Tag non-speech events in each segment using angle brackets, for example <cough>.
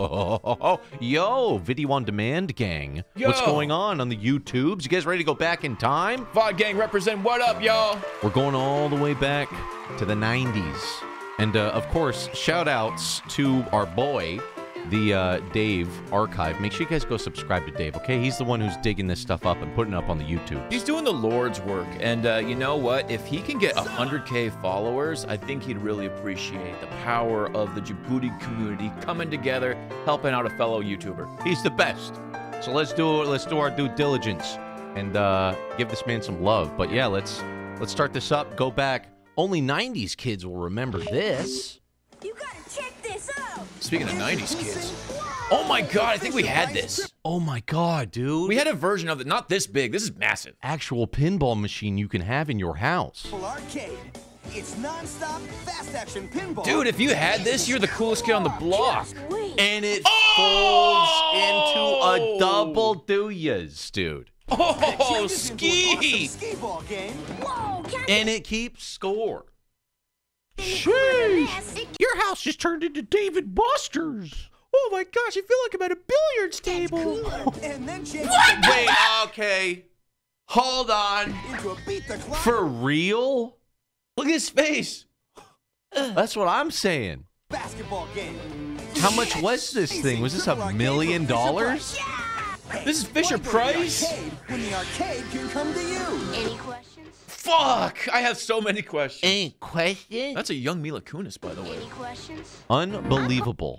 Oh, <laughs> yo, video on demand gang. What's going on on the YouTubes? You guys ready to go back in time? VOD gang represent what up, y'all? We're going all the way back to the 90s. And uh, of course, shout outs to our boy, the uh, Dave Archive. Make sure you guys go subscribe to Dave, okay? He's the one who's digging this stuff up and putting it up on the YouTube. He's doing the Lord's work, and uh, you know what? If he can get 100k followers, I think he'd really appreciate the power of the Jaboody community coming together, helping out a fellow YouTuber. He's the best. So let's do let's do our due diligence and uh, give this man some love. But yeah, let's let's start this up. Go back. Only 90s kids will remember this. Speaking of 90s kids, oh my god, I think we had this. Oh my god, dude. We had a version of it, not this big. This is massive. actual pinball machine you can have in your house. Arcade. It's non-stop fast action pinball. Dude, if you had this, you're the coolest kid on the block. And it Oh! folds into a double dooyas, dude. Oh, Changes into an ski! awesome skee-ball game. Whoa, And it keeps score. Sheesh. Your house just turned into Dave and Buster's. Oh my gosh, I feel like I'm at a billiards table. <laughs> And then change Wait, okay. Hold on. beat the clock. For real? Look at his face. That's what I'm saying. basketball game. How much was this thing? Was this a million dollars? This is Fisher Why go to the Price? when the arcade can come to you? Any questions? Fuck! I have so many questions. Any question? That's a young Mila Kunis, by the way. Any questions? Unbelievable.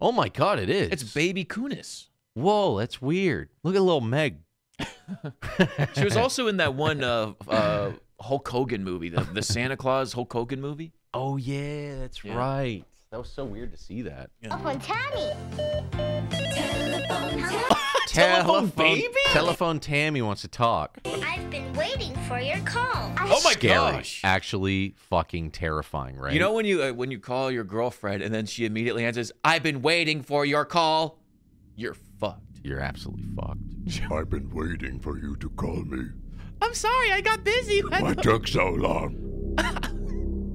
Oh my god, it is. It's baby Kunis. Whoa, that's weird. Look at little Meg. <laughs> She was <laughs> also in that one uh, uh, Hulk Hogan movie, the, the Santa Claus Hulk Hogan movie. Oh yeah, that's Yeah. right. That was so weird to see that. Up on Tammy. Telephone baby? Telephone Tammy wants to talk. I've been waiting for your call. Oh my Scary. gosh! Actually, fucking terrifying, right? You know when you uh, when you call your girlfriend and then she immediately answers, "I've been waiting for your call." You're fucked. you're absolutely fucked. I've been waiting for you to call me. I'm sorry, I got busy. What <laughs> took so long? <laughs>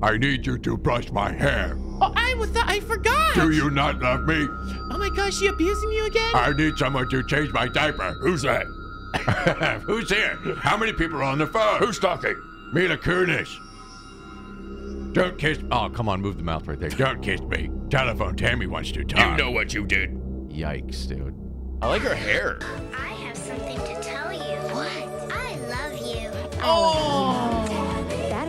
I need you to brush my hair. Oh, I was I forgot. Do you not love me? Oh my gosh, she abusing you again? I need someone to change my diaper. Who's that? <laughs> Who's here? How many people are on the phone? Who's talking? Mila Kunis. Don't kiss. Oh, come on, move the mouth right there. Don't kiss me. Telephone Tammy wants to talk. You know what you did. Yikes, dude. I like her hair. I have something to tell you. What? I love you. Oh.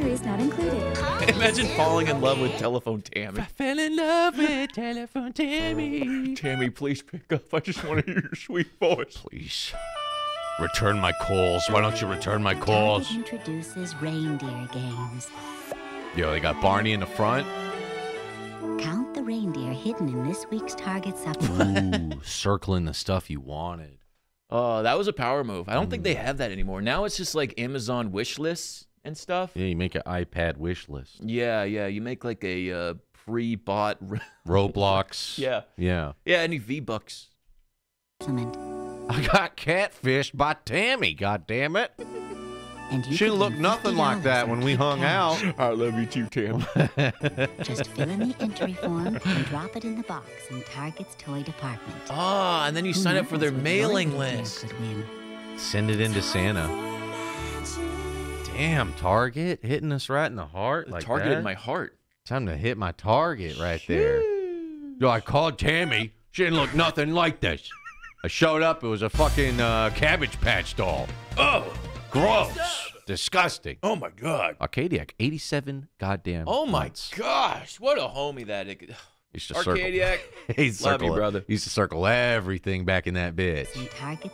Batteries not included. <laughs> Imagine falling in love with telephone Tammy. I fell in love with Telephone Tammy. <laughs> Tammy, please pick up. I just want to hear your sweet voice. Please. Return my calls. Why don't you return my calls? Target introduces reindeer games. Yo, they got Barney in the front. Count the reindeer hidden in this week's Target supplement. Ooh, <laughs> circling the stuff you wanted. Oh, that was a power move. I don't think they have that anymore. Now it's just like Amazon wish lists and stuff. Yeah, you make an iPad wish list. Yeah, yeah. You make like a uh, pre-bought. <laughs> Roblox. yeah, Yeah. yeah. Any V bucks. I got catfished by Tammy, god damn it. And you She looked nothing like that when we hung cash. out. I love you too, Tam. <laughs> Just fill in the entry form and drop it in the box in Target's toy department. Ah, and then you Who sign up for their mailing list. Could win. Send it into Santa. Damn, Target hitting us right in the heart like Target that. in my heart. Time to hit my target right there. Yo, I called Tammy. She didn't look nothing like this. I showed up. It was a fucking uh, Cabbage Patch doll. Oh, Gross. Disgusting. oh my god. Arcadiac, 87 goddamn. Oh my months. gosh, what a homie that is. Used to circle. Arcadiac. He used to Love circle you, brother. He used to circle everything back in that bitch.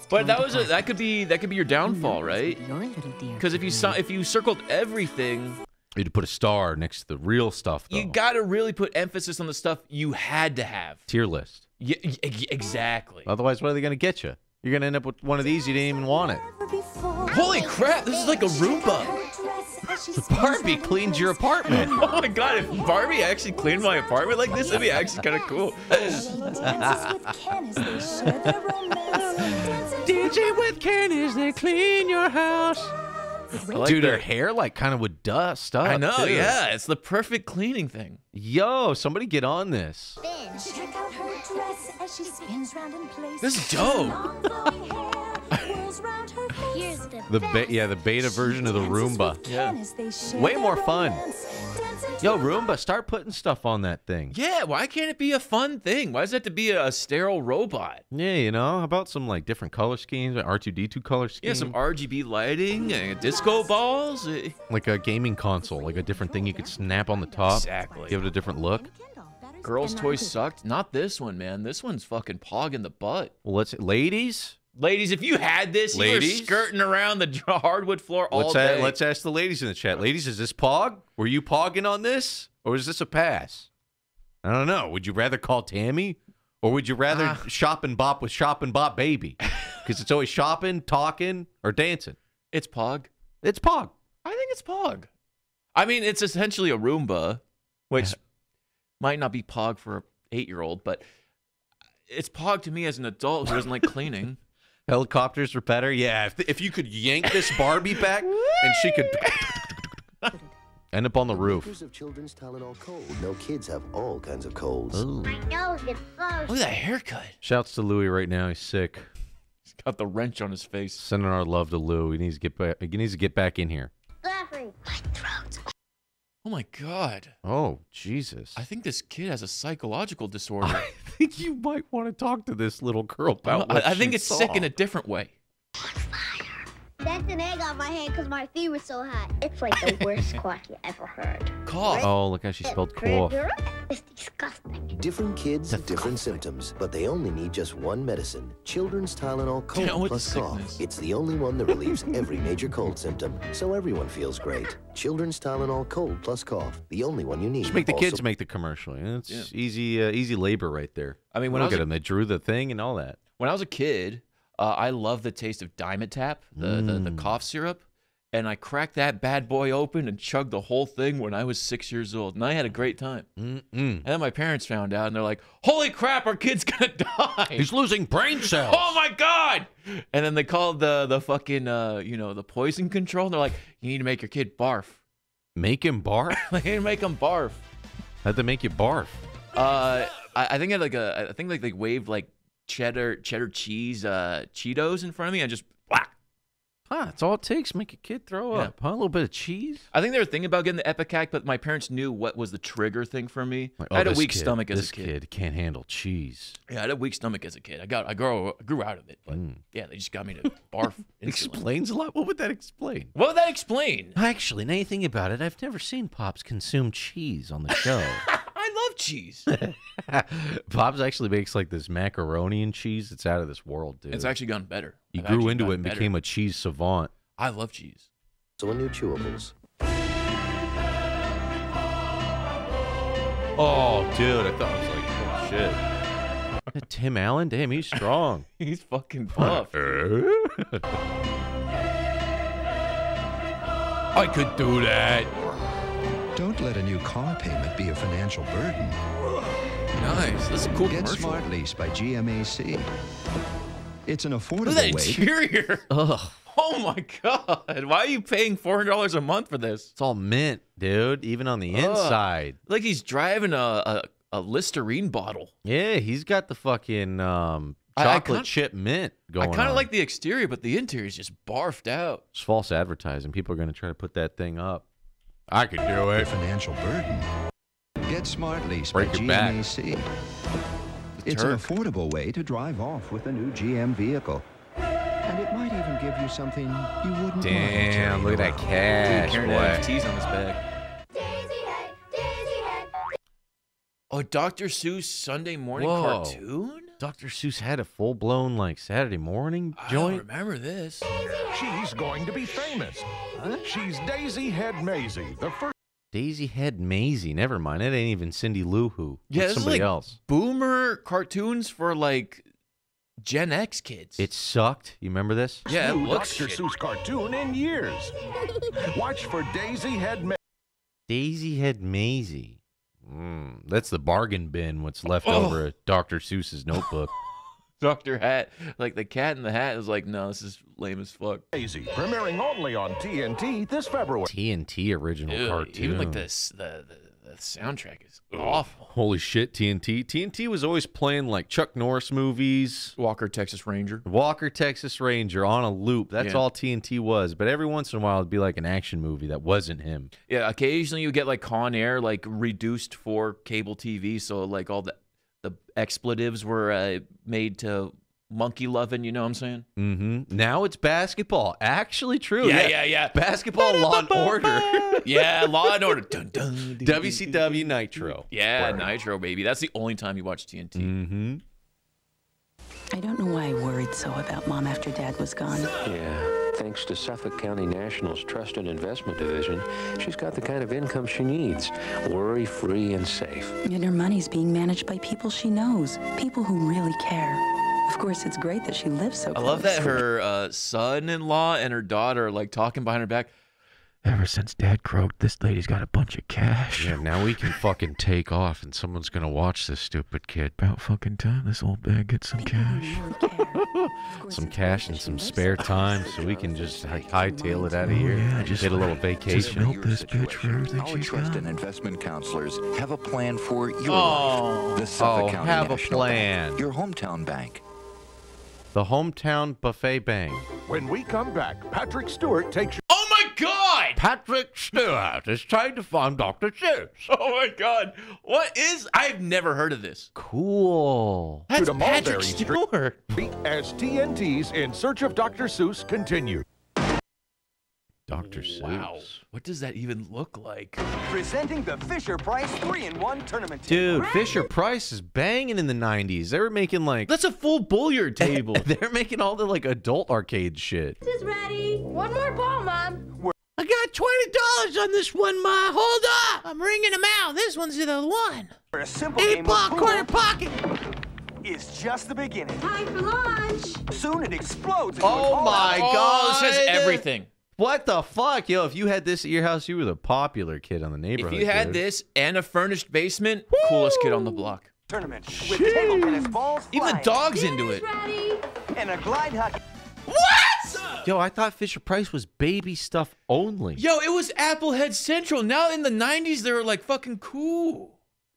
But that was a, that could be that could be your downfall, right? what Your little deer. Because if you saw, if you circled everything, you'd put a star next to the real stuff, though. you got to really put emphasis on the stuff you had to have. tier list. Yeah, exactly. Otherwise, what are they going to get you? You're going to end up with one of these. You didn't even want it. Holy crap! This is like a Roomba. Barbie cleans your apartment. <laughs> Oh my god! If Barbie actually cleaned my apartment like this, that'd be actually kind of cool. DJ with candies, <laughs> they clean your house. I like Dude, her hair like kind of would dust up. I know, too. yeah. It's the perfect cleaning thing. Yo, somebody get on this. Spin. Check out her dress as she spins round in place. This is dope. Long flowing hair whirls round her face. Here's the, The be- yeah, the beta version of the Roomba. with Ken as they share Way more fun. Yo, Roomba, start putting stuff on that thing. Yeah, why can't it be a fun thing? Why does it have to be a, a sterile robot? Yeah, you know, how about some like different color schemes, R2D2 color scheme? Yeah, some RGB lighting and disco balls. Like a gaming console, like a different thing you could snap on the top. Exactly. Give it a different look. Girls' toys sucked. Not this one, man. This one's fucking pog in the butt. Well, let's ladies. Ladies, if you had this, you Ladies? were skirting around the hardwood floor all Let's day. a- let's ask the ladies in the chat. Ladies, is this pog? Were you pogging on this, or is this a pass? I don't know. Would you rather call Tammy, or would you rather Ah. shop and bop with shop and bop baby? Because it's always shopping, talking, or dancing. It's pog. It's pog. I think it's pog. I mean, it's essentially a Roomba, which might not be pog for an eight-year-old, but it's pog to me as an adult who doesn't like cleaning. <laughs> Helicopters are better. Yeah, if, if you could yank this Barbie back <laughs> and she could end up on the roof. Of children's Tylenol cold. No kids have all kinds of colds. Ooh. My nose gets so Look at that haircut. Shouts to Louis right now. He's sick. He's <laughs> got the wrench on his face. Sending our love to Lou. He needs to get back. He needs to get back in here. suffering. My throat's Oh my god. Oh Jesus! I think this kid has a psychological <laughs> disorder. I think you might want to talk to this little girl about. I, what I think she it's saw. sick in a different way. That's an egg on my hand because my fever's so hot. It's like the <laughs> worst cough you ever heard. Cough. Oh, look how she spelled cough. It's disgusting. Different kids have different symptoms, but they only need just one medicine. Children's Tylenol cold Down plus cough. It's the only one that relieves <laughs> every major cold symptom, so everyone feels great. Children's Tylenol cold plus cough. The only one you need. Just make the Also- kids make the commercial. It's Yeah. easy, uh, easy labor right there. I mean, when I look was at a- them, they drew the thing and all that. When I was a kid, uh, I love the taste of Dimetapp, the, the the Mm. cough syrup, and I cracked that bad boy open and chugged the whole thing when I was six years old, and I had a great time. Mm-mm. And then my parents found out, and they're like, "Holy crap, our kid's <laughs> gonna die!" He's losing brain cells. <laughs> Oh my god! And then they called the the fucking uh, you know the poison control. And they're like, "You need to make your kid barf." Make him barf. <laughs> they need to make him barf. How'd they make you barf? Uh, I, I think I like a I think like they waved like cheddar cheddar cheese uh Cheetos in front of me I just whack. Huh, that's all it takes. Make a kid throw Yeah. up. Huh? A little bit of cheese. I think they were thinking about getting the ipecac, but my parents knew what was the trigger thing for me. Like, I had oh, a weak kid- stomach as this a kid. kid. can't handle cheese. Yeah, I had a weak stomach as a kid. I got I grew I grew out of it, but Mm. yeah, they just got me to <laughs> barf. instantly. Explains a lot. What would that explain? What would that explain? Actually, now you think about it, I've never seen Pops consume cheese on the show. <laughs> I love cheese. <laughs> Pops actually makes like this macaroni and cheese. It's out of this world, dude. It's actually gotten better. he I've grew into it and better. became a cheese savant. I love cheese. So in new chewables. Oh, dude, I thought I was like, oh shit. <laughs> Tim Allen, damn, he's strong. <laughs> He's fucking buff. I could do that. Don't let a new car payment be a financial burden. nice. This is a cool Get commercial. Smart Lease by GMAC. It's an affordable Look at affordable that way. interior. <laughs> Ugh, Oh my god! Why are you paying four hundred dollars a month for this? it's all mint, dude. Even on the Ugh. inside. Like he's driving a a, a Listerine bottle. Yeah, he's got the fucking um, I- I chocolate kinda- chip mint going I kind of like the exterior, but the interior is just barfed out. It's false advertising. People are going to try to put that thing up. I could do A it. financial burden. Get Smart Lease Break by your back. GMAC. The It's Turk. an affordable way to drive off with a new GM vehicle. And it might even give you something you wouldn't mind Damn, carrying look at that around. cash, Carrying boy. NFTs on his back. Daisy head, daisy head. Oh, Dr. Seuss Sunday morning Whoa. cartoon? Dr. Seuss had a full blown like Saturday morning I don't joint. remember this. She's going to be famous. She's Daisy Head Maisie, the first. Daisy Head Maisie. Never mind. It ain't even Cindy Lou Who. Yeah, It's this is somebody like else. boomer cartoons for like Gen X kids. It sucked. You remember this? yeah, it new looks Dr. shit. Seuss cartoon in years. <laughs> Watch for Daisy Head Maisie. Daisy Head Maisie. Mm, that's the bargain bin. What's left Oh. over at Dr. Seuss's notebook. <laughs> Doctor Hat, like the Cat in the Hat, is like, no, this is lame as fuck. Crazy, premiering only on TNT this February. TNT original Ew, cartoon. even like this, the, the the soundtrack is awful. Holy shit, TNT. TNT was always playing like Chuck Norris movies. Walker, Texas Ranger. Walker, Texas Ranger on a loop. That's Yeah. all TNT was. But every once in a while, it'd be like an action movie that wasn't him. Yeah, occasionally you get like Con Air like reduced for cable TV, so like all the the expletives were uh, made to monkey loving. You know what I'm saying? Mm-hmm. Now it's basketball. Actually, true. Yeah, yeah, yeah. Basketball, Law and Order. <laughs> yeah, Law and Order. <laughs> Dun, dun, dun, dun, WCW Nitro. Yeah, Nitro, baby. That's the only time you watch TNT. Mm-hmm. I don't know why I worried so about Mom after Dad was gone. Yeah, thanks to Suffolk County National's Trust and Investment Division, she's got the kind of income she needs, worry-free and safe. And her money's being managed by people she knows, people who really care. Of course, it's great that she lives so I close. love that her uh, son-in-law and her daughter are like talking behind her back. Ever since Dad croaked, this lady's got a bunch of cash. Yeah, now we can fucking take off and someone's gonna watch this stupid kid. About fucking time this old bag gets some cash. <laughs> Some cash and some spare time so we can just like, hightail it out of here. yeah, just- Get a little Just vacation. milk this bitch for everything Our she's trust got. and investment counselors have a plan for your Oh. life. The Suffolk Oh, County have a National Bank, plan. your hometown bank. The hometown buffet bang. When we come back, Patrick Stewart takes Oh my God! Patrick Stewart is trying to find Dr. Seuss. <laughs> Oh my God! What is? I've never heard of this. Cool. That's to Patrick Mulberry Street. Stewart. as TNT's In Search of Dr. Seuss continue. Dr. Seuss. Wow. What does that even look like? Presenting the Fisher Price 3 in 1 tournament. table. Dude, Fisher Price is banging in the 90s. They were making like That's a full billiard <laughs> table. they're making all the like adult arcade shit. This is ready. One more ball, Mom. I got twenty dollars on this one, Ma. Hold up. I'm ringing them out. This one's the one. For a simple game of pool pocket. is just the beginning. Time for lunch. Soon it explodes Oh my oh, out. god. Oh, this has everything. What the fuck, yo? If you had this at your house, you were the popular kid on the neighborhood. If you had dude. this and a furnished basement, coolest kid on the block. Tournament with table tennis balls Even the flying, dog's into it. Ready. and a glide hockey. yo, I thought Fisher Price was baby stuff only. Yo, it was Applehead Central. Now in the 90s, they were like fucking cool.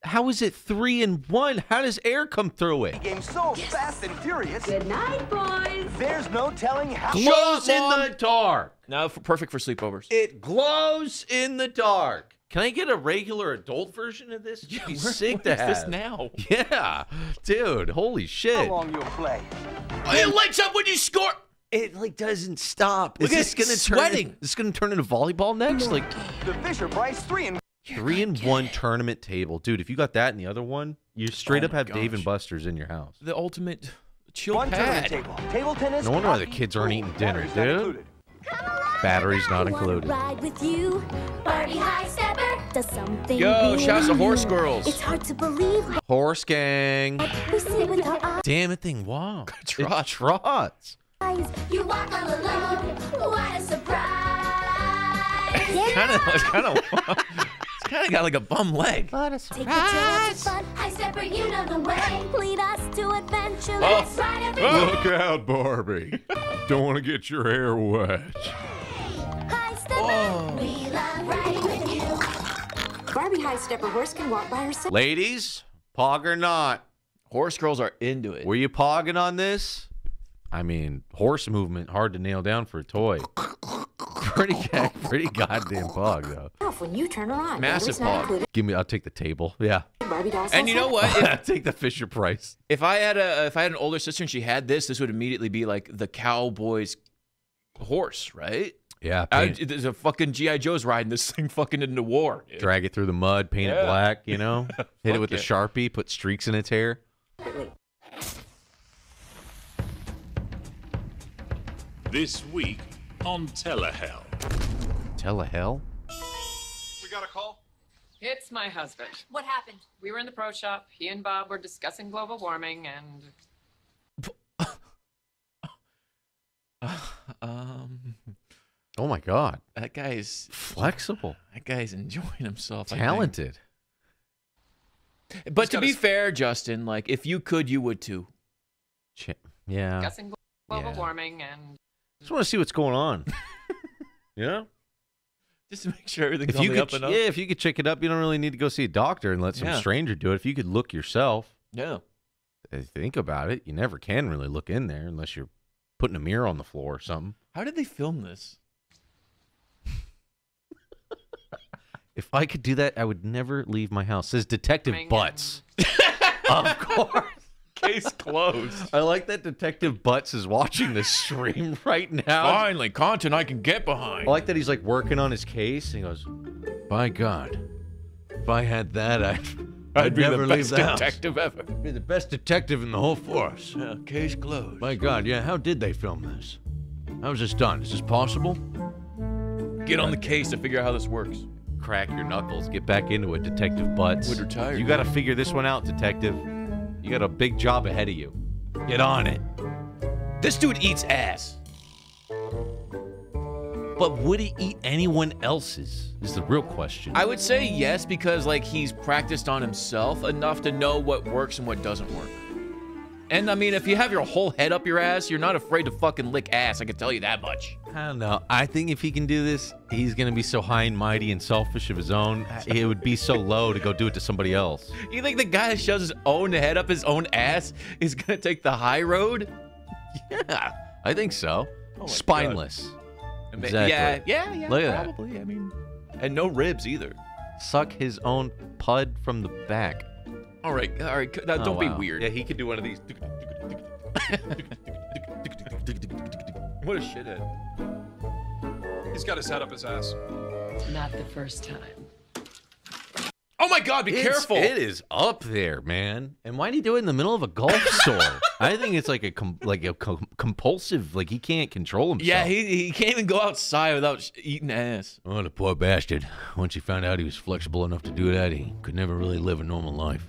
How is it three and one? How does air come through it? Game so fast and furious. Good night, boys. There's no telling how. Glows in the dark. Now, f perfect for sleepovers. It glows in the dark. Can I get a regular adult version of this? <laughs> It'd where- sick where to is this now? Yeah, dude. Holy shit. How shit! long you'll play. It lights up when you score. It like doesn't stop. Look is this it gonna sweating. turn? This gonna turn into volleyball next? Like The Fisher Price 3 in three in one tournament table, dude. If you got that and the other one, you straight Oh up my have Dave and. Buster's in your house. The ultimate chill 1 tournament pad. table. Table tennis. No wonder why the kids aren't eating dinner, Batteries not dude. included. Batteries not included. Ride with you, Barbie High Stepper does something. Yo, really shouts to Horse new. Girls. It's hard to believe Horse gang. we see it with our Damn it, thing wow. Trot. It trots. eyes. You walk all alone. What a surprise! Kind of, it's kind of, it's kind of got like a bum leg. Take the chance, fun. High Stepper, you know the way. Lead us to adventure. Oh. Let's ride every oh. Look out, Barbie. Don't want to get your hair wet. High Stepper. Oh. We love riding with you. Barbie High Stepper Horse can walk by herself. Ladies, pog or not, Horse girls are into it. were you pogging on this? I mean, horse movement hard to nail down for a toy. pretty, pretty goddamn pog though. When you turn her on, Massive batteries pog. included. Give me, I'll take the table. Yeah, Barbie doll And you know what? <laughs> If, take the Fisher Price. if I had a, if I had an older sister and she had this, this would immediately be like the cowboy's horse, right? Yeah, I, there's a fucking GI Joe's riding this thing <laughs> fucking into war. dude. drag it through the mud, paint it black. You know, <laughs> hit it with the yeah. sharpie, put streaks in its hair. This week on Telehell. Telehell. We got a call? It's my husband. What happened? We were in the pro shop. He and Bob were discussing global warming, and <sighs> Um, Oh my God, that guy's flexible, that guy's enjoying himself. Talented. But to be his- fair, Justin, like if you could, you would too. Ch- yeah. discussing global Yeah. warming and Just want to see what's going on. <laughs> yeah. Just to make sure everything's If on you the could, up and up. yeah, if you could check it up, you don't really need to go see a doctor and let some Yeah. stranger do it. If you could look yourself, Yeah. think about it. You never can really look in there unless you're putting a mirror on the floor or something. How did they film this? <laughs> If I could do that, I would never leave my house. Says Detective Butts. <laughs> of course. Case closed. I like that Detective Butts is watching this stream <laughs> right now. Finally, content I can get behind. I like that he's like working on his case and he goes, By God, if I had that, I'd, I'd be the never leave best the detective ever. Be the best detective in the whole force. Yeah, case closed. My God, yeah. How did they film this? How was this done? Is this possible? Get on the case to figure out how this works. Crack your knuckles. Get back into it, Detective Butts. Would retire. You got to figure this one out, Detective. You got a big job ahead of you. Get on it. This dude eats ass. But would he eat anyone else's? Is the real question. I would say yes because like he's practiced on himself enough to know what works and what doesn't work. And I mean, if you have your whole head up your ass, you're not afraid to fucking lick ass. I can tell you that much. I don't know. I think if he can do this, he's going to be so high and mighty and selfish of his own. It would be so low to go do it to somebody else. You think the guy that shoves his own head up his own ass is gonna take the high road? Yeah, I think so. Oh Spineless. Mean, Exactly. Yeah, yeah, yeah. Look at probably. I mean, and no ribs either. Suck his own pud from the back. All right, all right. Now, Oh, don't be weird. Yeah, he could do one of these. <laughs> What a shithead. He's got his head up his ass. not the first time. Oh my God! Be It's- careful. It is up there, man. And why do he do it in the middle of a golf <laughs> store? I think it's like a com- like a com- compulsive. Like he can't control himself. Yeah, he, he can't even go outside without sh- eating ass. Oh, the poor bastard. Once he found out he was flexible enough to do that, he could never really live a normal life.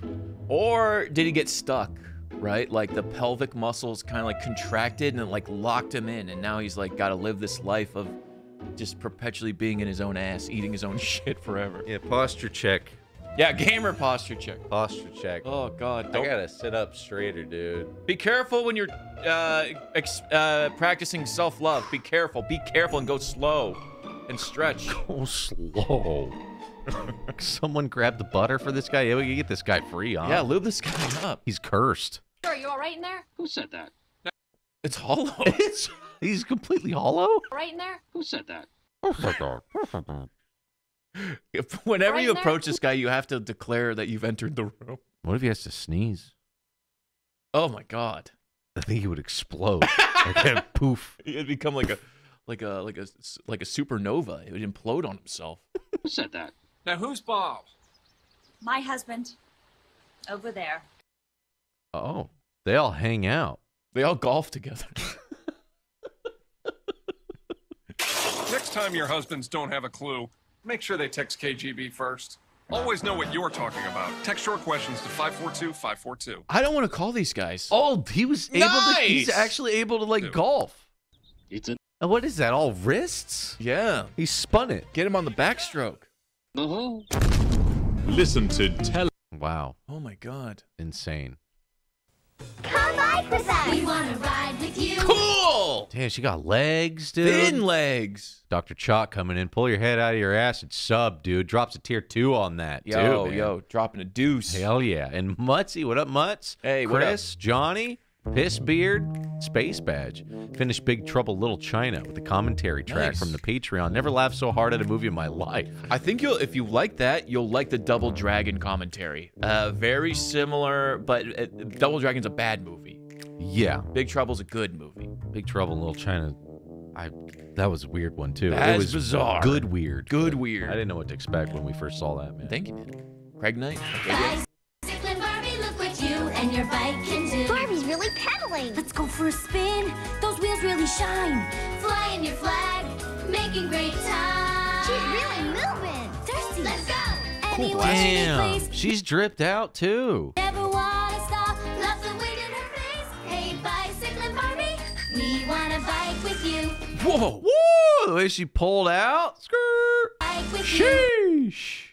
Or did he get stuck? Right, like the pelvic muscles kind of like contracted and it like locked him in, and now he's like got to live this life of just perpetually being in his own ass, eating his own <laughs> shit forever. Yeah, posture check. Yeah, gamer posture check. Posture check. Oh God, I don't gotta sit up straighter, dude. be careful when you're uh, ex- uh, practicing self-love. Be careful. Be careful and go slow and stretch. <laughs> Go slow. <laughs> Someone grab the butter for this guy. Yeah, we can get this guy free, huh? Yeah, lube this guy up. He's cursed. Are you all right in there? Who said that? It's hollow. <laughs> It's he's completely hollow. Right in there? Who said that? If, whenever Right you there? approach this guy, you have to declare that you've entered the room. What if he has to sneeze? Oh my God. I think he would explode. like <laughs> a poof. It'd become like a, like a, like a, like a supernova. It would implode on himself. Who said that? Now who's Bob? My husband. Over there. Oh, they all hang out. They all golf together. <laughs> Next time your husbands don't have a clue, make sure they text KGB first. Always know what you're talking about. Text your questions to 542 542. I don't want to call these guys. Oh, he was able to. He's actually able to like golf. It's a And what is that? All wrists? Yeah. He spun it. Get him on the backstroke. uh-huh. Listen to Tell. Wow, Oh my God. insane. Come bike with us. We wanna ride with you. Cool. Damn, she got legs, dude. Thin legs. Dr. Chalk coming in. Pull your head out of your ass and sub, dude. Drops a tier two on that. Yo, too, man. yo, dropping a deuce. Hell yeah. And Mutsy, what up, Mutz? Hey, what up? Chris, Johnny, Piss Beard, Space Badge. Finished Big Trouble Little China with the commentary track Nice. from the Patreon. Never laughed so hard at a movie in my life. I think you'll, if you like that, you'll like the Double Dragon commentary. Uh, very similar, but uh, Double Dragon's a bad movie. Yeah. Big Trouble's a good movie. Big Trouble Little China. I that was a weird one too. it was bizarre. Good weird. Good weird. I didn't know what to expect when we first saw that, man. Thank you, man. Craig Knight. Okay, Bicycling really. Let's go for a spin. Those wheels really shine. Flying your flag, making great time. She's really moving. thirsty. Let's go. Cool. Anywhere, any Damn. place. She's dripped out too. Never wanna stop. Lots of wind in her face. Hey, bicycling Barbie, we wanna bike with you. Whoa. Woo! The way she pulled out. Skirt. Bike with you. Sheesh.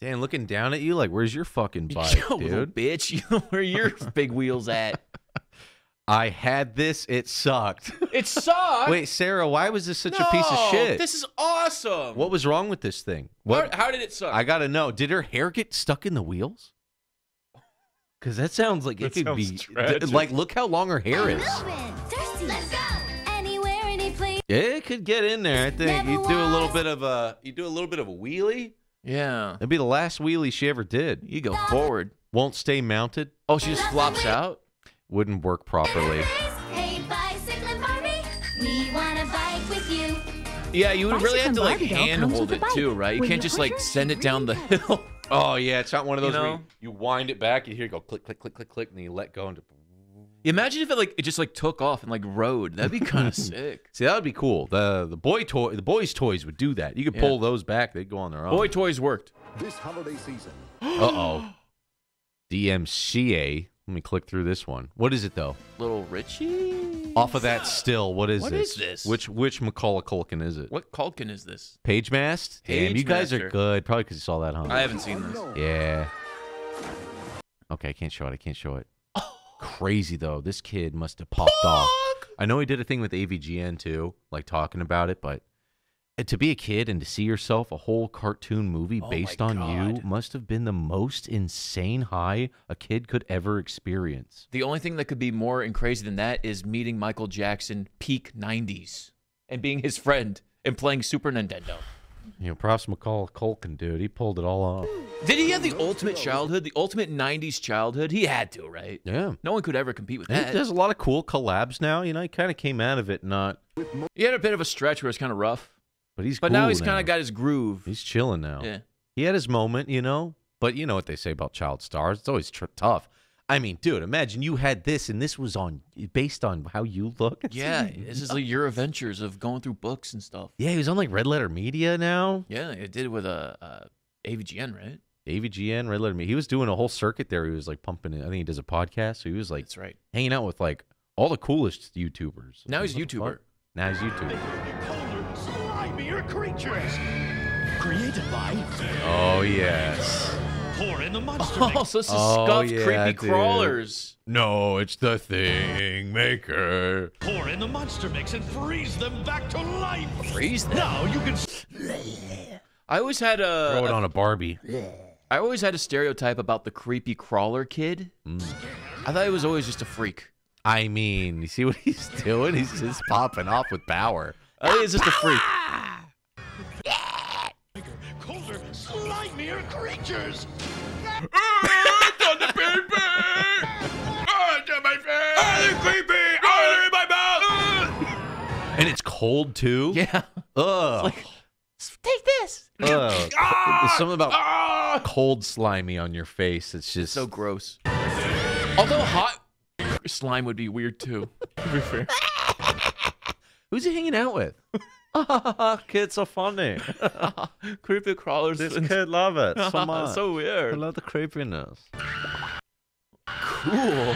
Dan looking down at you like, where's your fucking <laughs> bike, Yo, little dude? bitch, you <laughs> know where your <laughs> big wheels at? I had this. It sucked. <laughs> It sucked. Wait, Sarah, why was this such a piece of shit? This is awesome. What was wrong with this thing? How, What? how did it suck? I gotta know. Did her hair get stuck in the wheels? Because that sounds like it could be. tragic. Like, look how long her hair is. Thirsty. Anywhere. It could get in there. I think you do a little bit of a. You do a little bit of a wheelie. yeah. That'd be the last wheelie she ever did. You go forward. Won't stay mounted. Oh, she just flops out. Wouldn't work properly. Hey, bicycling Barbie. We want to bike with you. Yeah, you would really have to like Bicycle Barbie doll hand hold it too, right? You Will can't you just push like her? send it down the hill. <laughs> Oh yeah, it's not one of You those where know? you, you wind it back. You hear it go click, click, click, click, click, and then you let go and. Imagine if it like it just like took off and like rode. That'd be kind of <laughs> sick. See, that would be cool. The the boy toy, the boys' toys would do that. You could Yeah. pull those back; they'd go on their own. Boy toys worked. This holiday season. <gasps> Uh oh. DMCA. Let me click through this one. What is it though? Little Richie. Off of that still, what is What this? is this? Which which Macaulay Culkin is it? What Culkin is this? Page Mast? Damn, you guys are good. Probably because you saw that, huh? I haven't seen this. Yeah. Okay, I can't show it. I can't show it. Crazy though. This kid must have popped off. I know he did a thing with AVGN too, like talking about it, but Uh, to be a kid and to see yourself a whole cartoon movie Oh based on you must have been the most insane high a kid could ever experience. The only thing that could be more and crazy than that is meeting Michael Jackson peak 90s and being his friend and playing Super Nintendo. You know, props to Macaulay Culkin, dude. He pulled it all off. Did he have the ultimate childhood, the ultimate 90s childhood? He had to, right? Yeah. No one could ever compete with that. there's a lot of cool collabs now. You know, he kind of came out of it not, He had a bit of a stretch where it's kind of rough, but he's but now he's kind of got his groove. He's chilling now. Yeah. He had his moment, you know, but you know what they say about child stars. It's always tr- tough. I mean, dude, imagine you had this and this was on based on how you look. It's Yeah, like- this is like your adventures of going through books and stuff. yeah, he was on like Red Letter Media now. Yeah, it did with a uh, AVGN, right? AVGN, Red Letter Media. He was doing a whole circuit there. He was like pumping it. I think he does a podcast. So he was like That's right. hanging out with like all the coolest YouTubers. Now he's a YouTuber. Now he's YouTuber. Slimier creatures. Created by. Oh yes. Pour in the <laughs> monster. Oh, so this is Oh, scuffed, yeah, creepy dude. crawlers. No, it's the thing maker. Pour in the monster mix and freeze them back to life. Freeze them? Now you can. I always had a. Throw it on a Barbie. I always had a stereotype about the creepy crawler kid. Mm. I thought he was always just a freak. I mean, you see what he's <laughs> doing? He's just popping off with power. I think he's just a freak. Colder, slimier creatures. Ah! Oh, ah! And it's cold too. Yeah. Ugh. Take this. Ugh. Ah! There's something about cold slimy on your face. It's just So gross. Although hot slime would be weird too. To be fair. <laughs> Who's he hanging out with? <laughs> <laughs> Kids are funny. <laughs> creepy crawlers. This and- kid love it so <laughs> much. so weird. I love the creepiness. Cool.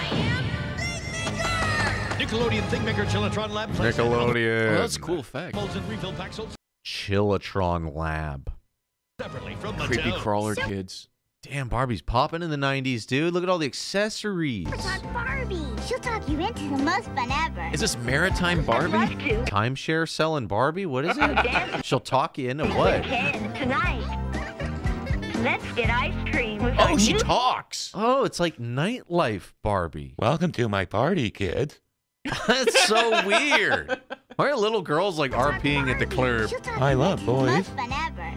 Nickelodeon Thingmaker Chillatron Lab. Nickelodeon. Oh, that's a cool fact. Molds and refill packs sold Chillatron Lab. separately from Creepy crawler kids. Damn, Barbie's popping in the 90s, dude. Look at all the accessories. Talk Barbie. She'll talk you into the most fun ever. Is this maritime Barbie? Timeshare selling Barbie? What is it? She'll talk you into what? tonight. Let's get ice cream with Oh, she talks. Oh, it's like nightlife Barbie. Welcome to my party, kids. <laughs> That's so weird. Why are little girls like RPing at the club? I love into the most boys.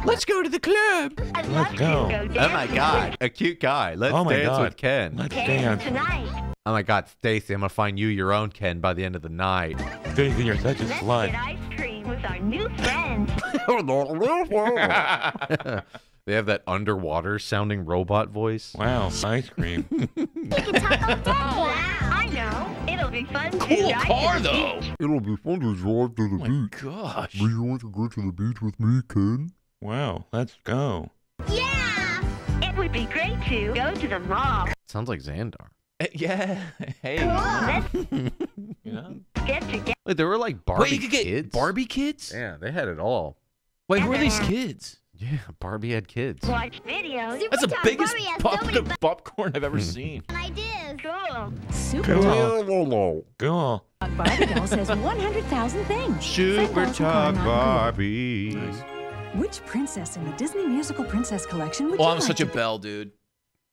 Fun ever. Let's go to the club. I'd Let's love to go. go Oh my god, a cute guy. Let's Oh my dance God. with Ken. Let's Ken dance. tonight. Oh my god, Stacy, I'm gonna find you your own Ken by the end of the night. Stacy, you're such a Let's slut. get ice cream with our new friends. <laughs> Oh, <laughs> they have that underwater sounding robot voice. Wow, ice cream. <laughs> You can talk all day. Wow. I know. It'll be fun to Cool ride car to the though. It'll be fun to drive to the Oh my gosh. Do you want to go to the beach with me, Ken? Wow, let's go. Yeah. It would be great to go to the mall. Sounds like Xandar. <laughs> Yeah. Hey. Let's <laughs> You know? get together. Wait, there were like Barbie Wait, you could get kids. Barbie kids? Yeah, they had it all. Wait, who are these kids? Yeah, Barbie had kids. Watch videos. That's the Super biggest Barbie pop so many popcorn I've ever <laughs> seen. fun ideas. Cool. Super Talk. Barbie doll says 100,000 things. Say hello to Coronado. Barbie. Which princess in the Disney musical princess collection would Oh, you I'm like such to a belle, dude.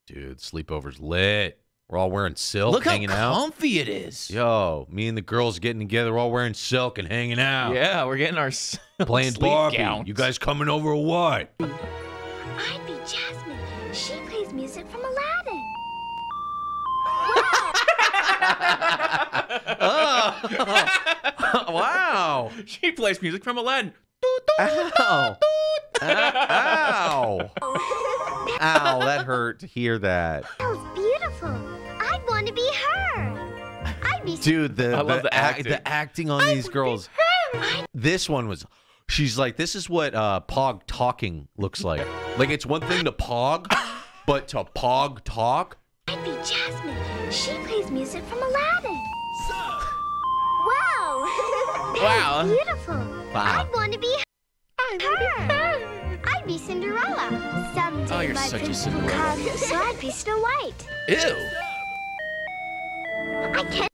Dude, sleepover's lit. We're all wearing silk, Look how hanging out. comfy it is. Yo, me and the girls getting together, all wearing silk and hanging out. Yeah, we're getting our <laughs> s- Playing sleep Barbie. gowns. You guys coming over or what? I'd be Jasmine. She plays music from Aladdin. <laughs> <laughs> oh. wow. She plays music from Aladdin. Ow. Ow. Ow, that hurt to hear that. That was beautiful. I'd want to be her. I'd be Dude, the, I love the act- acting. the acting on these girls. This one was she's like, this is what uh Pog talking looks like. Like it's one thing to Pog, but to Pog talk. I'd be Jasmine. She plays music from Aladdin. So. Wow. <laughs> Wow. Beautiful. Wow. I'd want to be her. I'd be her. I'd be Cinderella. Someday Oh, you're my such a Cinderella. come, so I'd be Snow White. Ew. I can't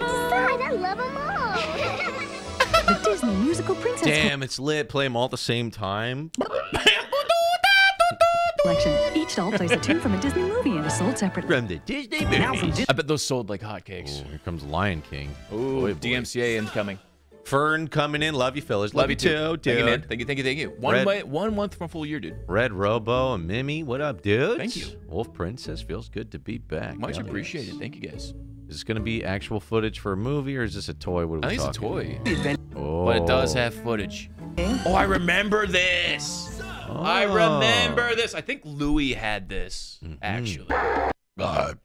decide. I love them all. The <laughs> Disney musical princess Damn, it's lit. Play them all at the same time. collection. Each doll plays a tune from a Disney movie and is sold separately. From the Disney Now from movies. I bet those sold like hotcakes. Oh, here comes Lion King. Ooh, Boy, boy. DMCA incoming. Fern coming in. Love you, fellas. Love, you too, Thank you, man. dude. Thank you, thank you, thank you. One, Red- month, one month from a full year, dude. Red Robo and Mimi, what up, dude? Thank you. Wolf Princess feels good to be back. Much Hell yes. appreciated. Thank you, guys. Is this going to be actual footage for a movie or is this a toy? What are I we think it's a toy. Oh. But it does have footage. Oh, I remember this. I oh. remember this. I think Louis had this, mm-hmm. actually. Simba!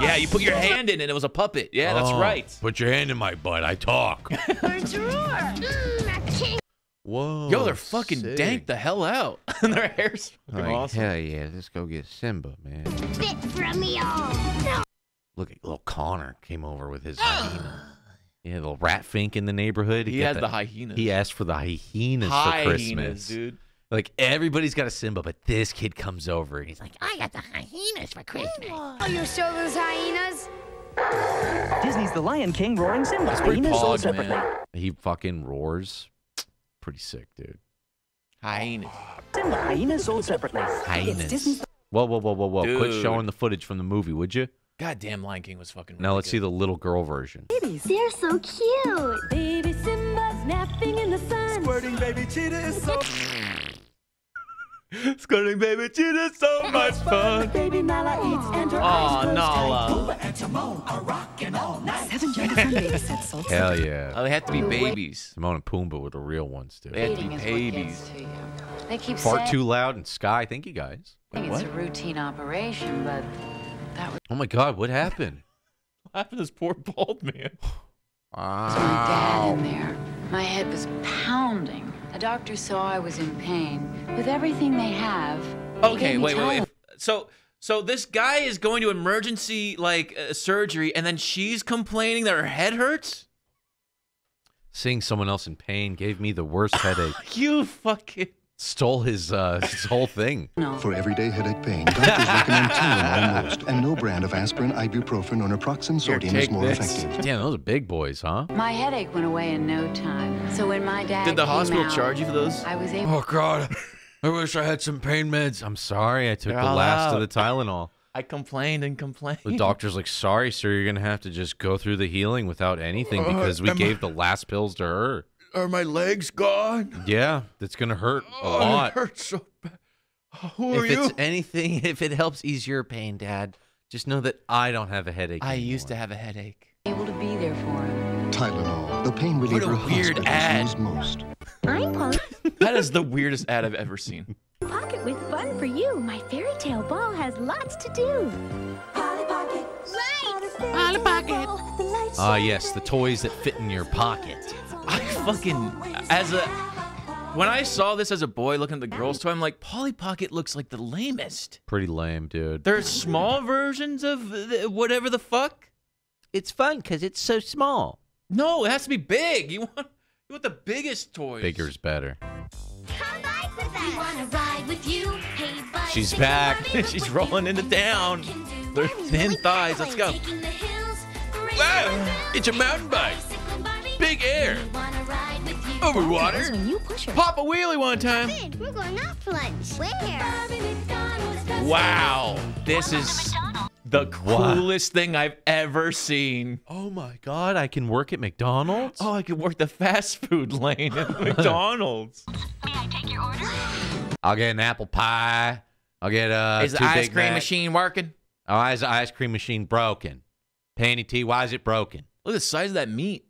Yeah, you put your hand in and it was a puppet. Yeah, that's Oh, right. Put your hand in my butt. I talk. <laughs> Bird's roar. Mm, a king. Whoa. Yo, they're fucking sick. dank the hell out. <laughs> and their hair's fucking Like, awesome. Hell yeah, let's go get Simba, man. Bit from me all. No. Look at little Connor came over with his hyena. Yeah, little rat fink in the neighborhood. He Get has that- the hyenas. He asked for the hyenas for Hyenas, Christmas. dude. Like everybody's got a Simba, but this kid comes over and he's like, I got the hyenas for Christmas. Oh, you show those hyenas? Disney's The Lion King roaring Simba. That's pretty Hyenas sold pog, separately. man. He fucking roars. Pretty sick, dude. Hyenas. Simba. Hyenas sold separately. Hyenas. Whoa, whoa, whoa, whoa, whoa. Quit showing the footage from the movie, would you? Goddamn, Lion King was fucking. Now let's see the little girl version. Babies, They're so cute. Baby Simba's napping in the sun. Squirting baby cheetah is so. Squirting baby cheetah, so much fun. Baby Nala eats and her Aw, eyes closed Nala. tight. Seven Jennifer baby sets sold Hell yeah. Oh, they have to be babies. Timon and Pumbaa were the real ones, dude. They have to be Eating is what babies. gets to you. They keep Fart saying too loud and Sky. Thank you guys. I think it's what? a routine operation, but that was Oh my God, what happened? <laughs> What happened to this poor bald man? my dad in Wow. there. My head was pounding. The doctor saw I was in pain. With everything they have. Okay, wait, wait, wait. So, so this guy is going to emergency like uh, surgery, and then she's complaining that her head hurts. Seeing someone else in pain gave me the worst <laughs> headache. You fucking. Stole his uh <laughs> his whole thing. For everyday headache pain, doctors recommend Tylenol <laughs> most, and no brand of aspirin, ibuprofen, or naproxen sodium is more this. effective. Damn, those are big boys, huh? My headache went away in no time. So when my dad Did the came hospital out, charge you for those? I was able. Oh God. I wish I had some pain meds. I'm sorry, I took They're the last out. of the Tylenol. I complained and complained. The doctor's like, sorry, sir, you're gonna have to just go through the healing without anything Uh, because we am I- gave the last pills to her. Are my legs gone? Yeah, that's gonna hurt a Oh, lot. It hurts so bad. Who are if you? it's anything, <laughs> if it helps ease your pain, Dad, just know that I don't have a headache. I used to have a headache. able to be there for him. Tylenol, the pain reliever What a weird ad. most. I'm Polly <laughs> That is the weirdest ad I've ever seen. Pocket with fun for you. My fairy tale ball has lots to do. Polly Pocket. Lights. Polly Pocket. Ah, yes, the toys that fit in your pocket. I fucking as a when I saw this as a boy looking at the girls' toy, I'm like, Polly Pocket looks like the lamest. Pretty lame, dude. There's small versions of the- whatever the fuck. It's fun because it's so small. No, it has to be big. You want you want the biggest toys. Bigger's better. We wanna ride with you. Hey, bud, She's back. a ride with <laughs> She's rolling into town. Can do They're thin thighs. Let's go. Wow, it's a mountain bike. Big air. Over water. Because when you push her. Pop a wheelie one time. We're going out for lunch. Where? Wow. This is the coolest thing I've ever seen. Oh my god, I can work at McDonald's? Oh, I can work the fast food lane at <laughs> McDonald's. May I take your order? I'll get an apple pie. I'll get uh Is the ice Big cream Mac. machine working? Oh, why is the ice cream machine broken? Panty T, why is it broken? Look at the size of that meat.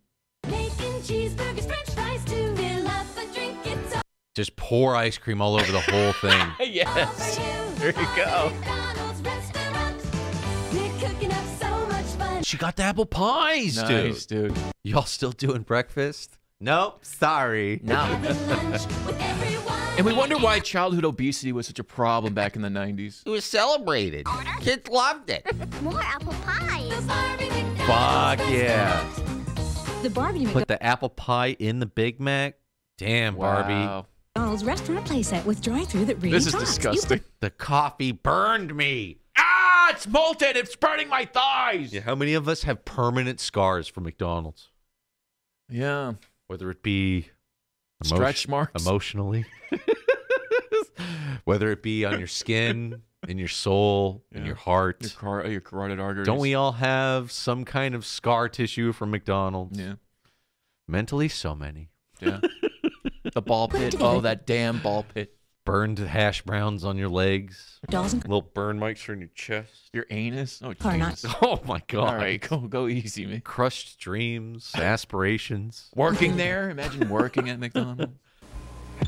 Just pour ice cream all over the whole thing. <laughs> yes. There you go. She got the apple pies, Nice, dude. Y'all still doing breakfast? Nope. Sorry. No. And we wonder why childhood obesity was such a problem back in the 90s. It was celebrated. Kids loved it. More apple pies. Fuck yeah. The Barbie Put the apple pie in the Big Mac. Damn, Barbie. Wow. McDonald's restaurant playset with drive-through that really This is talks. You disgusting. The coffee burned me. Ah, it's molten. It's burning my thighs. Yeah, how many of us have permanent scars from McDonald's? Yeah. Whether it be emo- Stretch marks? emotionally, <laughs> whether it be on your skin, in your soul, in your heart. Your, car- uh, your carotid arteries. Don't we all have some kind of scar tissue from McDonald's? Yeah. Mentally, so many. Yeah. <laughs> the ball pit. Oh, that damn ball pit. Burned hash browns on your legs. Dolls and Little burn marks on your chest. Your anus. Oh, Are not- Jesus. Oh my god. All right, go go easy, man. Crushed dreams, aspirations. Working there. Imagine working at McDonald's.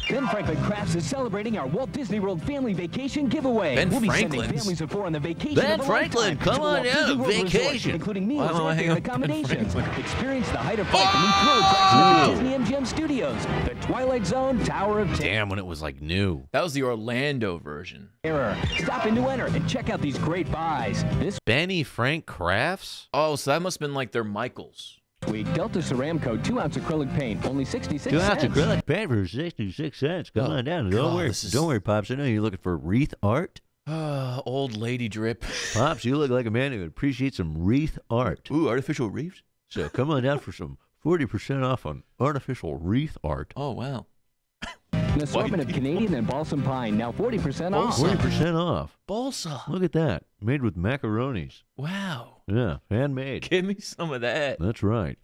Ben Franklin Crafts is celebrating our Walt Disney World Family Vacation giveaway. Ben we'll be Franklin's? sending families of four on the vacation Ben of a Franklin, lifetime come to on Walt out, Disney World Resort, vacation. including meals am and hanging up Ben accommodations. Experience the height of flight, the new thrill attraction of Disney MGM Studios, the Twilight Zone, Tower of Damn, when it was like new. That was the Orlando version. Terror. Stop in to enter and check out these great buys. This Benny Frank Crafts? Oh, so that must have been like their Michaels. Week, Delta Ceramcoat 2 ounce acrylic paint, only 66 cents. Two cents. ounce acrylic paint for 66 cents. Come Oh, on down. Don't worry. is- Don't worry, Pops. I know you're looking for wreath art. Uh, <sighs> old lady drip. Pops, you look like a man who appreciates some wreath art. Ooh, artificial reefs. So come on down for some 40% off on artificial wreath art. Oh wow. An assortment of Canadian and balsam pine, now 40% off. 40% off. Balsa. Look at that. Made with macaronis. Wow. Yeah, handmade. Give me some of that. That's right.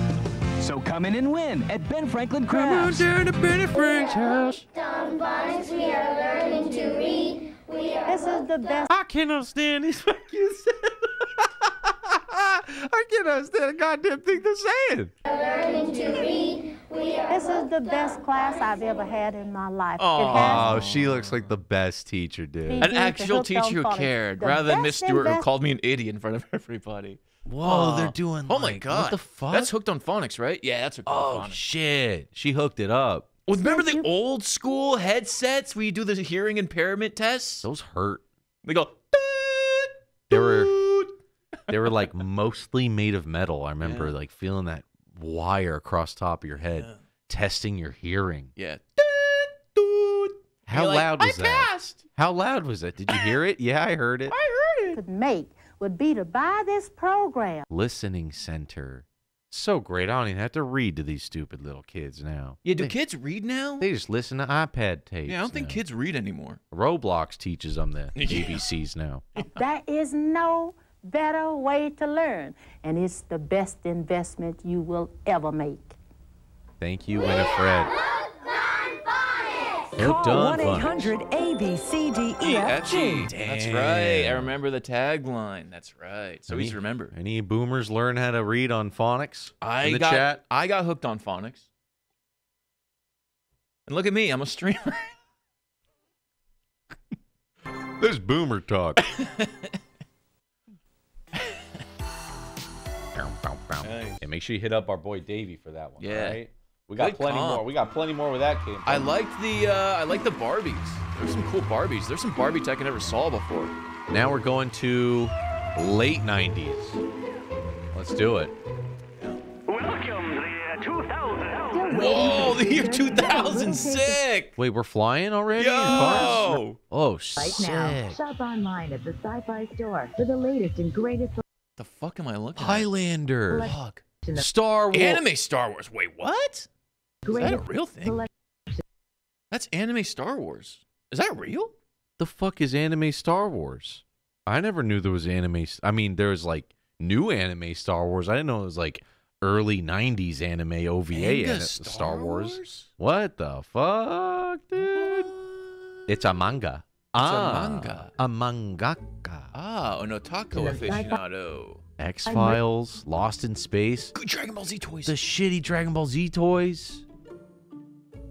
So come in and win at Ben Franklin Crafts. down to Benny Frank's house. Down Bonnets, we are learning to read. We are This is the best. I can't understand these <laughs> fucking I can't understand a goddamn thing they're saying. learning to read. This is the best class I've ever had in my life. Oh, she looks like the best teacher, dude. An Being actual teacher who cared, The rather than Miss Stewart who called me an idiot in front of <laughs> everybody. Whoa, they're Oh. doing. Oh my god. What the fuck? That's hooked on phonics, right? Yeah, that's hooked Oh on phonics. shit! She hooked it up. Well, remember the old school headsets where you do the hearing impairment tests? Those hurt. They go. They were. They were like mostly made of metal. I remember Yeah. like feeling that wire across top of your head, Yeah. testing your hearing. Yeah. How You're like, loud was I that? passed. How loud was that? Did you hear it? Yeah, I heard it. I heard it. could make would be to buy this program. Listening center. So great. I don't even have to read to these stupid little kids now. Yeah, do They- kids read now? They just listen to iPad tapes. yeah, I don't think now. kids read anymore. Roblox teaches them the <laughs> Yeah. ABCs now. There is no better way to learn, and it's the best investment you will ever make. Thank you, Winifred. Hooked Call on 1-800-ABCDEFG. That's right. I remember the tagline. That's right. So easy to remember. Any boomers learn how to read on phonics I in the got chat? I got hooked on phonics. And look at me, I'm a streamer. This boomer talk. <laughs> Nice. Yeah, make sure you hit up our boy Davey for that one. Yeah. all right? We got Good plenty comp. more. We got plenty more where that came from. I liked the uh, I like the Barbies. There's some cool Barbies. There's some Barbie tech I never saw before. Now we're going to late 90s. Let's do it. Welcome to the uh, 2000. Whoa, the year 2000, sick. Wait, we're flying already? Yo. Oh, Right sick. now, shop online at the Sci-Fi Store for the latest and greatest The fuck am I looking Highlander. at? Fuck. Star Wars. Anime Star Wars. Wait, what? Is that a real thing? That's anime Star Wars. Is that real? The fuck is anime Star Wars? I never knew there was anime. I mean, there's like new anime Star Wars. I didn't know it was like early 90s anime OVA Manga Star Star, Wars. Wars? What the fuck, dude? It's a manga. A ah, manga. A mangaka. Ah, an otaku aficionado. X Files, Lost in Space. Good Dragon Ball Z toys. The shitty Dragon Ball Z toys.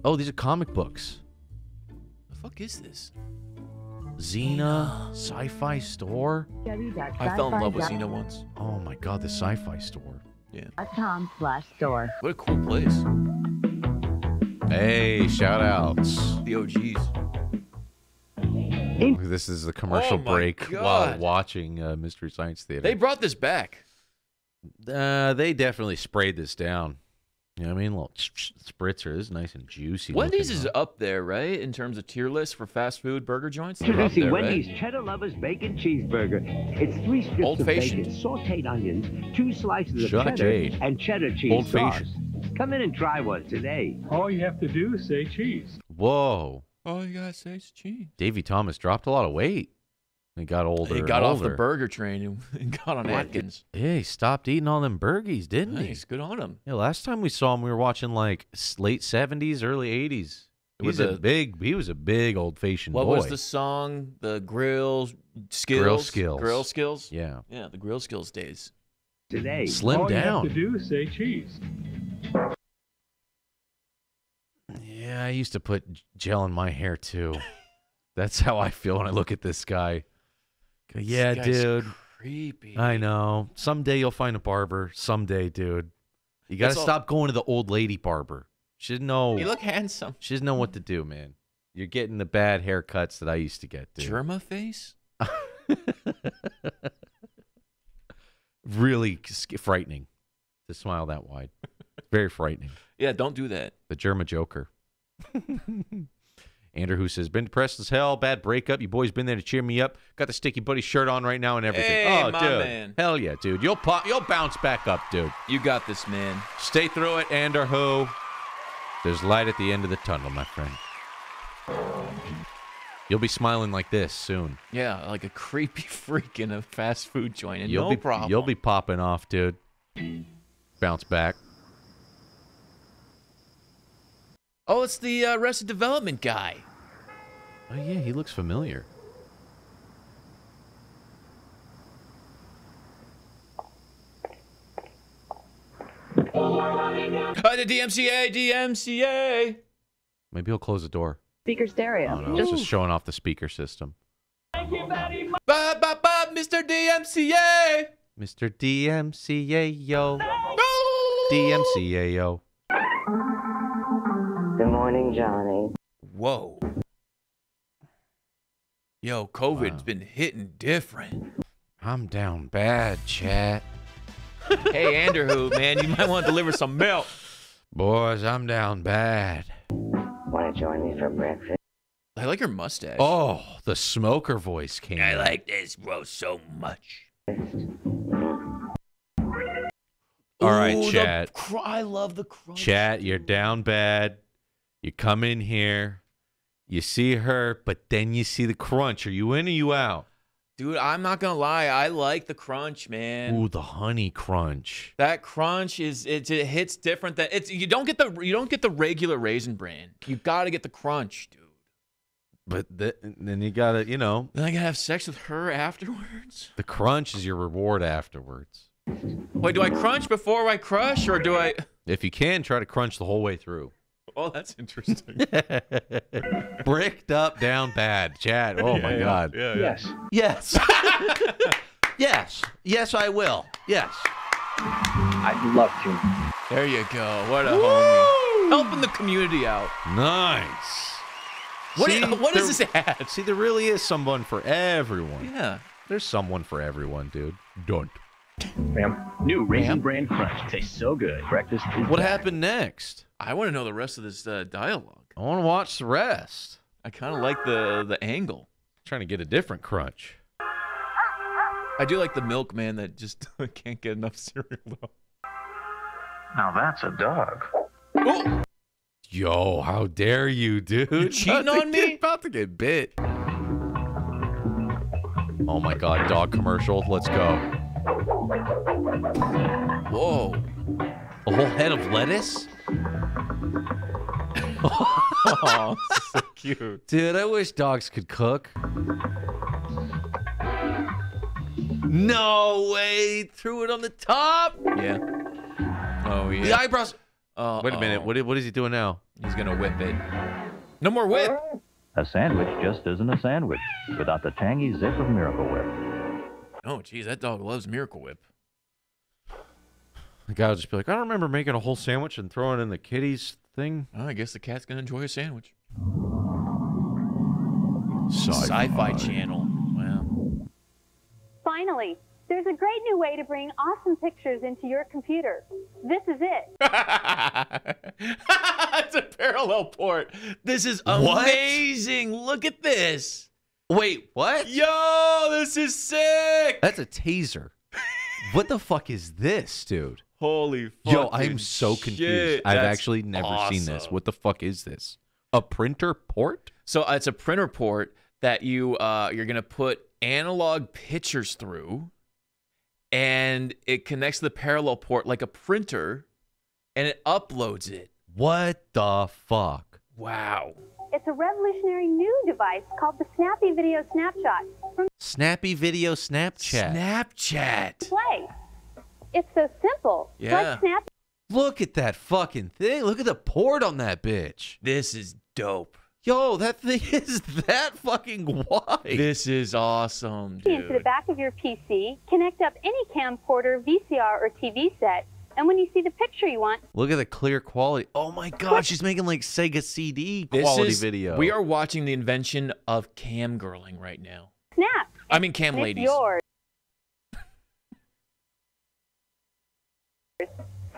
Oh, these are comic books. the fuck is this? Xena, Sci-Fi Store. I fell in love with Xena once. Oh my god, the Sci-Fi Store. Yeah. com slash store. What a cool place. Hey, shout outs. The OGs. This is the commercial Oh my break while watching uh, Mystery Science Theater. They brought this back. uh, they definitely sprayed this down. You know what I mean? A little spritzer. This is nice and juicy. Wendy's looking, is huh? up there, right? In terms of tier list for fast food burger joints. They're up Introducing there, Wendy's right? Cheddar Lovers Bacon Cheeseburger. It's three strips Old of fashioned. bacon, sauteed onions, two slices of Sauteed. cheddar, and cheddar cheese Old sauce. fashioned. Come in and try one today. All you have to do is say cheese. Whoa. All you gotta say is cheese. Davy Thomas dropped a lot of weight. He got older. He and got off the burger train and- <laughs> and got on Atkins. Yeah, he stopped eating all them burgies, didn't he? Nice, good on him. Yeah, last time we saw him, we were watching like late seventies, early eighties. He Was was a big. He was a big old fashioned What boy. was the song? The grill skills. Grill skills. Grill skills. Yeah. Yeah, the grill skills days. Today. Slim All down. you have to do is say cheese. Yeah, I used to put gel in my hair too. <laughs> That's how I feel when I look at this guy. Go, Yeah, dude. Creepy. I know. Someday you'll find a barber. Someday, dude. You got to That's all- stop going to the old lady barber. She doesn't know. You look handsome. She doesn't know what to do, man. You're getting the bad haircuts that I used to get, dude. Jerma face. <laughs> Really frightening to smile that wide. Very frightening. <laughs> Yeah, don't do that. The Jerma Joker. <laughs> Andrew, who says, been depressed as hell, bad breakup. You boys been there to cheer me up. Got the sticky buddy shirt on right now and everything. Hey, oh, my dude. man. Hell yeah, dude. You'll pop, you'll bounce back up, dude. You got this, man. Stay through it, Andrew, who. There's light at the end of the tunnel, my friend. You'll be smiling like this soon. Yeah, like a creepy <laughs> freak in a fast food joint, and you'll no be, problem. You'll be popping off, dude. Bounce back. Oh, it's the uh, Arrested Development guy. Oh yeah, he looks familiar. Uh, the DMCA, DMCA. Maybe he'll close the door. Speaker stereo. Oh no, it's just showing off the speaker system. Thank you very much. Ba, ba, ba, Mr. DMCA. Mr. DMCA yo. DMCA yo. Good Johnny. Whoa. Yo, COVID's been hitting different. I'm down bad, chat. <laughs> hey, Andrew, man, you might want to deliver some milk. Boys, I'm down bad. Want to join me for breakfast? I like your mustache. Oh, the smoker voice came. I like this roast so much. All right, Ooh, the chat. cr- I love the crunch. Chat, you're down bad. You come in here, you see her, but then you see the crunch. Are you in or you out? Dude, I'm not gonna lie, I like the crunch, man. Ooh, the honey crunch. That crunch is it, it hits different than it's you don't get the you don't get the regular raisin bran. You got to get the crunch, dude. But th- then you gotta, you know, Then I gotta have sex with her afterwards. the crunch is your reward afterwards. Wait, do I crunch before I crush, or do I? If you can, try to crunch the whole way through. <laughs> Oh, that's interesting. <laughs> Bricked up, down bad. Chat. Oh my Yeah, yeah, God. yeah, yeah. Yes. Yes. <laughs> yes. Yes, I will. Yes. I'd love to. There you go. What a homie. Helping the community out. Nice. What, See, what is there- this ad? See, there really is someone for everyone. Yeah. There's someone for everyone, dude. Don't. Ma'am. New Raisin Bran Crunch tastes so good. Breakfast What back. happened next? I want to know the rest of this uh, dialogue. I want to watch the rest. I kind of like the the angle. trying to get a different crunch. I do like the milkman that just <laughs> can't get enough cereal though. Now that's a dog. Yo, how dare you, dude? You cheating About to on get- me? About to get bit. Oh my god, dog commercial. Let's go. Whoa. A whole head of lettuce? Oh, so cute. Dude, I wish dogs could cook. No way! Threw it on the top. Yeah. Oh yeah. The eyebrows. Uh, Wait a minute. What, what is he doing now? He's gonna whip it. No more whip. A sandwich just isn't a sandwich without the tangy zip of Miracle Whip. Oh, geez, that dog loves Miracle Whip. The guy would just be like, I don't remember making a whole sandwich and throwing it in the kitty's thing. Oh, I guess the cat's gonna enjoy a sandwich. Sci-fi. Sci-fi Channel. Wow. Finally, there's a great new way to bring awesome pictures into your computer. This is it. <laughs> it's a parallel port. This is What? amazing. Look at this. Wait, what? Yo, this is sick. That's a taser. what the fuck is this, dude? Holy fuck Yo, I'm so confused. shit. I've That's actually never seen this. What the fuck is this? A printer port? So uh, it's a printer port that you uh, you're gonna put analog pictures through, and it connects to the parallel port like a printer, and it uploads it. What the fuck? Wow. It's a revolutionary new device called the Snappy Video Snapshot from Snappy video Snapchat. Snapchat. Play. It's so simple. Yeah. Like Snap Look at that fucking thing. Look at the port on that bitch. This is dope. Yo, that thing <laughs> is that fucking wide. This is awesome, dude. into the back of your PC, connect up any camcorder, VCR, or TV set, and when you see the picture you want, Look at the clear quality. Oh my god, she's making like Sega CD This quality is, video. We are watching the invention of cam girling right now. snap. I mean, cam and ladies. It's yours.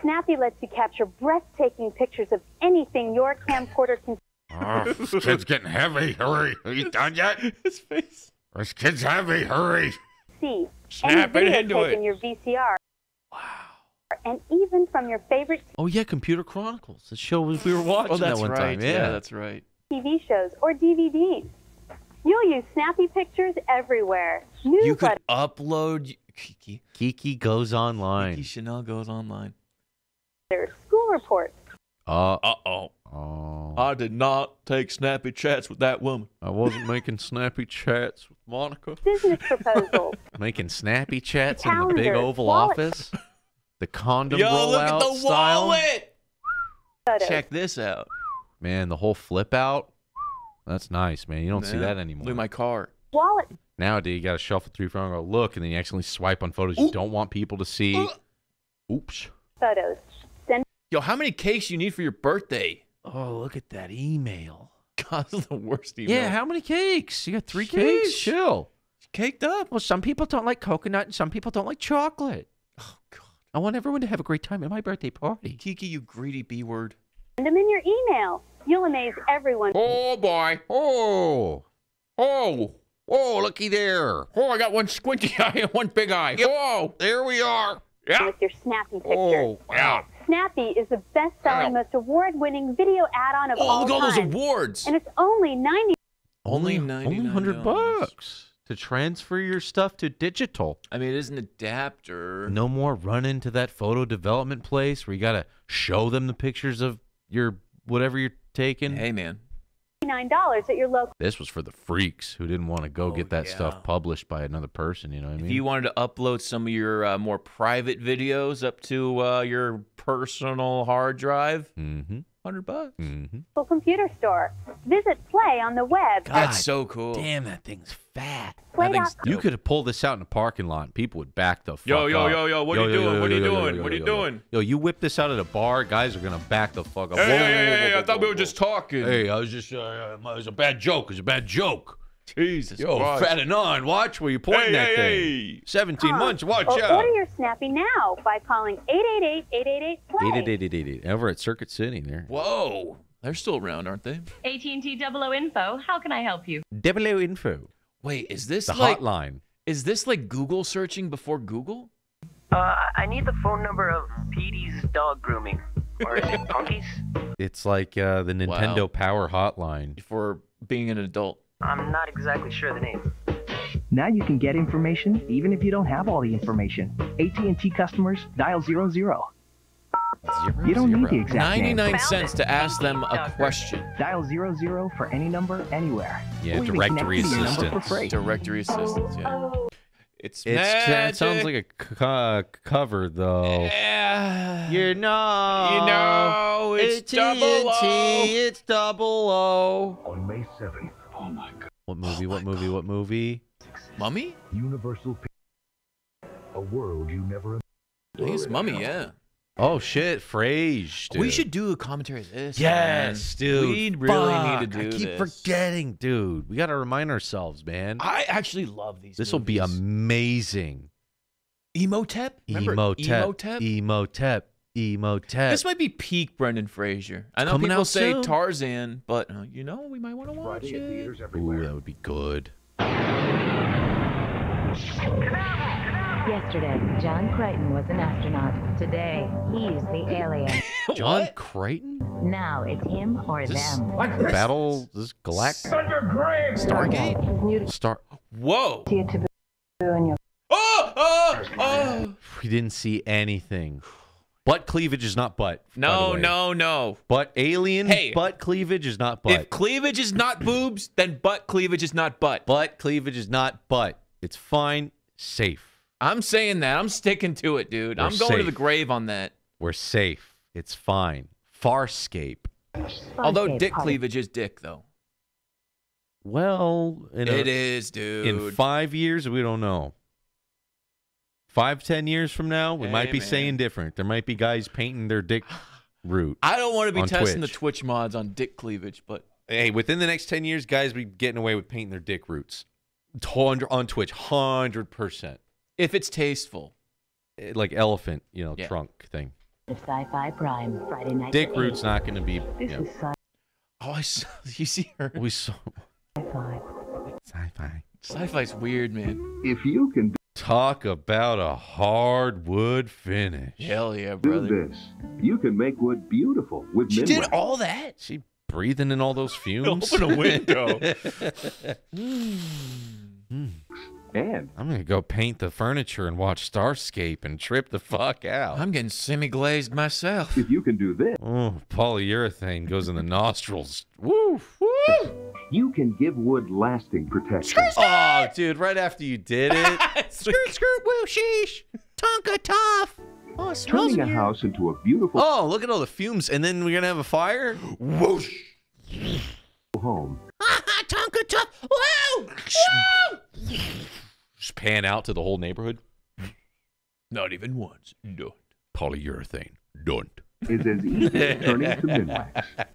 Snappy lets you capture breathtaking pictures of anything your camcorder can <laughs> Oh, this kid's getting heavy. Hurry. Are you done yet? <laughs> His face. This kid's heavy. Hurry. see. Snap any it video into it. in your VCR. Wow. And even from your favorite Oh yeah, Computer Chronicles. The show was we were <laughs> oh, watching Oh, that's that one right. time. Yeah. that's right. TV shows or DVDs. You'll use snappy pictures everywhere. You could upload Kiki. Kiki goes online. Kiki Chanel goes online. There's school reports, Uh Uh oh. oh. I did not take snappy chats with that woman. I wasn't making snappy chats with Monica. business proposals, <laughs> Making snappy chats in the big Oval wallet. Office. The condom Yo, rollout look at the style. wallet. Check this out. Man, the whole flip out. That's nice, man. You don't see that anymore. Look at my car. wallet, Nowadays, you got to shuffle through your phone and go look, and then you accidentally swipe on photos you don't want people to see. Oops. photos. Send Yo, how many cakes you need for your birthday? Oh, look at that email. <laughs> God, this is the worst email. Yeah, how many cakes? You got three cakes? Sheesh. Chill. caked up. Well, some people don't like coconut and some people don't like chocolate. Oh, God. I want everyone to have a great time at my birthday party. Kiki, you greedy B word. Send them in your email. You'll amaze everyone. Oh, boy. Oh. Oh. Oh, looky there. Oh, I got one squinty <laughs> eye and one big eye. Oh, There we are. yeah. with your snappy picture. Oh, Yeah. Snappy is the best-selling, Ow. most award-winning video add-on of Oh, all look at all those awards. And it's only 90 Only only 100 bucks to transfer your stuff to digital. I mean, it is an adapter. No more run into that photo development place where you got to show them the pictures of your whatever you're taking. Hey, man. $99 at your local This was for the freaks who didn't want to go Oh, get that yeah. stuff published by another person. You know what I mean? If you wanted to upload some of your uh, more private videos up to uh, your personal hard drive, mm-hmm. 100 bucks. Mm-hmm. computer store. Visit Play on the web. That's so cool. Damn, that thing's fat. That thing's Play.com. You could have pulled this out in a parking lot and people would back the fuck up. Yo, yo, up. yo, yo, what are you doing? What are you doing? What are you yo, yo. doing? Yo, you whip this out at a bar, guys are going to back the fuck up. Hey, Whoa, hey, whoa, hey, whoa, hey, whoa, I thought whoa, we were whoa. just talking. Hey, I was just, uh, it was a bad joke. It was a bad joke. Jesus Yo, Christ. fat and on. Watch where you pointing Hey, that hey, thing. hey. 17 Huh. months. Watch Or out. Order your Snappy now by calling 888-888-PLAY. 88888. Over at Circuit City there. Whoa. They're still around, aren't they? AT&T Double O Info. How can I help you? Double O info. Wait, is this The like hotline. Is this like Google searching before Google? Uh, I need the phone number of Petey's dog grooming. Or is it Punky's? It's like uh, the Nintendo Wow. Power Hotline. For being an adult. I'm not exactly sure the name. Now you can get information even if you don't have all the information. AT&T customers dial zero zero. Zero, You don't need the exact name. 99 Found cents to ask them a question. Dial zero zero for any number anywhere. Yeah, Or directory connect to your number assistance. For free. Directory assistance, yeah. It's, It's, it sounds like a uh, cover, though. Yeah. You know. You know, it's double O. TNT, It's double O. On May 7th. Oh my god. What movie? Oh what movie? What movie? Mummy? Universal A world you never I think it's Mummy, yeah. Oh shit, Frage. dude. We should do a commentary of this. Yes, man. dude. We really Fuck, need to do I keep this. forgetting, dude. We got to remind ourselves, man. I actually love these. This will be amazing. Emotep? Remember Emotep. Emotep? Emotep. Emotep. This might be peak Brendan Fraser. I know coming people say soon. Tarzan, but uh, you know we might want to watch Friday it. Ooh, that would be good. Yesterday, John Crichton was an astronaut. Today, he's the alien. <laughs> John Crichton? Now it's him or Is this them. Battle? This Galact? Stargate? Star. Whoa! See it to in your Oh! Oh! Oh! We didn't see anything. Butt cleavage is not butt. No, no, no. Butt alien Hey. butt cleavage is not butt. If cleavage is not boobs, then butt cleavage is not butt. butt cleavage is not butt. It's fine, safe. I'm saying that. I'm sticking to it, dude. We're I'm going to the grave on that. We're safe. It's fine. Farscape. Although dick party. cleavage is dick, though. Well, in a- It is, dude. In five years, we don't know. Five, ten years from now, we might be man. saying different. There might be guys painting their dick <sighs> root. I don't want to be testing Twitch. the Twitch mods on dick cleavage, but Hey, within the next ten years, guys, be getting away with painting their dick roots. On Twitch, hundred percent. if it's tasteful. Eh, Like elephant, you know, Yeah. trunk thing. The Sci-Fi Prime Friday night. Dick root's not going to be. This You know, is Oh, I saw, <laughs> you see her. we saw Sci-Fi. sci-fi. Sci-fi's weird, man. If you can Talk about a hardwood finish. Hell yeah, brother. do this, you can make wood beautiful with She did all that. She breathing in all those <laughs> fumes. Open a window. <laughs> Hmm. And I'm gonna go paint the furniture and watch Starscape and trip the fuck out. I'm getting semi-glazed myself. if you can do this, Oh, polyurethane goes in the nostrils. <laughs> Woo, woo. You can give wood lasting protection. Oh, dude, right after you did it. <laughs> skirt, skirt, woo, sheesh. Tonka tough. Oh, it smells Turning a weird. house into a beautiful Oh, look at all the fumes, and then we're gonna have a fire. Whoosh. home. Tonka tough. Woo! Woo! Just pan out to the whole neighborhood. Not even once. Don't. Polyurethane. Don't. is as easy as turning to Minwax. <laughs>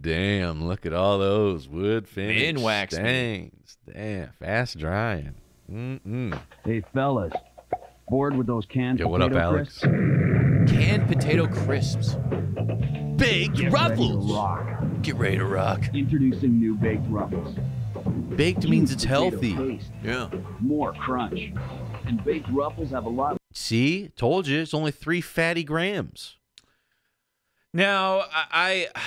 Damn, look at all those wood finish Minwax, man. stains. Damn, fast drying. Mm-mm. Hey, fellas. Bored with those canned Yo, what up, Alex? crisps? Canned potato crisps. Baked Get ready to ruffles. rock. Get ready to rock. Introducing new baked ruffles. Baked Huge means it's healthy. taste, Yeah. more crunch. And baked ruffles have a lot See, told you, it's only three fatty grams. Now, I I,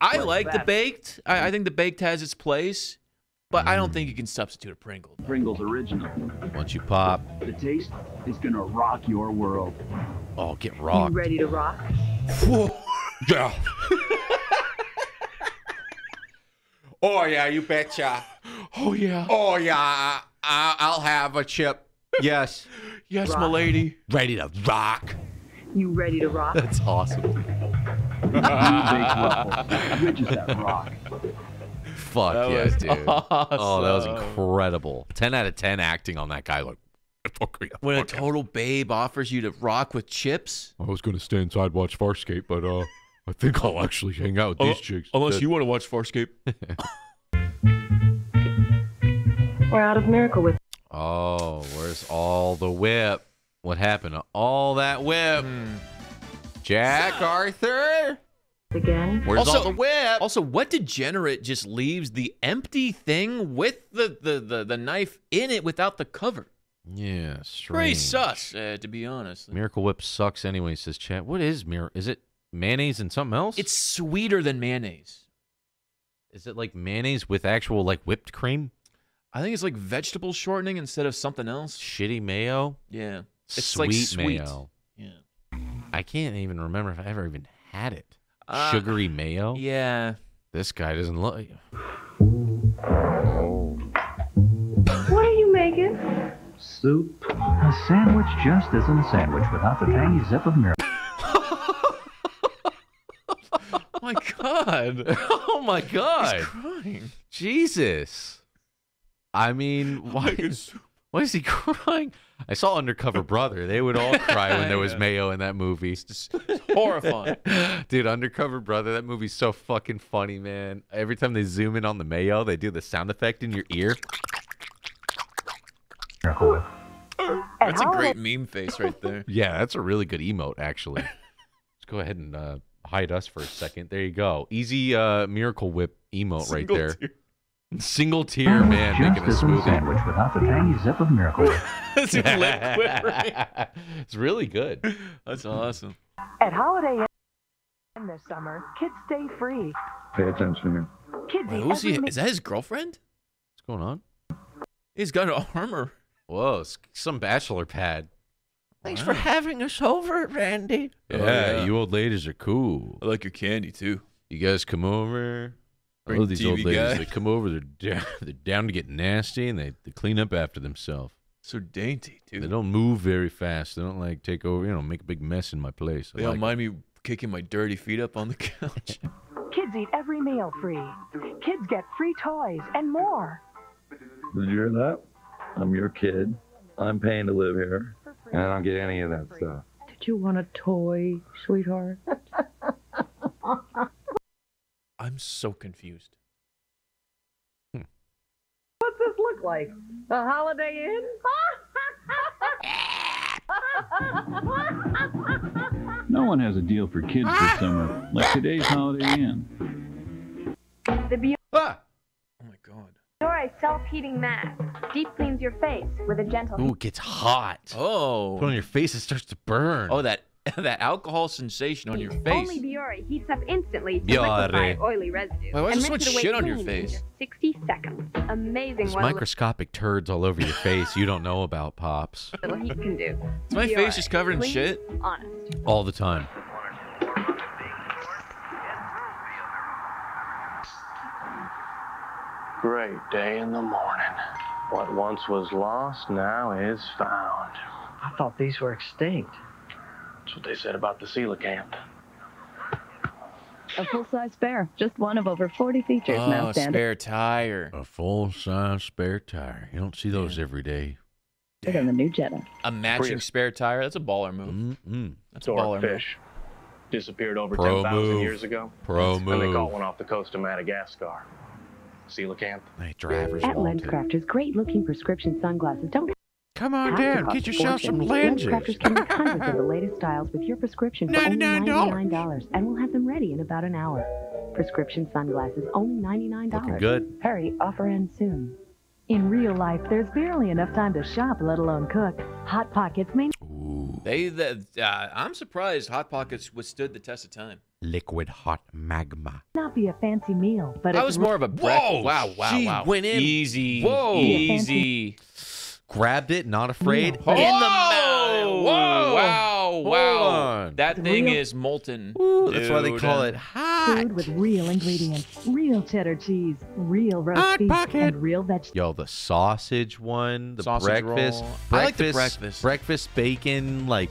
I What's like the baked. I, I think the baked has its place, but I don't think you can substitute a Pringle. though. Pringles original. Once you pop, The taste is gonna rock your world. oh, get You rocked. ready to rock? <laughs> Yeah. oh yeah, you betcha. Oh yeah. Oh yeah, I, I, I'll have a chip. Yes. <laughs> Yes, Rock. my lady. Ready to rock. You ready to rock? That's awesome. New baked ruffles. That rock. Fuck That yeah, was dude. Oh, that was incredible. Ten out of ten acting on that guy. Like, fuck yeah, When a fuck yeah. total babe offers you to rock with chips, I was gonna stay inside watch Farscape, but uh, I think I'll actually hang out with these chicks. unless That- you want to watch Farscape. <laughs> We're out of Miracle Whip. Oh, where's all the whip? What happened to all that whip? Hmm. Jack <gasps> Arthur? Again? Where's also, all the whip? Also, what degenerate just leaves the empty thing with the, the, the, the knife in it without the cover? Yeah, Pretty strange. sus, uh, to be honest. Miracle Whip sucks anyway, says Chad. What is mir? Is it mayonnaise and something else? It's sweeter than mayonnaise. Is it like mayonnaise with actual like whipped cream? I think it's like vegetable shortening instead of something else. Shitty mayo? Yeah. It's sweet like sweet. mayo. Yeah. I can't even remember if I ever even had it. Uh, Sugary mayo? Yeah. This guy doesn't look. What are you making? Soup. A sandwich just isn't a sandwich without the tangy zip of miracle. <laughs> Oh my god. oh my god. He's crying. Jesus. I mean, why is why is he crying? I saw Undercover Brother. They would all cry when there was <laughs> Yeah. mayo in that movie. It's just horrifying. <laughs> Dude, Undercover Brother, that movie's so fucking funny, man. Every time they zoom in on the mayo, they do the sound effect in your ear. Miracle Whip. That's a great meme face right there. <laughs> Yeah, that's a really good emote, actually. Let's go ahead and uh, hide us for a second. There you go. Easy uh, Miracle Whip emote right Single there. tear. Single tier, man, just making a isn't a smoothie. sandwich without the tangy zip of Miracle Whip. That's a <laughs> lip quivering. it's really good. That's awesome. At Holiday Inn this summer, kids stay free. Pay attention here. Kids Wait, who's he? Is that his girlfriend? What's going on? He's got an armor. Whoa, s- some bachelor pad. Thanks for having us over, Randy. Yeah, Oh, yeah. you old ladies are cool. I like your candy too. You guys come over. I love these TV old ladies. guy. They come over. They're <laughs> down, they're down to get nasty, and they, they clean up after themselves. So dainty, dude. They don't move very fast. They don't like take over. You know, make a big mess in my place. I They don't like mind me kicking my dirty feet up on the <laughs> couch. Kids eat every meal free. Kids get free toys and more. Did you hear that? I'm your kid. I'm paying to live here. And I don't get any of that stuff. Did you want a toy, sweetheart? I'm so confused. Hmm. What's this look like? A Holiday Inn? <laughs> No one has a deal for kids this summer like today's Holiday Inn. The Biore ah! Oh my god. self-heating mask deep cleans your face with a gentle Ooh, it gets hot. Oh. Put it on your face, it starts to burn. Oh, that <laughs> that alcohol sensation on your face. Only Biore heats up instantly to Biore. liquefy oily residue. Wait, why is and there so rinse much shit on your face? 60 seconds. Amazing There's microscopic turds all over your <laughs> face you don't know about, Pops. little heat can do. Is my face Biore. just covered in Clean, shit? Honest. All the time. Great day in the morning. What once was lost now is found. I thought these were extinct. That's what they said about the coelacanth. A full-size spare, just one of over 40 features now Oh, standard. spare tire. A full size spare tire. You don't see those every day. than the new Jetta. A matching Prius. spare tire. That's a baller move. Mm-mm. That's a baller move. Disappeared over Pro 10,000 years ago. Pro And they caught one off the coast of Madagascar. Coelacanth. Hey, drivers At want it. LensCrafters, great-looking prescription sunglasses don't Come on have down. Get a yourself some fortune. lenses. LensCrafters carries hundreds of the latest styles with your prescription for $99. $99, and we'll have them ready in about an hour. Prescription sunglasses, only $99. Looking good. Hurry, offer ends soon. In real life, there's barely enough time to shop, let alone cook. Hot Pockets may They, the, uh, I'm surprised Hot Pockets withstood the test of time. Liquid hot magma. not be a fancy meal, but I was more of a breakfast. Wow, wow, She wow. went in- Easy. Whoa. Easy. Grabbed it, not afraid. In the mouth. Whoa. Wow, wow. on. That thing Real- is molten. That's why they call it hot. food with real ingredients, real cheddar cheese, real roast Hot beef, Pocket. and real vegetables. Yo, the sausage one, the Sausage breakfast, roll. breakfast, I like the breakfast. breakfast bacon, like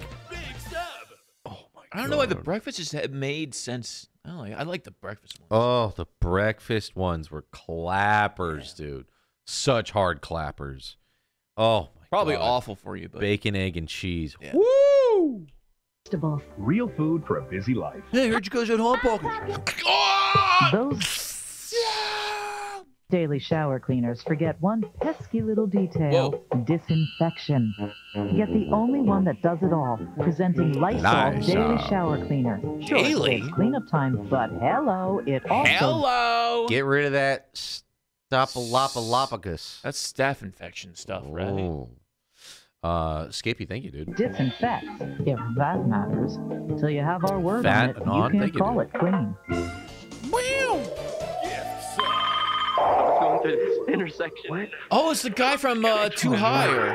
Oh my! I don't know why the God. breakfast just made sense. I, don't like, I like the breakfast one. oh, the breakfast ones were clappers, dude. Such hard clappers. Oh, my Probably God. awful for you, but Bacon, egg, and cheese. Yeah. Woo! Real food for a busy life. Hey, heard you guys had hot pockets. Those Daily shower cleaners forget one pesky little detail disinfection. Yet the only one that does it all, presenting Lysol Lysol. Daily Shower Cleaner. Sure, it Daily? saves cleanup time, but hello, it also Hello. Get rid of that staphylococcus. That's staph infection stuff, right? Oh. Uh, Scapy, thank you, dude. Disinfect, if that matters. Till you have our word Fat on it, and you can't thank you, call dude. it clean. Going through this intersection. Oh, it's the guy from uh, Too High or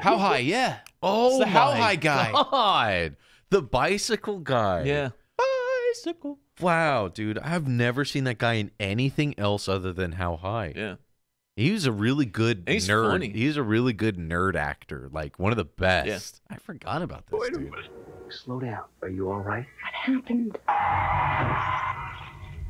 How High? Yeah. Oh, it's the How High guy. God. The bicycle guy. Yeah. Bicycle. Wow, dude. I've never seen that guy in anything else other than How High. Yeah. He was a really good And he's nerd. funny. He's a really good nerd actor. Like one of the best. I forgot about this, dude. Slow down. Are you all right? What happened?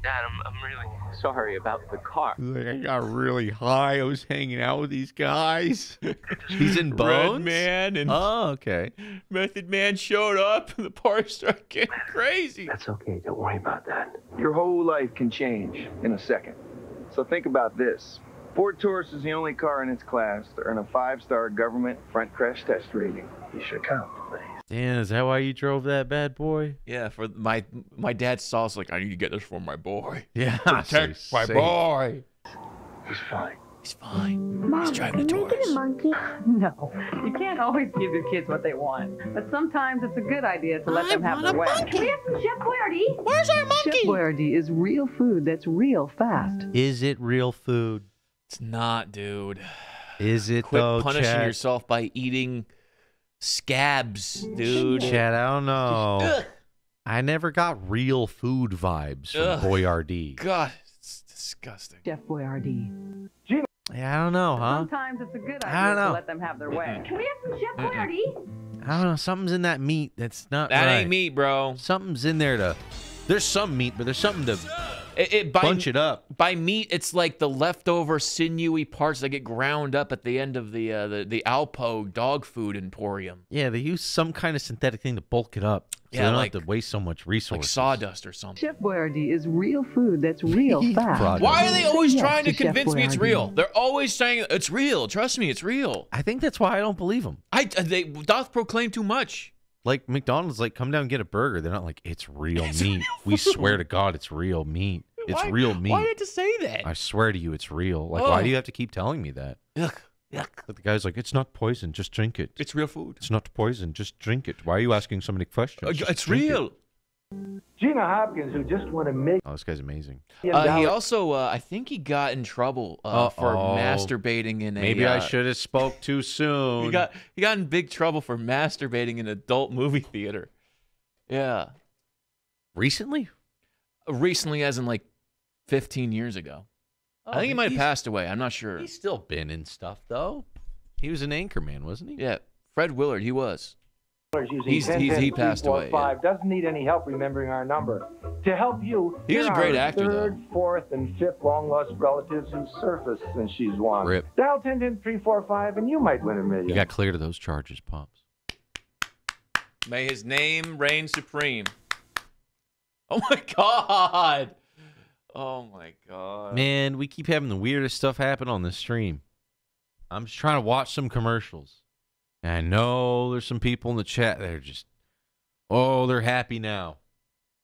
Dad, I'm, I'm really sorry about the car. Like, I got really high. I was hanging out with these guys. <laughs> He's in <laughs> Bones? Red Man and Oh, okay. Method Man showed up and <laughs> the party started getting crazy. That's okay. Don't worry about that. Your whole life can change in a second. So think about this. Ford Taurus is the only car in its class to earn a five-star government front crash test rating. You should come, please. Dan, is that why you drove that bad boy? Yeah, for my my dad saw us like I need to get this for my boy. <laughs> Yeah. Protect so my safe. boy. He's fine. He's fine. Mom, He's driving a can I get Taurus. a monkey? <laughs> No, you can't always give your kids what they want. But sometimes it's a good idea to let them have their way. Can we have some Chef Boyardee? Where's our monkey? Chef Boyardee is real food that's real fast. Is it real food? It's not, dude. Is it Quit though, punishing Chad? yourself by eating scabs, dude. Chad, I don't know. Ugh. I never got real food vibes from Ugh. Boyardee. God, it's disgusting. Chef Boyardee. Yeah, I don't know, huh? Sometimes it's a good I don't idea to know. let them have their way. Can we have some Chef Boyardee? I don't know. Something's in that meat that's not That right. ain't meat, bro. Something's in there to. There's some meat, but there's something to It, it, by, bunch it up. by meat, it's like the leftover sinewy parts that get ground up at the end of the uh, the the Alpo dog food emporium, Yeah, they use some kind of synthetic thing to bulk it up. So Yeah, they don't like- have to waste so much resource. like sawdust or something. Chef Boyardee is real food that's <laughs> real fast. Product. Why are they always yes trying to Chef convince me it's real? They're always saying it's real. Trust me, it's real. I think that's why I don't believe them. I they doth proclaim too much. Like McDonald's, like come down and get a burger. They're not like it's real meat. we swear to God, it's real meat. <laughs> It's Why- real meat. Why do you have to say that? I swear to you, it's real. Like, why Oh. do you have to keep telling me that? Yuck, yuck. But the guy's like, it's not poison. Just drink it. It's real food. It's not poison. Just drink it. Why are you asking so many questions? Uh, it's real. it. Real. Gina Hopkins, who just won a million. Oh, this guy's amazing. Uh, he also, uh, I think he got in trouble uh, for masturbating in a. Maybe I uh, should have spoke too <laughs> soon. He got he got in big trouble for masturbating in adult movie theater. Yeah, recently. recently, as in like 15 years ago. I think he might have passed away. I'm not sure. He's still been in stuff though. He was an anchorman, wasn't he? Yeah, Fred Willard. He was. Using He's- 10, he's- 10, he 3, passed 4, away, yeah. 5, Doesn't need any help remembering our number. To help you, He was a great are actor, though. third, fourth, and fifth long-lost relatives who surfaced since she's won. Rip. Dial 10, 10, 3, 4, 5, and you might win a million. You got clear to those charges, pops. May his name reign supreme. Oh my God. Oh my God. Man, we keep having the weirdest stuff happen on this stream. I'm just trying to watch some commercials. And I know there's some people in the chat that are just, oh, they're happy now.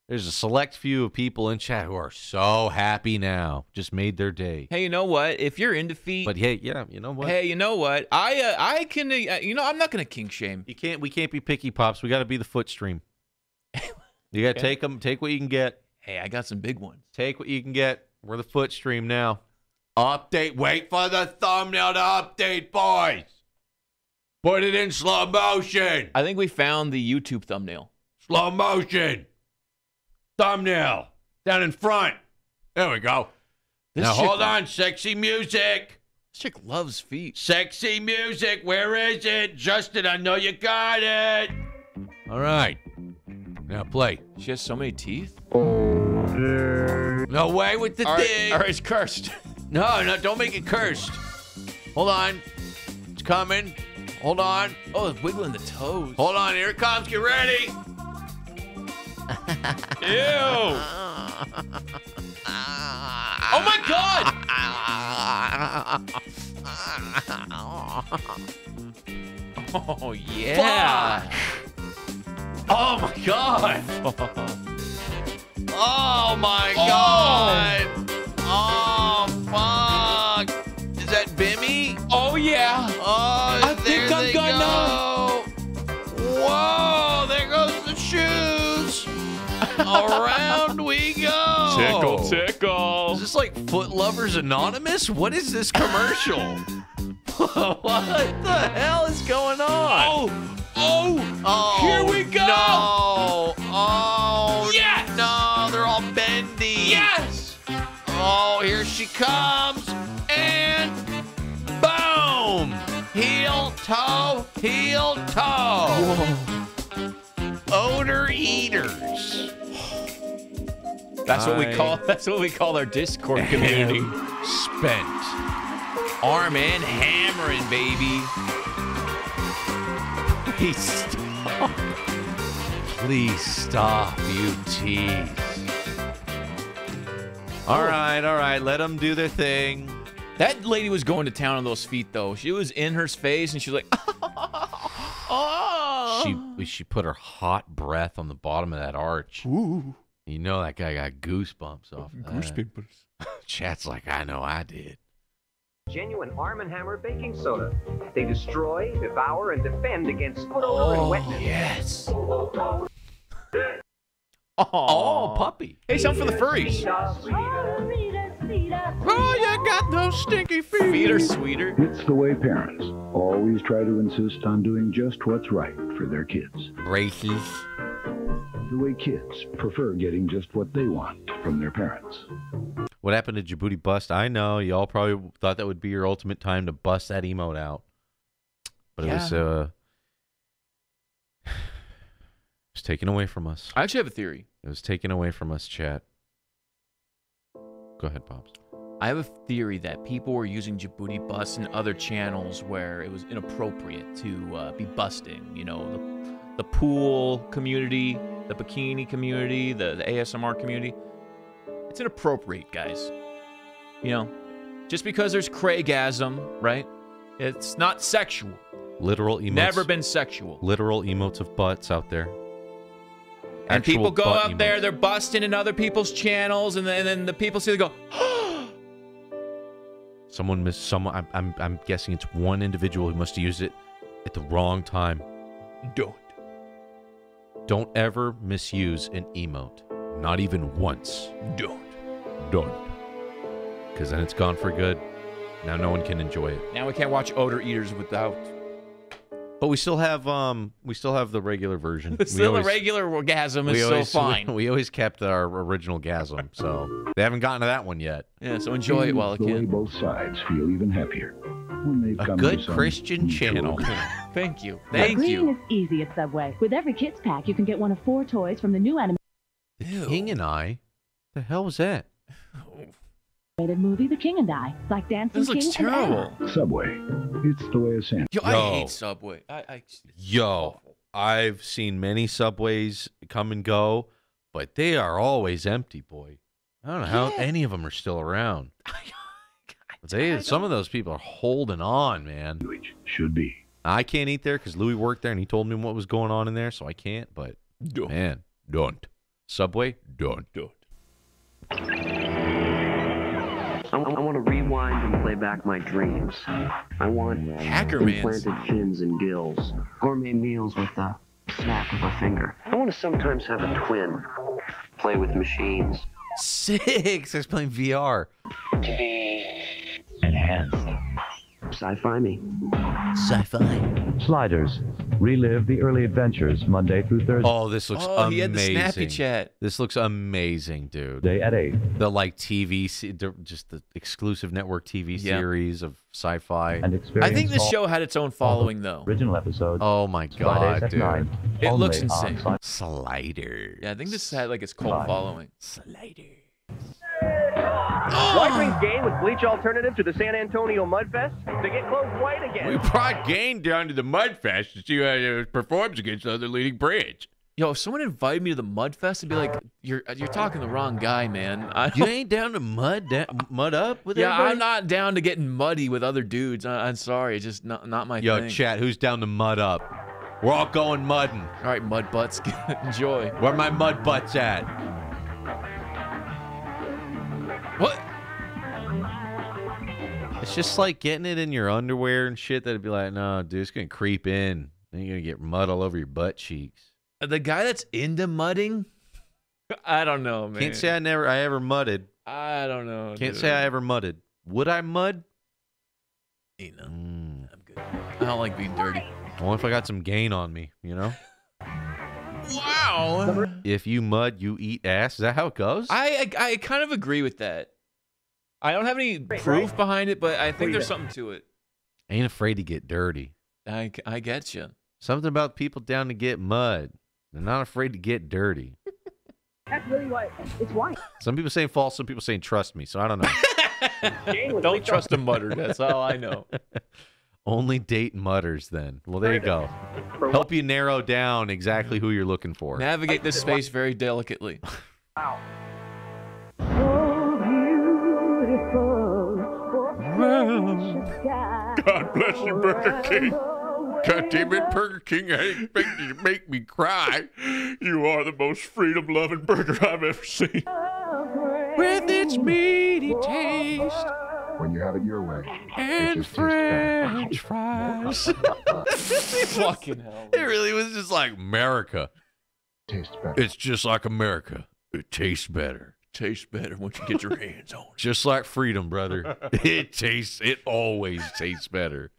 There's a select few of people in chat who are so happy now. Just made their day. Hey, you know what? If you're in defeat, But hey, yeah, you know what? hey, you know what? I uh, I can uh, you know I'm not gonna king shame. You can't. We can't be picky, pops. We got to be the foot stream. You got to <laughs> Okay. take them. Take what you can get. Hey, I got some big ones. Take what you can get. We're the foot stream now. Update. Wait for the thumbnail to update, boys. Put it in slow motion. I think we found the YouTube thumbnail. Slow motion. Thumbnail down in front. There we go. This now hold on. Sexy music. This chick loves feet. Sexy music. Where is it, Justin? I know you got it. All right. Now play. She has so many teeth. No way with the All thing. all right, it's cursed. No, no, don't make it cursed. Hold on. It's coming. Hold on. Oh, it's wiggling the toes. Hold on. Here it comes. Get ready. Ew. Oh my god! Oh yeah. Oh my god! Oh my god! Oh fuck! Around we go. Tickle, tickle. Is this like Foot Lovers Anonymous? What is this commercial? <laughs> what the hell is going on? Oh, oh, Oh, here we go. No. Oh, Yes. no. They're all bendy. Yes. Oh, here she comes. And boom. Heel, toe, heel, toe. Whoa Odor eaters. That's what we call. <laughs> That's what we call our Discord community. spent. Arm in, hammering, baby. Please stop. Please stop, you tease. All oh. right, all right. Let them do their thing. That lady was going to town on those feet, though. She was in her face, and she was like, <laughs> "Oh." She she put her hot breath on the bottom of that arch. Ooh. You know that guy got goosebumps off. of that. Goosebumps. <laughs> Chat's like, I know I did. Genuine Arm & Hammer baking soda. They destroy, devour, and defend against foot oh, odor and wetness. yes. <laughs> Oh, puppy. Hey, something for the furries. Oh, you got those stinky feet. Feet are sweeter. It's the way parents always try to insist on doing just what's right for their kids. Braces. The way kids prefer getting just what they want from their parents. What happened to Jaboody bust? I know y'all probably thought that would be your ultimate time to bust that emote out, but it was uh, <sighs> it was taken away from us. I actually have a theory. It was taken away from us, chat. Go ahead, pops. I have a theory that people were using Jaboody bus and other channels where it was inappropriate to uh, be busting. You know, the, the pool community, the bikini community, the, the ASMR community. It's inappropriate, guys. You know, just because there's Craigasm, right? It's not sexual. Literal emotes. Never been sexual. literal emotes of butts out there. And Actual people go out there, they're busting in other people's channels, and then, and then the people see they go, <gasps> Someone missed. Someone. I'm, I'm. I'm guessing it's one individual who must have used it at the wrong time. Don't. Don't ever misuse an emote. Not even once. Don't. Don't. Because then it's gone for good. Now no one can enjoy it. now we can't watch Odor Eaters without. But we still have um. We still have the regular version. <laughs> We Still, always- the regular orgasm is always- so <laughs> fine. We always kept our original gasm, so they haven't gotten to that one yet. Yeah, so enjoy it while it can. both sides feel even happier when they've A come good to Christian channel. <laughs> Thank you. Thank Agreeing you. is easy at Subway. With every kids pack, you can get one of four toys from the new animated King and I. The hell was that? Movie The King and I. It's like dancing This looks King and terrible. Anna. Subway. It's the way of sandwich. Yo, I Yo. hate Subway. I, I Yo, I've seen many subways come and go, but they are always empty, boy. I don't know how any of them are still around. <laughs> But they, some of those people are holding on, man. Should be. I can't eat there because Louis worked there and he told me what was going on in there, so I can't. But don't. man, don't Subway, don't don't. I, I want to rewind and play back my dreams. I want Hackermans. implanted fins and gills, gourmet meals with a snap of a finger. I want to sometimes have a twin, play with machines. Six. I was playing VR. To be enhanced. Sci-fi me. Sci-fi. Sliders. Relive the early adventures Monday through Thursday. Oh, this looks Oh, amazing. he had the snappy chat. This looks amazing, dude. Day at 8. The like TV, just the exclusive network TV Yeah. series of sci-fi. And experience I think this show had its own following, though. Original episodes. Oh my Fridays god, dude! 9, It looks insane. Sci- Slider. Yeah, I think this had like its cult Slide. following. Slider. Why bring Gain with bleach alternative to the San Antonio Mudfest? To get clothes white again. We brought Gain down to the Mudfest to see how it performs against other leading brands. Yo, if someone invited me to the Mud Fest, I'd be like, "You're you're talking the wrong guy, man." I You ain't down to mud da- mud up with yeah, everybody? I'm not down to getting muddy with other dudes. I, I'm sorry, it's just not not my Yo, thing. chat, who's down to mud up? We're all going mudding. All right, mud butts, <laughs> enjoy. Where my mud butts at? What? It's just like getting it in your underwear and shit. That'd be like, no, dude, it's gonna creep in. Then you're gonna get mud all over your butt cheeks. The guy that's into mudding, <laughs> I don't know, man. Can't say I never, I ever mudded. I don't know. Can't dude. say I ever mudded. Would I mud? You know, Mm. I don't like being dirty. Only if I got some gain on me, you know. Wow. If you mud, you eat ass. Is that how it goes? I, I I kind of agree with that. I don't have any proof behind it, but I think there's something to it. Ain't afraid to get dirty. I, I get you. Something about people down to get mud. They're not afraid to get dirty. <laughs> That's really what it's white. Some people saying false. Some people saying trust me. So I don't know. <laughs> Don't trust a mudder. That's all I know. <laughs> Only date mutters then. Well, there you go. Help you narrow down exactly who you're looking for. Navigate this space very delicately. God bless you, Burger King. God damn it, Burger King, I expect you to make me cry. You are the most freedom loving burger I've ever seen. With its meaty taste When you have it your way, and French fries. <laughs> Fucking hell. It really was just like America. tastes better. It's just like America. It tastes better. Tastes better once you get your <laughs> hands on it. Just like freedom, brother. <laughs> It tastes. It always tastes better.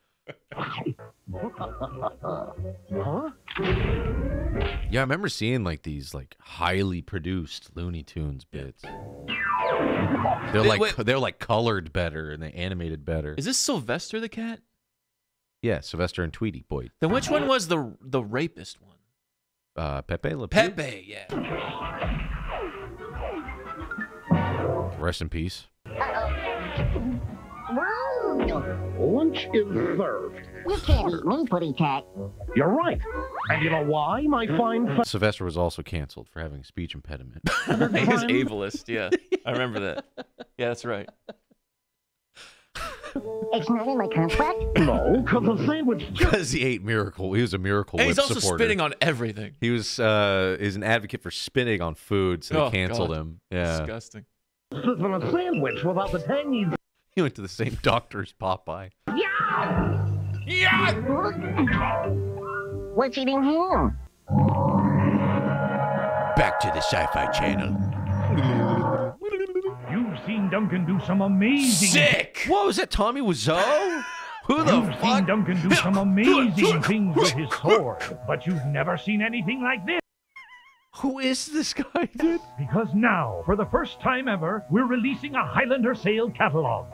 Huh? Yeah, I remember seeing like these like highly produced Looney Tunes bits. They're like wait. they're like colored better and they animated better. Is this Sylvester the cat? Yeah, Sylvester and Tweety Boy. Then which one was the the rapist one? Uh, Pepe Le Pew? Pepe, yeah. Rest in peace. Lunch is served. You can't eat me, Putty Cat. You're right. And you know why, my fine friend? Sylvester was also canceled for having a speech impediment. <laughs> <laughs> he was ableist, yeah. I remember that. Yeah, that's right. It's not in my contract. No, because the sandwich Because <laughs> he ate Miracle. He was a Miracle And Whip he's also supporter. spitting on everything. He was uh is an advocate for spitting on food, so Oh, they canceled God. him. Yeah. Disgusting. sits on a sandwich without the tangy. <laughs> He went to the same <laughs> doctor as Popeye. Yeah! Yeah! What's eating him? Back to the sci-fi channel. <laughs> You've seen Duncan do some amazing. Sick! Whoa, is that Tommy Wiseau? Who the You've seen Duncan do some amazing things with his sword, but you've never seen anything like this. Who is this guy, dude? Because now, for the first time ever, we're releasing a Highlander sale catalog.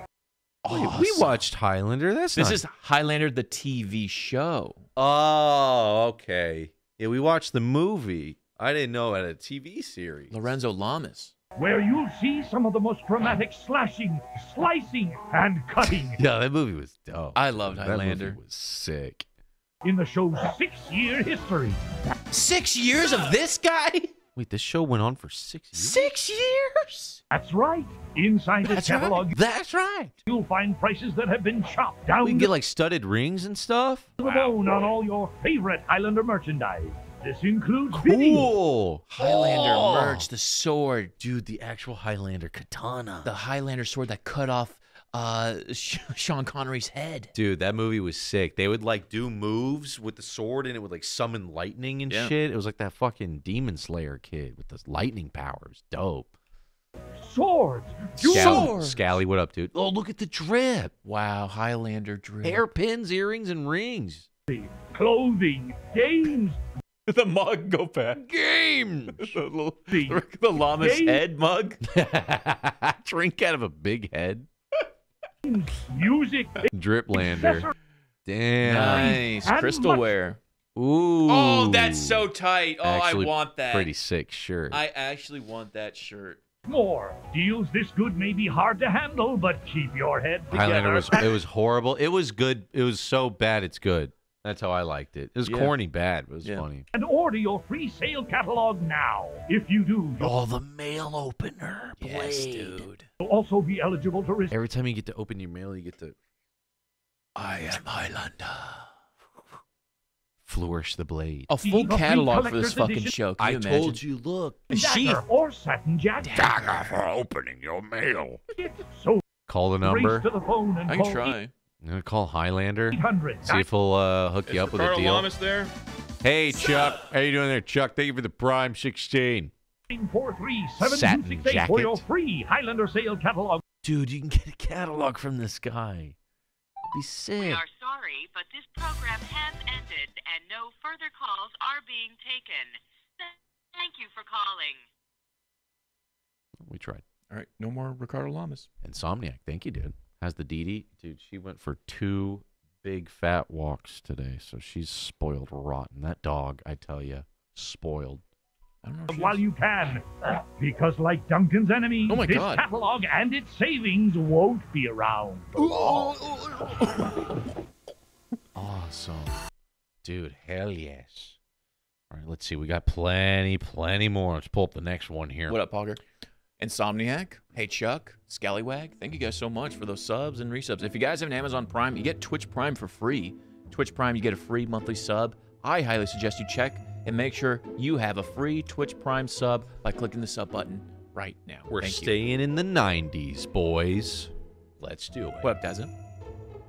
Wait, we watched Highlander. That's This not... is Highlander the TV show. Oh, okay. Yeah, we watched the movie. I didn't know it had a TV series. Lorenzo Lamas. where you'll see some of the most dramatic slashing, slicing, and cutting <laughs> Yeah, that movie was dope. I loved Highlander. that Highlander. movie was sick. in the show's six-year history. Six years of this guy? Wait, this show went on for six years. Six years? That's right. Inside this That's right. catalog, That's right. you'll find prices that have been chopped down We can get like studded rings and stuff. the bone on all your favorite Highlander merchandise. This includes video, Cool. Highlander Oh. merch, the sword, Dude, the actual Highlander katana. the Highlander sword that cut off uh, <laughs> Sean Connery's head. Dude, that movie was sick. They would like do moves with the sword and it would like summon lightning and Yeah. shit. It was like that fucking Demon Slayer kid with those lightning powers. Dope. swords, Scally, Swords. Scally, what up, dude? Oh, look at the drip. Wow, Highlander drip. Hairpins, earrings, and rings. clothing, games, <laughs> the mug go back. Games. <laughs> the, little, the the llama's Game- head mug. Drink out of a big head. Music, <laughs> Drip lander. Damn. Nice. Crystalware. Ooh. Oh, that's so tight. Oh, Actually, I want that. Pretty sick shirt. I actually want that shirt. more. Deals this good may be hard to handle, but keep your head together. Highlander was it was horrible. It was good. It was so bad it's good. That's how I liked it. It was Yeah. corny bad, but it was Yeah. funny. And order your free sale catalog now. If you do, you'll Oh, the mail opener. Yes, dude. You'll also be eligible to receive. Every time you get to open your mail, you get to I am Highlander. flourish the blade. A full catalog for this fucking edition. show. Can I you told you, look. A sheath. Or satin jacket. Dagger for opening your mail. So Call the number. to the phone and I call can try. I'm gonna call Highlander. See if he'll uh, hook you up with a deal. there? Hey, Chuck. How you doing there, Chuck? Thank you for the Prime 16. 943 Satin 7268 for your jacket. free Highlander sale catalog. Dude, you can get a catalog from this guy. Be sick. We are sorry, but this program has ended and no further calls are being taken. Thank you for calling. We tried. All right, no more Ricardo Lamas. Insomniac. Thank you, dude. Has the Dee Dee. Dude, she went for two big fat walks today, so she's spoiled rotten. That dog, I tell you, spoiled. I don't know. While you can, because like Duncan's enemy, Oh my this God. catalog and its savings won't be around. Awesome. Dude, hell yes. All right, let's see. We got plenty, plenty more. Let's pull up the next one here. What up, Pogger? Insomniac. Hey, Chuck. Scallywag. Thank you guys so much for those subs and resubs. If you guys have an Amazon Prime, you get Twitch Prime for free. Twitch Prime, you get a free monthly sub. I highly suggest you check and make sure you have a free Twitch Prime sub by clicking the sub button right now. We're Thank you. staying in the 90s, boys. Let's do it. What up, Dazza?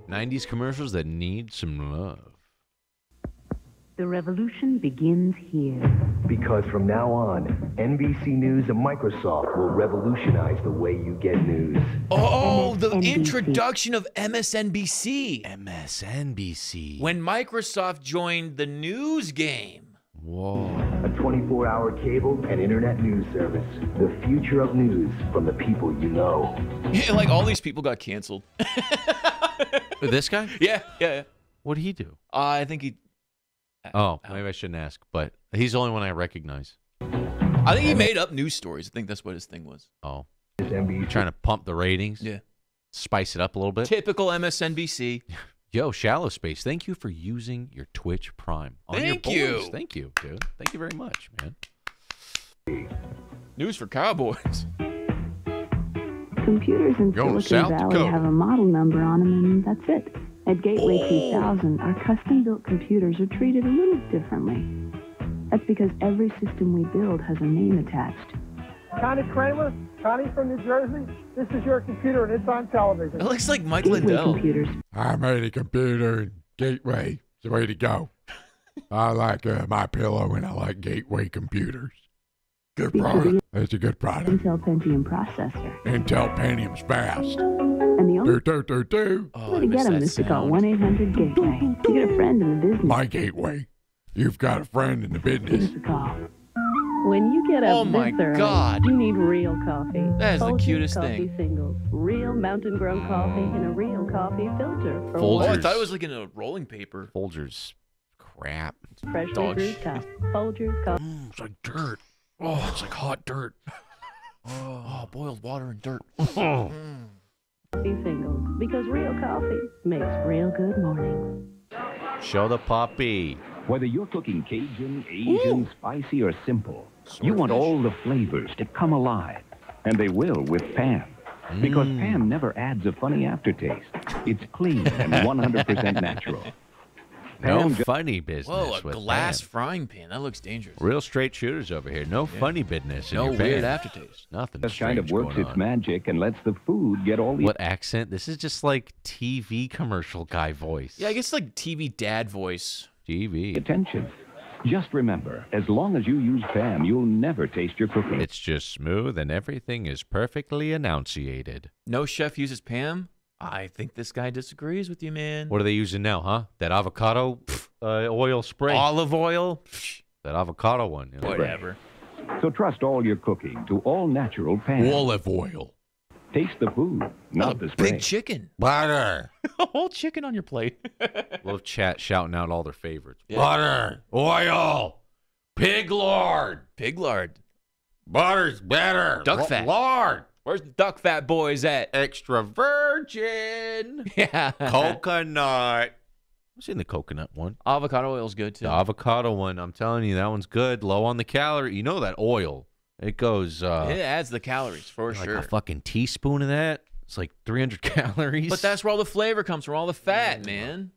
90s commercials that need some love. The revolution begins here. Because from now on, NBC News and Microsoft will revolutionize the way you get news. Oh, the MSNBC. introduction of MSNBC. MSNBC. When Microsoft joined the news game. Whoa. A 24 hour cable and internet news service. The future of news from the people you know. <laughs> Yeah, like all these people got canceled. <laughs> this guy? Yeah, yeah, yeah. What did he do? Uh, I think he. Oh, oh, maybe I shouldn't ask, but he's the only one I recognize. I think he made up news stories. I think that's what his thing was. Oh. This NBC. Trying to pump the ratings? Yeah. Spice it up a little bit? Typical MSNBC. <laughs> Yo, Shallow Space, thank you for using your Twitch Prime. On your Thank you. Thank you, dude. Thank you very much, man. News for cowboys. Computers in Going to Silicon South Valley Dakota. have a model number on them, and that's it. At Gateway 2000, our custom-built computers are treated a little differently. That's because every system we build has a name attached. Connie Kramer, Connie from New Jersey. This is your computer and it's on television. It looks like Mike Gateway Lindell. computers. I made a computer and Gateway. It's the way to go. <laughs> I like uh, my pillow and I like Gateway computers. Good Feature product. It's a good product. Intel Pentium processor. Intel Pentium's fast. And the only Do do do do. Oh, way I to get them that is to call 1-800-GATEWAY. To get a friend in the business, My Gateway. You've got a friend in the give business. us a call. When you get up Oh my this early, God. you need real coffee. That is the cutest coffee thing. Singles, real mountain grown coffee in a real coffee filter. For Oh, I thought it was like in a rolling paper. Folgers. Crap. one freshly dog brewed shit. cup. Folgers coffee. Mm, it's like dirt. Oh, it's like hot dirt. <laughs> Oh, boiled water and dirt. <laughs> Coffee singles because real coffee makes real good mornings. Show the puppy. Whether you're cooking Cajun, Asian, spicy, or simple, you want all the flavors to come alive. And they will with Pam. Because Mm. Pam never adds a funny aftertaste. It's clean and <laughs> 100% natural. No funny business. Whoa, a with glass Pam. frying pan. That looks dangerous. Real straight shooters over here. No funny business. No your weird band. aftertaste. Nothing. just kind of works its on. magic and lets the food get all the What accent? This is just like TV commercial guy voice. Yeah, I guess like TV dad voice. TV. attention. Just remember, as long as you use Pam, you'll never taste your cooking. It's just smooth and everything is perfectly enunciated. No chef uses Pam. I think this guy disagrees with you, man. What are they using now, huh? That avocado uh, oil spray. Olive oil. that avocado one. you know? Whatever. So trust all your cooking to all natural Pam. Olive oil. Taste the food, not the spray. Big chicken. Butter. <laughs> A whole chicken on your plate. <laughs> Love chat shouting out all their favorites. Yeah. Butter. Oil. Pig lard. Pig lard. Butter's better. Duck L- fat. Lard. Where's the duck fat boys at? Extra virgin. <laughs> Yeah. Coconut. I've seen the coconut one. Avocado oil's good too. The avocado one, I'm telling you, that one's good. Low on the calorie. You know that oil. It goes uh it adds the calories for like sure. a fucking teaspoon of that. It's like 300 <laughs> calories. But that's where all the flavor comes from, all the fat, Mm. man.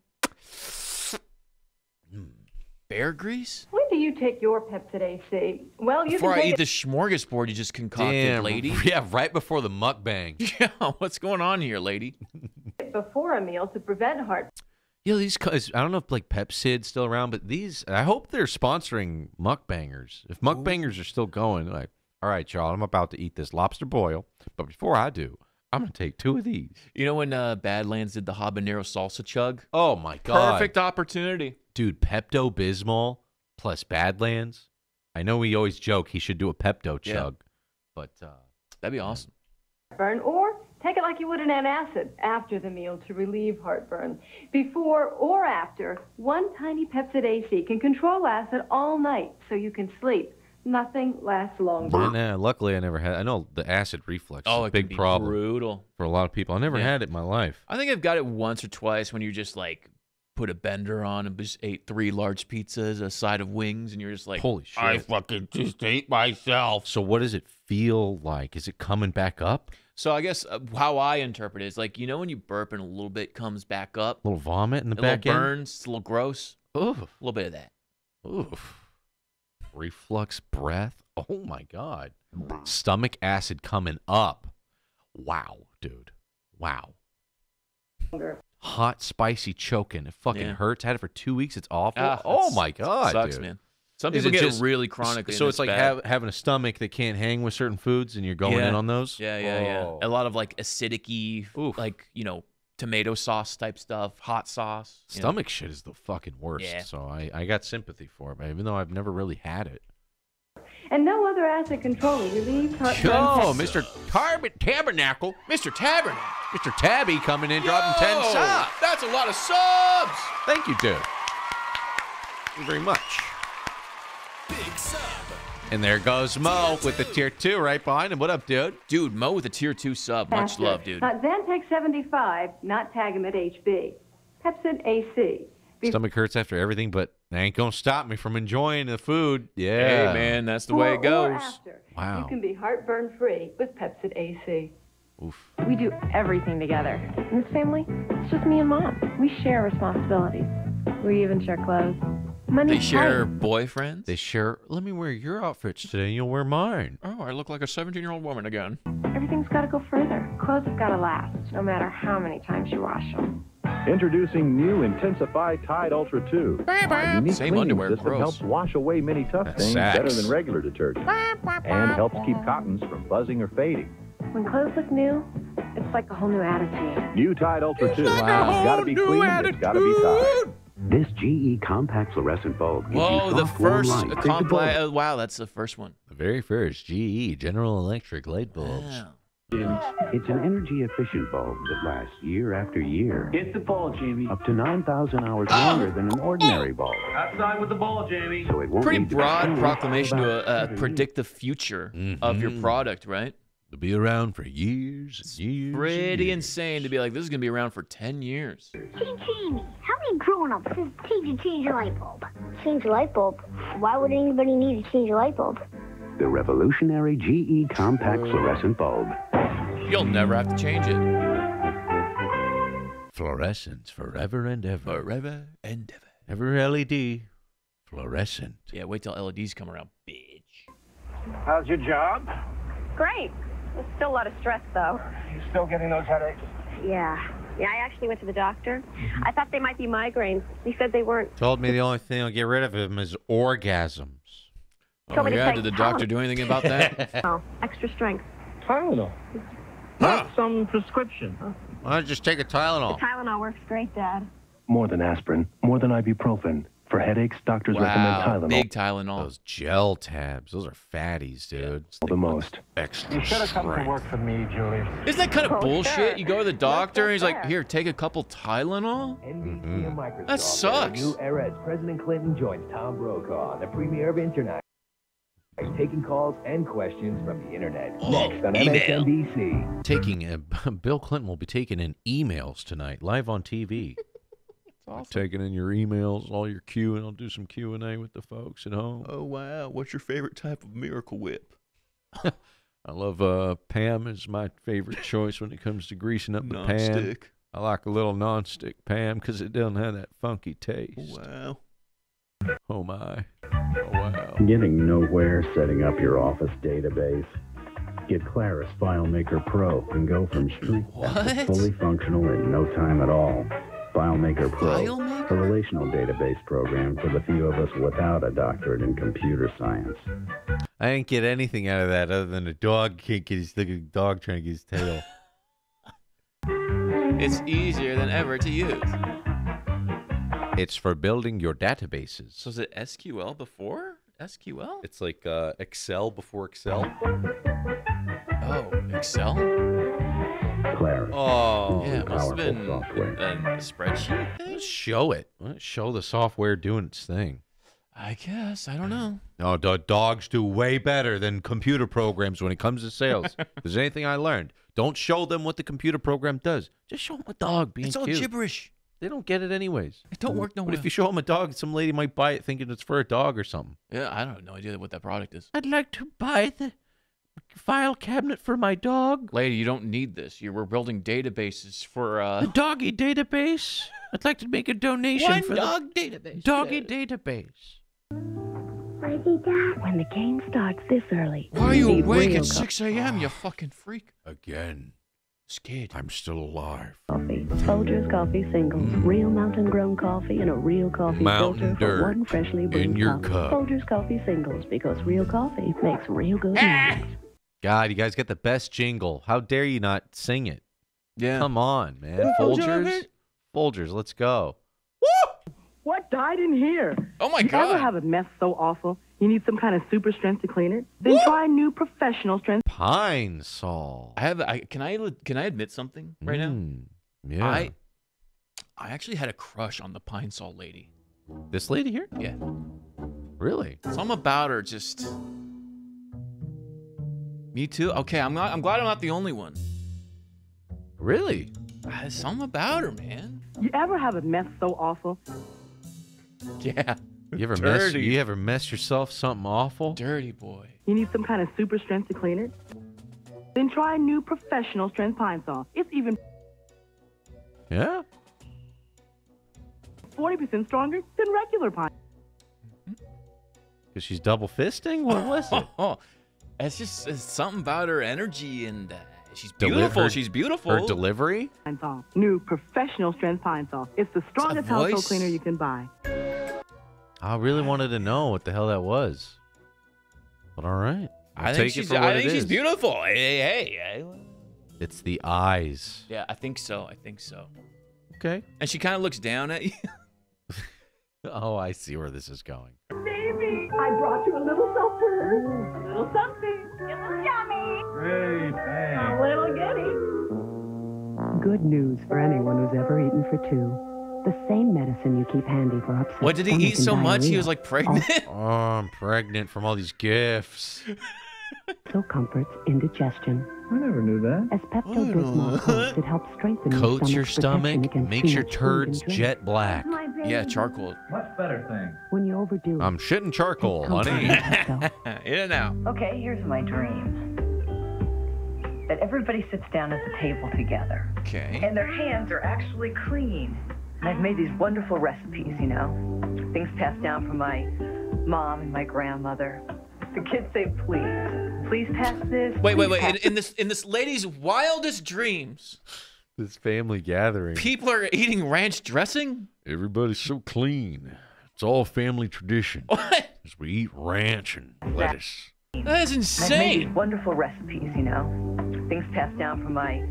Bear grease? When do you take your Pepcid AC? Well, you Before can I eat it the smorgasbord you just concocted, Damn, lady. <laughs> Yeah, right before the mukbang. <laughs> Yeah, what's going on here, lady? before a meal to prevent heart Yeah, these guys, I don't know if like Pepcid's still around, but these, I hope they're sponsoring mukbangers. If mukbangers are still going, like, all right, y'all, I'm about to eat this lobster boil, but before I do, I'm going to take two of these. You know when uh, Badlands did the habanero salsa chug? Oh my God. Perfect opportunity. Dude, Pepto Bismol plus Badlands. I know we always joke he should do a Pepto Yeah. chug, but uh, That'd be awesome. Burn or take it like you would an antacid after the meal to relieve heartburn. Before or after, one tiny Pepcid AC can control acid all night so you can sleep. Nothing lasts long. and, uh, luckily I never had. I know the acid reflux Oh, is a big be problem brutal. for a lot of people. I never Yeah. had it in my life. I think I've got it once or twice when you're just like put a bender on and just ate three large pizzas, a side of wings, and you're just like, Holy shit! I fucking just ate myself. So what does it feel like? Is it coming back up? So I guess uh, how I interpret it is like you know when you burp and a little bit comes back up, A little vomit in the a little back end. burns, it's a little gross, Oof. a little bit of that. Oof. Reflux breath. Oh my god. Stomach acid coming up. Wow, dude. Wow. Hot, spicy choking. It fucking Yeah. hurts. Had it for two weeks. It's awful. Ah, oh my god, sucks, dude. man. Some people get just- it really chronically. So it's like have, having a stomach that can't hang with certain foods, and you're going Yeah. in on those. Yeah, yeah, yeah. Oh. A lot of like acidic like you know tomato sauce type stuff, hot sauce. you know. Stomach shit is the fucking worst. Yeah. So I, I got sympathy for it, even though I've never really had it. And no other acid control relieves heartburn. Oh. Mr. Carbon Tabernacle. Mr. Tabernacle. Mr. Tabby coming in, dropping 10 subs. That's a lot of subs. Thank you, dude. Thank you very much. Big sub. And there goes Mo with the tier two right behind him. What up, dude? Dude, Mo with a tier two sub. Much Faster. love, dude. Not Zantac 75, not Tagamet HB. Pepcid AC. Be- Stomach hurts after everything, but that ain't gonna stop me from enjoying the food. Yeah. Hey, man, that's the way it goes. Wow. You can be heartburn free with Pepcid AC. Oof. We do everything together. In this family, it's just me and mom. We share responsibilities. We even share clothes. Money They share boyfriends. They share. Let me wear your outfits today, and you'll wear mine. Oh, I look like a 17 year old woman again. Everything's got to go further. Clothes have got to last, no matter how many times you wash them. Introducing new Intensify Tide Ultra 2. Our unique Same cleaning underwear, system gross. helps wash away many tough That things sacks. better than regular detergent. And helps keep cottons from buzzing or fading. When clothes look new, it's like a whole new attitude. New Tide Ultra 2. like a It's whole gotta be new clean, it's gotta be Tide. This GE compact fluorescent bulb gives Whoa, you the first light. complex. Uh, wow, that's the first one. The very first GE General Electric light bulbs. It's an energy efficient bulb that lasts year after year. Hit the ball, Jamie. Up to 9,000 hours longer than an ordinary bulb. Outside with the ball, Jamie. So it won't Pretty need to be broad proclamation to uh, predict the future of your Mhm. product, right? They'll be around for years and years. and Pretty years. insane to be like, this is gonna be around for 10 years. Hey, Jamie, how many grown-ups has time to change a light bulb? Change a light bulb? Why would anybody need to change a light bulb? The revolutionary GE compact fluorescent bulb. You'll never have to change it. Fluorescence forever and ever. Forever and ever. Ever LED. Fluorescent. Yeah, wait till LEDs come around, bitch. How's your job? Great. There's still a lot of stress, though. You still getting those headaches? Yeah. Yeah, I actually went to the doctor. Mm-hmm. I thought they might be migraines. He said they weren't. Told me the only thing that'll get rid of him is orgasms. Told Oh me to yeah, did the doctor do anything about that? <laughs> Oh, extra strength. Tylenol. Not some prescription. Why don't you just take a The Tylenol? Tylenol works great, Dad. More than aspirin, more than ibuprofen. For headaches, doctors recommend wow, Tylenol big Tylenol. Those gel tabs. Those are fatties, dude. the most. Extra You should have come to strength. work for me, Julie. Isn't that kind of Oh, bullshit? sure. You go to the doctor and he's like, here, take a couple Tylenol? NBC and mm-hmm. Microsoft. That sucks. New era as President Clinton joins Tom Brokaw on the premiere of Internet. Taking calls and questions from the internet. Oh, Next on email. MSNBC. Taking uh, <laughs> Bill Clinton will be taking in emails tonight, live on TV. <laughs> awesome. Taking in your emails, all your Q, and I'll do some Q and A with the folks at home. Oh wow, what's your favorite type of Miracle Whip? <laughs> I love uh, Pam is my favorite choice when it comes to greasing up the pan. Non-stick. I like a little non-stick Pam because it doesn't have that funky taste. Wow. Oh my. Wow. Getting nowhere setting up your office database? Get Claris FileMaker Pro and go from street to fully functional in no time at all. FileMaker Pro, FileMaker? a relational database program for the few of us without a doctorate in computer science. I didn't get anything out of that other than a dog can't get his look a dog trying to get his tail. <laughs> It's easier than ever to use. It's for building your databases. So is it SQL before SQL? It's like uh, Excel before Excel. Oh, Excel? Claris. Oh, yeah, it must have been software. a spreadsheet thing. Let's show it. Let's show the software doing its thing. I guess I don't know. No, do- dogs do way better than computer programs when it comes to sales. <laughs> if there's anything I learned, don't show them what the computer program does. Just show them a dog being It's all cute. gibberish. They don't get it anyways. It don't work no But way. if you show them a dog, some lady might buy it thinking it's for a dog or something. Yeah, I don't have no idea what that product is. I'd like to buy the file cabinet for my dog. Lady, you don't need this. You were building databases for uh A doggy database. I'd like to make a donation One for dog the database. doggy database. When the game starts this early, Why are you awake at 6 a.m., you fucking freak? Again, Scared. I'm still alive. coffee. Folgers Coffee Singles. Mm. Real mountain grown coffee in a real coffee Mountain filter dirt for one freshly brewed in your cup. cup. Folgers Coffee Singles because real coffee makes real good ah! mornings. God, you guys get the best jingle. How dare you not sing it? Yeah. Come on, man. Folgers. Folgers, let's go. What died in here? Oh my you God. ever have a mess so awful you need some kind of super strength to clean it? Then try new professional strength. Pine Sol. I have I can I can I admit something right now? Mm, yeah. I I actually had a crush on the Pine Sol lady. This lady here? Yeah. Really? Something about her just Me too. Okay, I'm not I'm glad I'm not the only one. Really? Uh, Something about her, man. You ever have a mess so awful? Yeah. You ever mess Dirty. you ever mess yourself something awful? Dirty boy. You need some kind of super strength to clean it? Then try new professional strength Pine Sol. It's even Yeah? 40% stronger than regular pine. Because she's double fisting? What was it? Oh, <laughs> it's just it's something about her energy and uh, she's beautiful. Delivered- she's beautiful. Her delivery? Pine Sol. New professional strength Pine Sol. It's the strongest household voice. cleaner you can buy. I really ah, wanted to know what the hell that was. But all right. I'll I take think it she's for what I think she's beautiful. Hey, hey, hey. It's the eyes. Yeah, I think so. I think so. Okay. And she kind of looks down at you. <laughs> Oh, I see where this is going. Baby, I brought you a little something. A little something. It was yummy. Great, A little goodie. Good news for anyone who's ever eaten for two. The same medicine you keep handy for upset What did he eat and so much? He was like pregnant. Oh. oh, I'm pregnant from all these gifts. <laughs> also comforts indigestion. I never knew that. As Pepto Bismol coats, it helps strengthen Coats your your stomach's protection stomach, against makes too your much food and turds jet black. yeah, charcoal. Much better thing. When you overdo it, I'm shitting charcoal, honey. <laughs> In and out. Okay, here's my dream. That everybody sits down at the table together. Okay. And their hands are actually clean. And I've made these wonderful recipes, you know. Things passed down from my mom and my grandmother. The kids say, please, please pass this. Wait, wait, wait. In, in this in this lady's wildest dreams, This family gathering. people are eating ranch dressing. Everybody's so clean. It's all family tradition. <laughs> What? As we eat ranch and lettuce. That is And I've made these insane. wonderful recipes, you know. Things passed down from my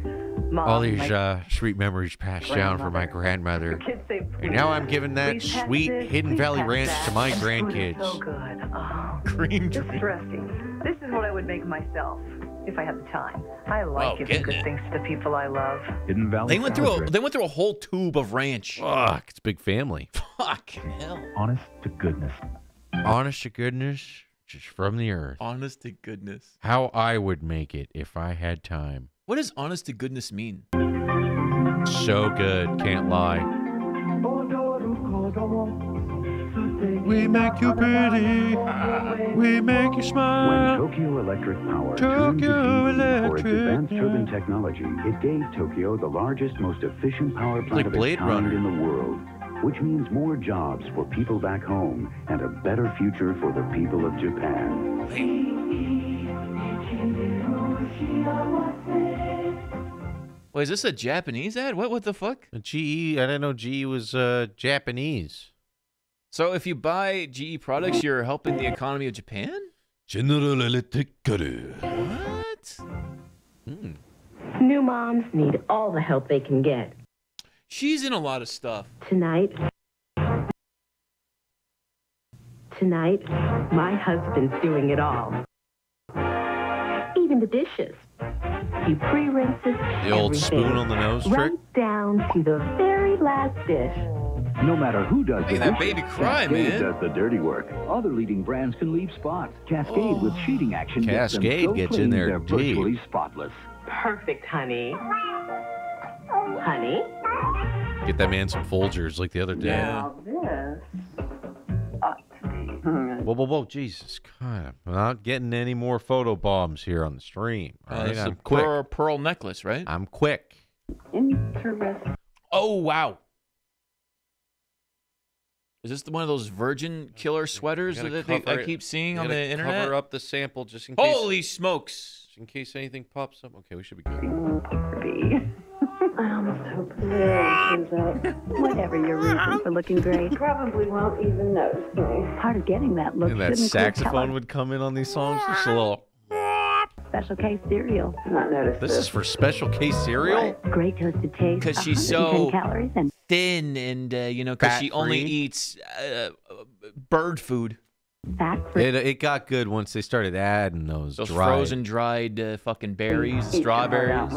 mom. All these uh, sweet memories passed down from my grandmother. say, And now I'm giving that please sweet this, Hidden Valley Ranch that." to my This grandkids. so good. Oh, <laughs> Green just dressing. This is what I would make myself if I had the time. I like Wow, giving good it. things to the people I love. Hidden Valley They went through a they went through a whole tube of ranch. Fuck, it's a big family. <laughs> Fucking hell. Honest to goodness. Honest to goodness, just from the earth. Honest to goodness. How I would make it if I had time. What does honest to goodness mean? So good, can't lie. Oh We make you pretty. We make you smile. When smile. Tokyo Electric Power turned to Tokyo GE for its advanced turbine technology, it gave Tokyo the largest, most efficient power plant like of its kind Runner. in the world, which means more jobs for people back home and a better future for the people of Japan. Wait, is this a Japanese ad? What what the fuck? GE, I didn't know GE was uh, Japanese. So if you buy GE products, you're helping the economy of Japan? General Electric. What? New moms need all the help they can get. She's in a lot of stuff. Tonight, tonight, my husband's doing it all. Even the dishes. He pre-rinses The old everything, spoon on the nose trick. right down to the very last dish. No matter who does Hey, the that dishes, baby cry, Cascade man. does the dirty work. Other leading brands can leave spots. Cascade with oh. sheeting action gets them Cascade so gets in clean there they're deep. virtually spotless. Perfect, honey. Honey? Get that man some Folgers like the other day. Now this ought to be. Whoa, whoa, whoa, Jesus. God, I'm not getting any more photo bombs here on the stream. All Uh, right, it's a I'm quick. pearl, pearl necklace, right? I'm quick. Interesting. Oh wow. Is this the, one of those virgin killer sweaters gotta that they, I keep seeing you on the gotta internet? Cover up the sample just in case. Holy smokes! Just in case anything pops up. Okay, we should be good. I almost hope the turns out. Whatever your reason for looking great. Probably won't even notice me. Part of getting that look And that should include saxophone would come in on these songs. Just a little. Special K cereal. Not noticed. This this is for special case cereal. Great toasted taste. Because she's so calories and thin and uh, you know because she only eats uh, uh, bird food. fat. It, it got good once they started adding those, Those dried- frozen dried uh, fucking berries, strawberries. Kellogg's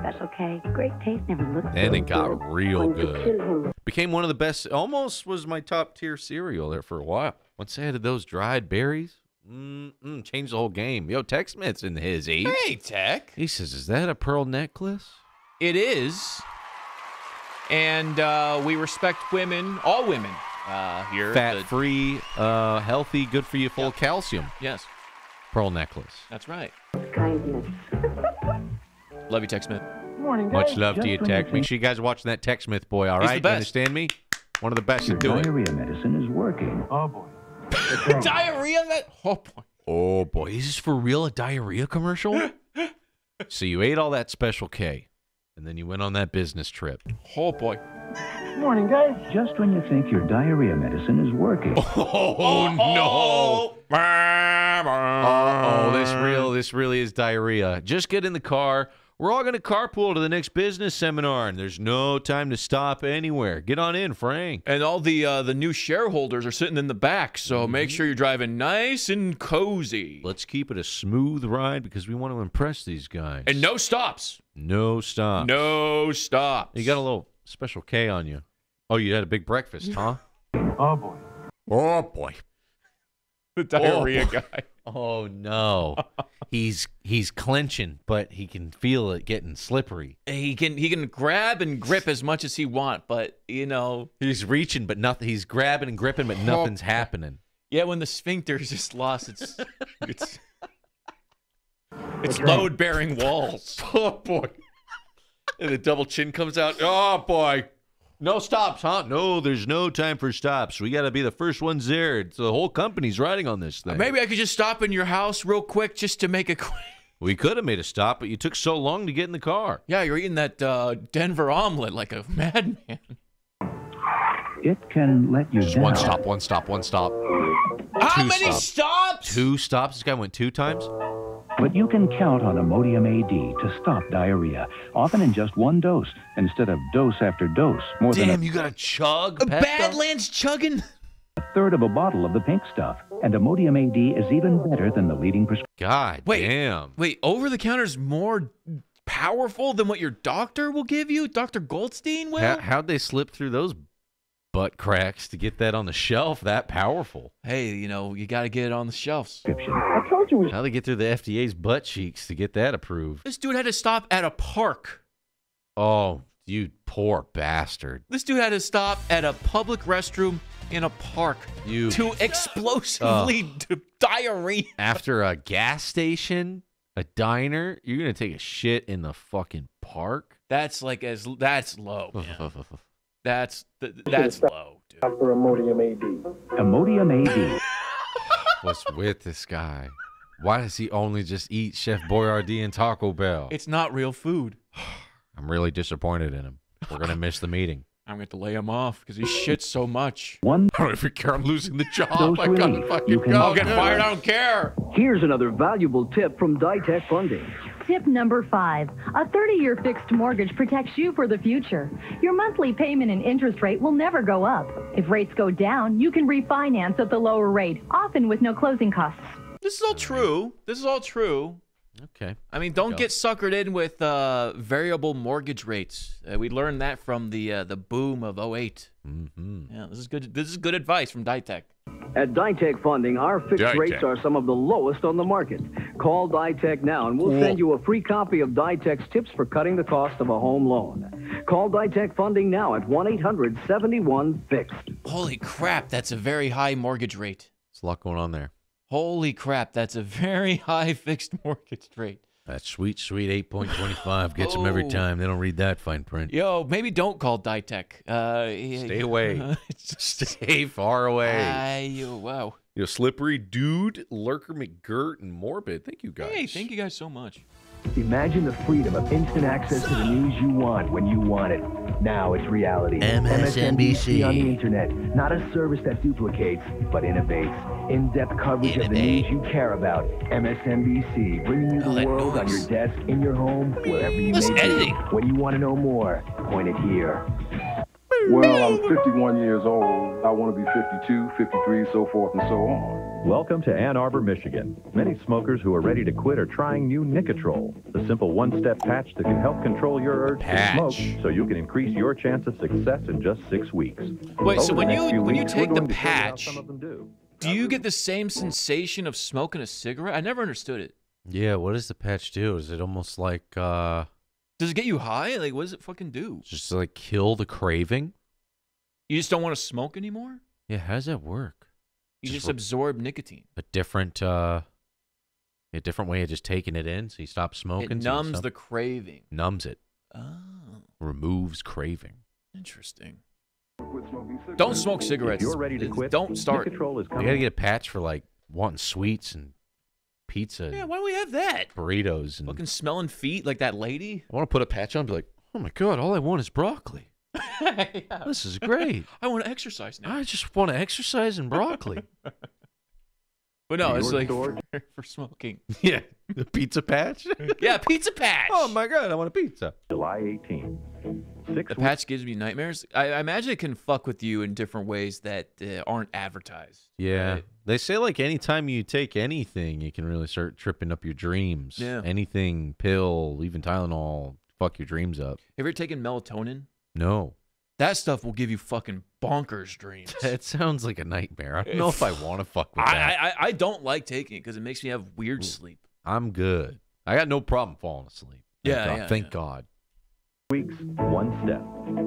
Special K. Great taste never looks Then so it got good. real good. Became one of the best. Almost was my top tier cereal there for a while. Once they added those dried berries, mm-mm, changed the whole game. Yo, Tech Smith's in his age. Hey, Tech. He says, "Is that a pearl necklace?" It is. And uh, we respect women, all women uh, here. Fat The- free, uh, healthy, good for you, full of calcium. yes, Pearl necklace. that's right. Kindness. <laughs> Love you, Tech Smith. Morning, guys. Much love to Just you, when you Tech. Make sure you guys are watching that Tech Smith boy. All He's right, You understand me? One of the best Your to do it. diarrhea medicine is working. Oh boy. Diarrhea? That oh boy. Oh boy, is this for real? A diarrhea commercial? <laughs> so you ate all that Special K, and then you went on that business trip. Oh boy. Morning, guys. Just when you think your diarrhea medicine is working. <laughs> Oh no! Oh, this real. This really is diarrhea. Just get in the car. We're all gonna carpool to the next business seminar, and there's no time to stop anywhere. Get on in, Frank. And all the uh, the new shareholders are sitting in the back, so make sure you're driving nice and cozy. Let's keep it a smooth ride because we want to impress these guys. And no stops. no stop. No stops. You got a little Special K on you. Oh, you had a big breakfast, huh? Oh boy. Oh boy. <laughs> the diarrhea Oh, boy. guy. Oh no. <laughs> he's he's clenching, but he can feel it getting slippery. He can he can grab and grip as much as he want, but you know, He's reaching, but nothing. He's grabbing and gripping, but nothing's happening. yeah, when the sphincter is just lost, it's <laughs> it's it's load bearing walls. <laughs> Oh boy. And the double chin comes out. Oh boy. No stops, huh? No, there's no time for stops. We got to be the first ones there. It's the whole company's riding on this thing. Maybe I could just stop in your house real quick just to make a quick. <laughs> we could have made a stop, but you took so long to get in the car. Yeah, you're eating that uh, Denver omelet like a <laughs> madman. It can let you Just down. one stop, one stop, one stop. How Two many stops. stops? Two stops. This guy went two times. But you can count on Imodium AD to stop diarrhea, often in just one dose, instead of dose after dose, more Damn, than you got to chug. A Pepto? Badlands chugging. a third of a bottle of the pink stuff. And Imodium AD is even better than the leading prescription. God Wait. damn. Wait, over the counter is more powerful than what your doctor will give you? Dr. Goldstein will? How, how'd they slip through those butt cracks to get that on the shelf that powerful? hey, you know, you got to get it on the shelves. I told you How'd they get through the FDA's butt cheeks to get that approved? This dude had to stop at a park. Oh, You poor bastard. This dude had to stop at a public restroom in a park You to explosively d- diarrhea. after a gas station, a diner, you're gonna take a shit in the fucking park. That's like as that's low. <laughs> man. That's th- that's low. For Imodium AD. Imodium AD. <laughs> What's with this guy? Why does he only just eat Chef Boyardee and Taco Bell? It's not real food. <sighs> I'm really disappointed in him. We're gonna miss the meeting. I'm going to have to lay him off because he shits so much. One. I don't even care. I'm losing the job. Dose I gotta relief. fucking You can- go. I'll get fired. I don't care. Here's another valuable tip from Ditech Funding. Tip number five a 30 year fixed mortgage protects you for the future. Your monthly payment and interest rate will never go up. If rates go down, you can refinance at the lower rate, often with no closing costs. This is all true. This is all true. Okay. I mean, don't get suckered in with uh, variable mortgage rates. Uh, we learned that from the uh, the boom of 8 Mm-hmm. Yeah, this is good. This is good advice from Ditech. At Ditech Funding, our fixed Ditech. rates are some of the lowest on the market. Call Ditech now and we'll Cool. send you a free copy of Ditech's tips for cutting the cost of a home loan. Call Ditech Funding now at 1 800 71 Fixed. Holy crap, that's a very high mortgage rate. There's a lot going on there. Holy crap, that's a very <laughs> high fixed mortgage rate. That sweet, sweet 8.25 gets them every Oh. time. They don't read that fine print. Yo, maybe don't call Ditech. Uh, Stay away. <laughs> <laughs> Stay far away. I, wow. You know, Slippery Dude, Lurker McGirt, and Morbid. Thank you guys. Hey, thank you guys so much. Imagine the freedom of instant access to the news you want when you want it. Now it's reality. MSNBC. on the internet. Not a service that duplicates, but innovates. In-depth coverage of the news you care about. MSNBC, bringing you the that world on your desk, in your home, wherever you Less may editing. be. When you want to know more, point it here. Well, I'm 51 years old. I want to be 52, 53, so forth and so on. Welcome to Ann Arbor, Michigan. Many smokers who are ready to quit are trying new Nicotrol, the simple one-step patch that can help control your urge Patch. to smoke so you can increase your chance of success in just six weeks. Wait, so Over the when you when you weeks, we're take the going to show you how patch, some of them do. do you get the same sensation of smoking a cigarette? I never understood it. Yeah, what does the patch do? Is it almost like uh Does it get you high? Like, what does it fucking do? just like kill the craving? You just don't want to smoke anymore? Yeah, how does that work? You Just just absorb nicotine. A different uh a different way of just taking it in so you stop smoking. It numbs stop- the craving. numbs it. Oh, Removes craving. interesting. Don't smoke cigarettes. If you're ready to quit, Don't start. Nicotrol is You gotta get a patch for like wanting sweets and pizza Yeah, why do we have that? burritos and Fucking smelling feet like that lady. I want to put a patch on and be like, oh my god, all I want is broccoli. <laughs> This is great. <laughs> I want to exercise now. I just want to exercise and broccoli. <laughs> But no, it's like store- for smoking. yeah, the pizza patch. Yeah, pizza patch. oh my god, I want a pizza. July 18. Six The patch gives me nightmares. I, I imagine it can fuck with you in different ways that uh, aren't advertised. Yeah, right? they say like anytime you take anything, you can really start tripping up your dreams. Yeah. anything, pill, even Tylenol, fuck your dreams up. Have you ever taken melatonin? No, That stuff will give you fucking bonkers dreams. <laughs> That sounds like a nightmare. I don't know if I <laughs> want to fuck with that. I, I- I don't like taking it because it makes me have weird sleep. I'm good. I got no problem falling asleep. Thank Yeah, God. yeah, Thank yeah. God. weeks, one step.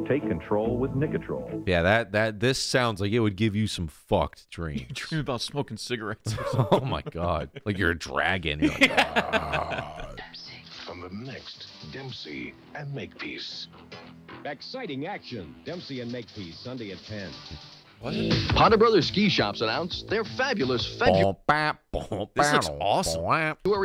Take control with Nicotrol. Yeah, that that this sounds like it would give you some fucked <laughs> dreams. You Dream about smoking cigarettes. oh my god, like you're a dragon. You're like, "Ah." From the next Dempsey and Makepeace. Exciting action. Dempsey and Makepeace, Sunday at 10. Potter Brothers Ski Shops announced their fabulous February This looks awesome.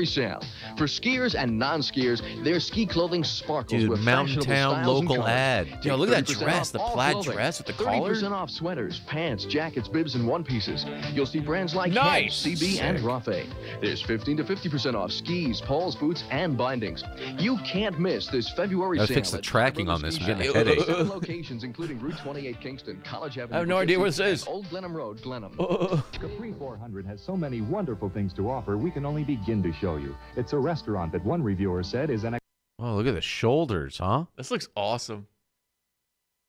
sale. For skiers and non-skiers, their ski clothing sparkles Dude, with Mountain fashionable Town styles and local ad. Yo, look at that dress, the plaid clothing, dress with the collar. 30% off sweaters, pants, jackets, bibs, and one pieces. You'll see brands like Nice. Keds, CB, and Sick. Rafe. There's 15 to 50% off skis, poles, boots, and bindings. You can't miss this February Gotta sale. fix the tracking on this. Brothers I'm getting a Shops. headache. Locations, including Route 28 Kingston, College Avenue. I have no idea what this Poughkeepsie, is. and Old Glenham Road, Glenham. <laughs> Oh. Capri 400 has so many wonderful things to offer, we can only begin to show you. It's a restaurant that one reviewer said is an Oh, look at the shoulders, huh? This looks awesome.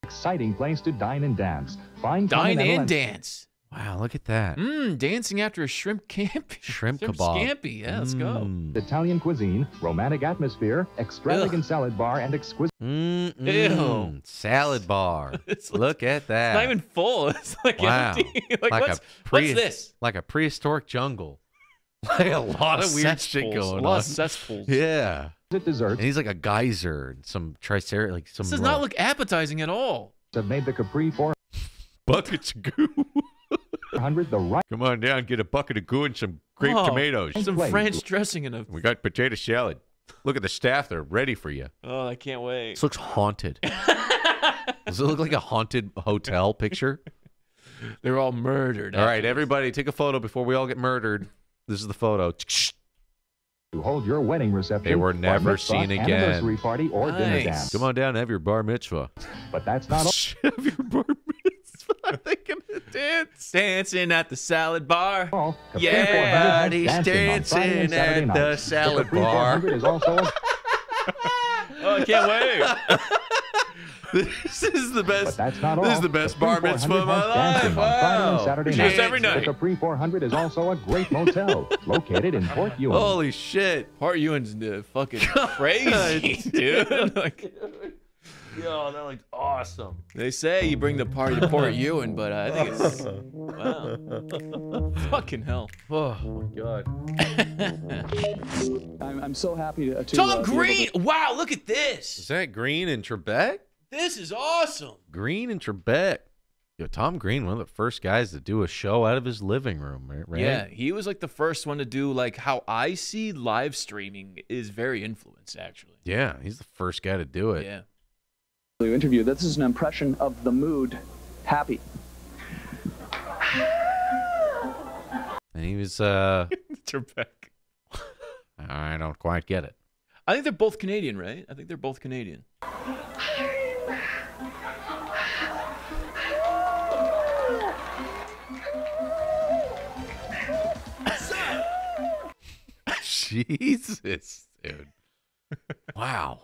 exciting place to dine and dance. Find Dine continental and dance. Wow, look at that. Mmm, dancing after a shrimp camp. <laughs> Shrimp, shrimp kebab. Scampi. Yeah, let's mm. go. Italian cuisine, romantic atmosphere, extravagant Ugh. salad bar, and exquisite. Mmm. mm, Ew. Salad bar. <laughs> Like, look at that. It's not even full. <laughs> It's like wow. empty. like, like what's, what's, this? Like a prehistoric jungle. Like a lot of weird shit going on. A lot on. of cesspools. Yeah. Dessert. And he's like a geyser some triceratops. Like some this does not look appetizing at all. Have made the Capri for. Buckachagoo. 100 the right Come on down, get a bucket of goo and some grape Oh, tomatoes. Some French dressing and a. We got potato salad. Look at the staff; they're ready for you. Oh, I can't wait. This looks haunted. <laughs> Does it look like a haunted hotel picture? They're all murdered. All right, everybody, take a photo before we all get murdered. This is the photo. to hold your wedding reception. They were bar never mitzvah, seen again. Anniversary party or dinner dance. Come on down, and have your bar mitzvah. But that's not all. <laughs> have your bar mitzvah. They can dance. Dancing at the salad bar. Capri Yeah, 400 he's dancing on Friday and dancing at nights. the salad Capri bar. is also Oh, I can't wait. This is the best. But that's not This all. is the best Capri bar mitzvah of my life. dancing on Friday and Wow. Saturday Just nights. every night. The Capri 400 is also a great motel located in Port <laughs> Ewen. Holy shit. Port Ewen's uh, fucking <laughs> crazy, dude. <laughs> Like, Yo, that looks awesome. they say you bring the party to <laughs> Port Ewen, but uh, I think it's <laughs> wow. Fucking hell. Oh my god. <laughs> I'm, I'm so happy to. to Tom uh, be able to- Green. Wow, look at this. Is that Green and Trebek? This is awesome. Green and Trebek. Yo, Tom Green, one of the first guys to do a show out of his living room, right? right? Yeah, he was like the first one to do like how I see live streaming is very influenced actually. Yeah, he's the first guy to do it. Yeah. Interview. This is an impression of the mood. Happy. And he was uh <laughs> Trebek. I don't quite get it. I think they're both Canadian, right? I think they're both Canadian. <laughs> Jesus, dude. Wow.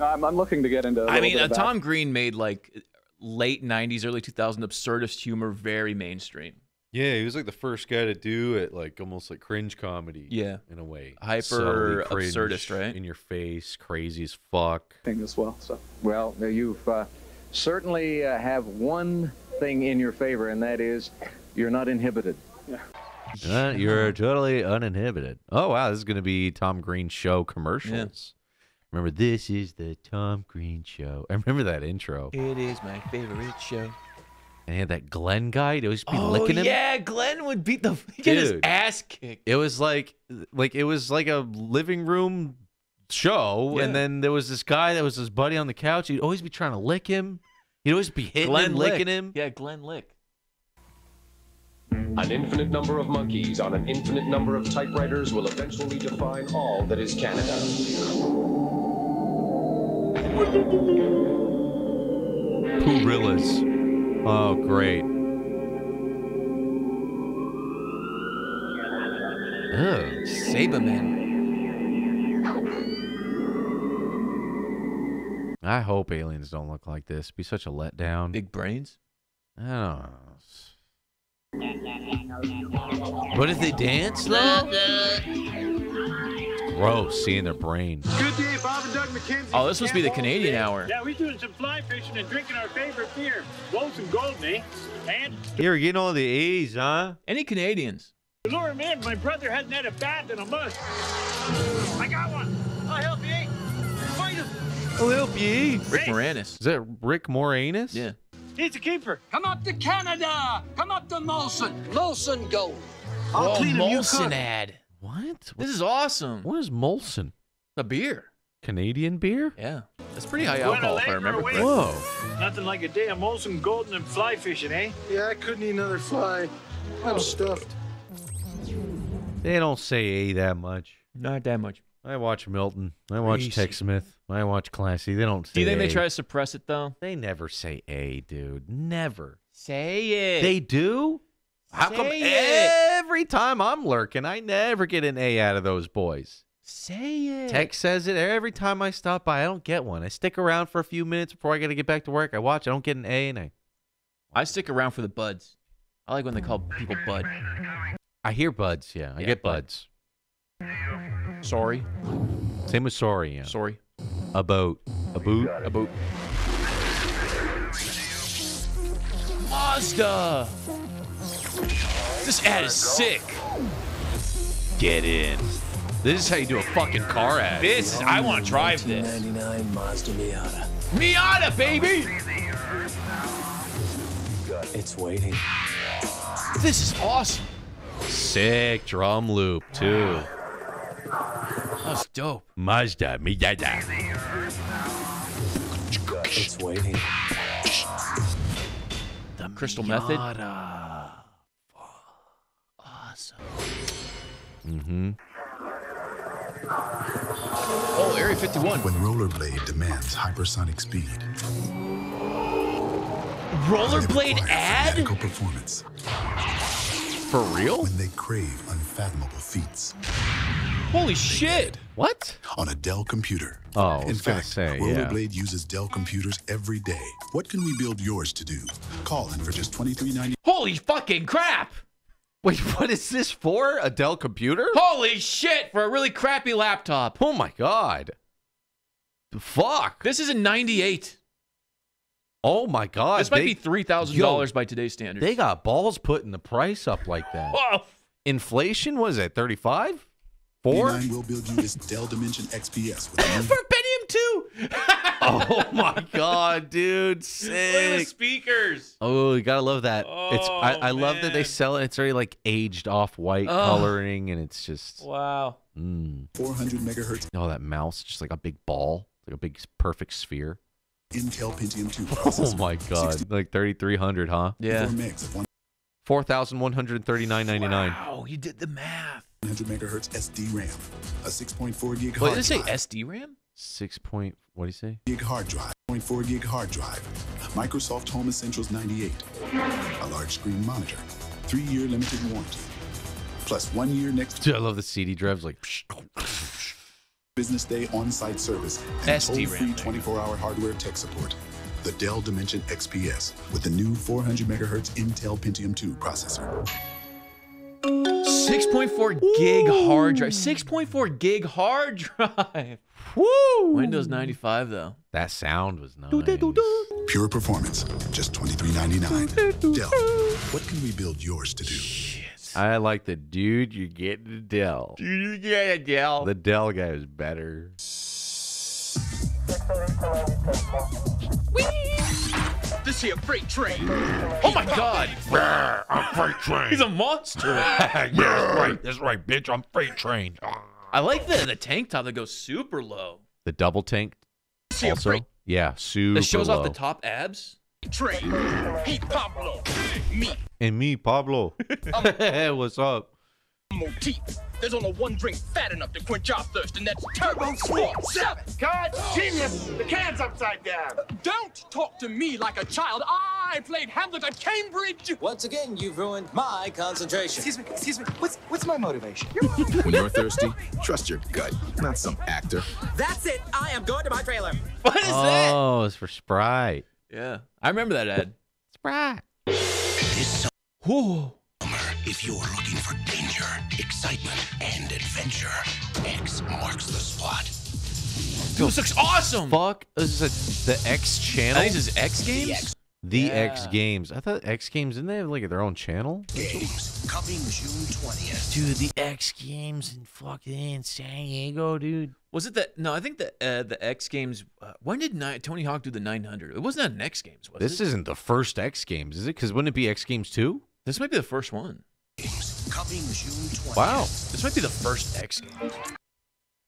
I'm, I'm looking to get into. a I little mean, bit uh, of that. Tom Green made like late 90s, early 2000s absurdist humor very mainstream. Yeah, he was like the first guy to do it, like almost like cringe comedy. Yeah. in a way, Hyper cringe, absurdist, right? In your face, crazy as fuck. thing as well. So Well, you've uh, certainly uh, have one thing in your favor, and that is you're not inhibited. Uh, you're totally uninhibited. Oh wow, this is gonna be Tom Green show commercials. Remember, this is the Tom Green show. I <laughs> remember that intro. It is my favorite show. And he had that Glenn guy. He'd always be Oh licking him. yeah, Glenn would beat the <laughs> get his ass kicked. It was like, like it was like a living room show, Yeah. and then there was this guy that was his buddy on the couch. He'd always be trying to lick him. He'd always be hitting Glenn him, licking him. Yeah, Glenn Lick. An infinite number of monkeys on an infinite number of typewriters will eventually define all that is Canada. Poorillas. Oh, great. Oh, Saberman. I hope aliens don't look like this. Be such a letdown. Big brains. I don't know. What if they dance though? Gross, seeing their brain. Good day, Bob and McKenzie. Oh, this must be the Canadian hour. Yeah, we're doing some fly fishing and drinking our favorite beer, Molson Golden, eh? And You're getting all the A's, huh? Any Canadians? to lure him in, my brother hasn't had a bat in a month. I got one. I'll help you? Fight him. I'll help you. Rick Moranis. Is that Rick Moranis? Yeah. He's a keeper. Come up to Canada. Come up to Molson. Molson Gold. I'll oh, clean him. Molson ad. What? This is awesome. What is Molson? A beer. Canadian beer? Yeah. That's pretty high alcohol if I remember correctly. Whoa. Nothing like a day of Molson Golden and fly fishing, eh? Yeah, I couldn't eat another fly. I'm stuffed. They don't say A that much. Not that much. I watch Milton. I watch Crazy. Tech Smith. I watch Classy. They don't say Do you think they try to suppress it though? They never say A, dude. Never. Say it. They do? How come Say it. every time I'm lurking, I never get an A out of those boys? Say it. Tech says it every time I stop by. I don't get one. I stick around for a few minutes before I got to get back to work. I watch. I don't get an A, and I I stick around for the buds. I like when they call people bud. I hear buds. Yeah, I Yeah, get buds. Sorry. Same with sorry. Yeah. Sorry. A boat. A boot. A boot. Mazda. This ad is sick. Get in. This is how you do a fucking car ad. This is, I want to drive this. 1999 Mazda Miata. Miata, baby. It's waiting. This is awesome. Sick drum loop too. That's dope. Mazda, Miata. It's waiting. The Crystal Method. Awesome. Mm-hmm. Oh, Area 51. When rollerblade demands hypersonic speed. Rollerblade ad? Performance. For real? When they crave unfathomable feats. Holy shit. What? On a Dell computer. Oh, In fact, say, yeah. Rollerblade uses Dell computers every day. What can we build yours to do? Call in for just $23.99. Holy fucking crap. Wait, <laughs> what is this for? A Dell computer? Holy shit for a really crappy laptop. Oh my god. The fuck? This is a 98. Oh my god. This might they- be $3,000 by today's standards. They got balls putting the price up like that. Whoa. Inflation was at 35? 4? B9 will build you this Dell Dimension XPS with a <laughs> new For Pentium 2. <laughs> oh my god, dude. Look at the speakers. Oh, you gotta love that. it's I, Oh, I love that they sell it. It's already like aged off white Oh. coloring, and it's just Wow. mm. 400 megahertz oh that mouse, just like a big ball, like a big perfect sphere. Intel Pentium 2 <laughs> Oh my god, like thirty three hundred, huh? Yeah. 64 megs Four thousand one hundred thirty nine ninety nine. Wow, you did the math. 100 megahertz SD RAM, a 6.4 gig What hard did it say? drive, SD RAM? Six point. What do you say? gig hard drive, 0.4 gig hard drive, Microsoft Home Essentials 98, a large screen monitor, three-year limited warranty, plus one year next Dude, I love the CD drives. Like, business day on-site service and SD toll-free 24-hour hardware tech support. The Dell Dimension XPS with the new 400 megahertz Intel Pentium 2 processor. 6.4 gig hard drive. 6.4 gig hard drive. Woo! Windows 95 though. that sound was nice. Pure performance, just $23.99. Dell, what can we build yours to do? I like the dude. You get the Dell. Dude, you get it, Dell. The Dell guy is better. This here freight train. Oh my god. I'm freight train. He's a monster. <laughs> yeah, that's right. That's right, bitch. I'm freight train. I like the, the tank top that goes super low. The double tank. Also, yeah, super That shows low. off the top abs. Train. Pete Pablo. Me. And me, Pablo. <laughs> <laughs> What's up? Motif. There's only one drink fat enough to quench our thirst, and that's Turbo Sweet 7. God, genius! The can's upside down. Uh, don't talk to me like a child. I played Hamlet at Cambridge. Once again, you've ruined my concentration. Excuse me, excuse me. What's what's my motivation? When you're thirsty, trust your gut, not some actor. That's it. I am going to my trailer. What is oh, that? Oh, it's for Sprite. Yeah. I remember that ad. Sprite. This Whoa. summer, if you're looking for danger, excitement, and adventure, X marks the spot. Dude, this looks awesome. Fuck. Oh, this Is it the X channel? think this is X Games. The X Games. I thought X Games didn't they have like their own channel? Games coming June 20th. Dude, the X Games in fucking San Diego, dude. Was it the no? I think the uh, the X Games. Uh, when did ni- Tony Hawk do the 900? It wasn't an X Games, was it? This isn't the first X Games, is it? Because wouldn't it be X Games 2? This might be the first one. Games coming June 20th. Wow. This might be the first X Games.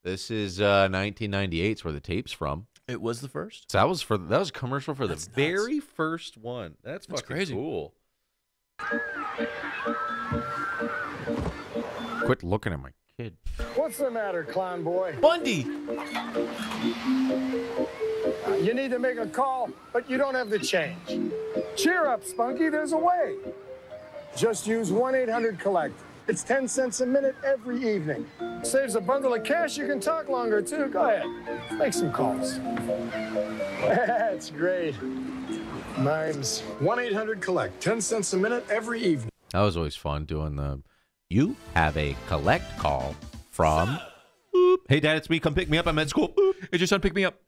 This is uh 1998 is where the tape's from. It was the first. So that was for that was commercial for That's the nuts. very first one. That's, That's fucking crazy. cool. Quit looking at my kid. What's the matter, clown boy? Bundy. Uh, you need to make a call, but you don't have the change. Cheer up, Spunky, there's a way. Just use 1 800 Collect. It's 10 cents a minute every evening. Saves a bundle of cash, you can talk longer too. Go ahead, make some calls. <laughs> That's great. Mimes. 1 800 Collect. 10 cents a minute every evening. That was always fun doing the. You have a collect call from. Hey, Dad, it's me. Come pick me up. I'm at school. Boop. Hey, your son, pick me up.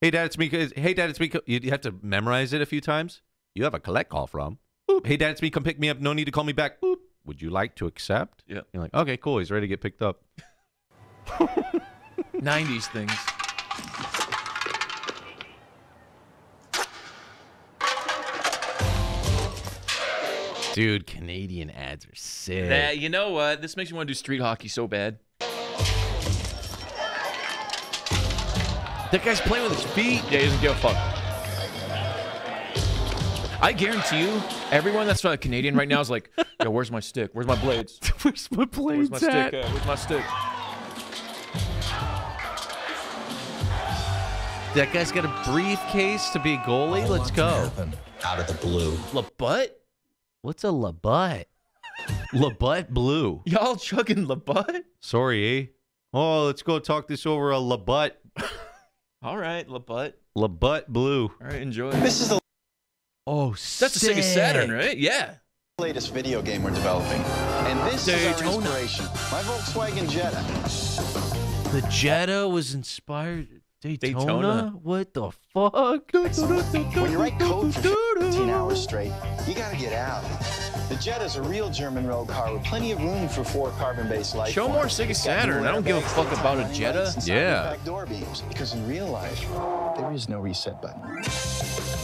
Hey, Dad, it's me. Hey, Dad, it's me. You have to memorize it a few times. You have a collect call from. Hey, Dad, it's me. Come pick me up. No need to call me back. Would you like to accept? Yeah. You're like, okay, cool. He's ready to get picked up. <laughs> 90s things. Dude, Canadian ads are sick. That, you know what? This makes me want to do street hockey so bad. That guy's playing with his feet. Yeah, he doesn't give a fuck. I guarantee you, everyone that's not Canadian right now is like, <laughs> yo, where's my stick? Where's my blades? <laughs> Where's my blades Where's my at? stick? at? Where's my stick? That guy's got a briefcase to be a goalie. Let's go. Out of the blue. LaButt? What's a LaButt? <laughs> LaButt Blue. Y'all chugging LaButt? Sorry, eh? Oh, let's go talk this over a LaButt. All right, LaButt. LaButt Blue. All right, enjoy. This is the Oh, That's the Sega Saturn, right? Yeah. latest video game we're developing. And this is our inspiration. My Volkswagen Jetta. The Jetta was inspired. Daytona? Daytona. What the fuck? When you write code for 15 hours straight, you gotta get out. The Jetta's a real German road car with plenty of room for four carbon-based life Show more forms. Sega Saturn. I don't give a fuck about a running Jetta. lights, and side Yeah. impact door beams. Because in real life, there is no reset button.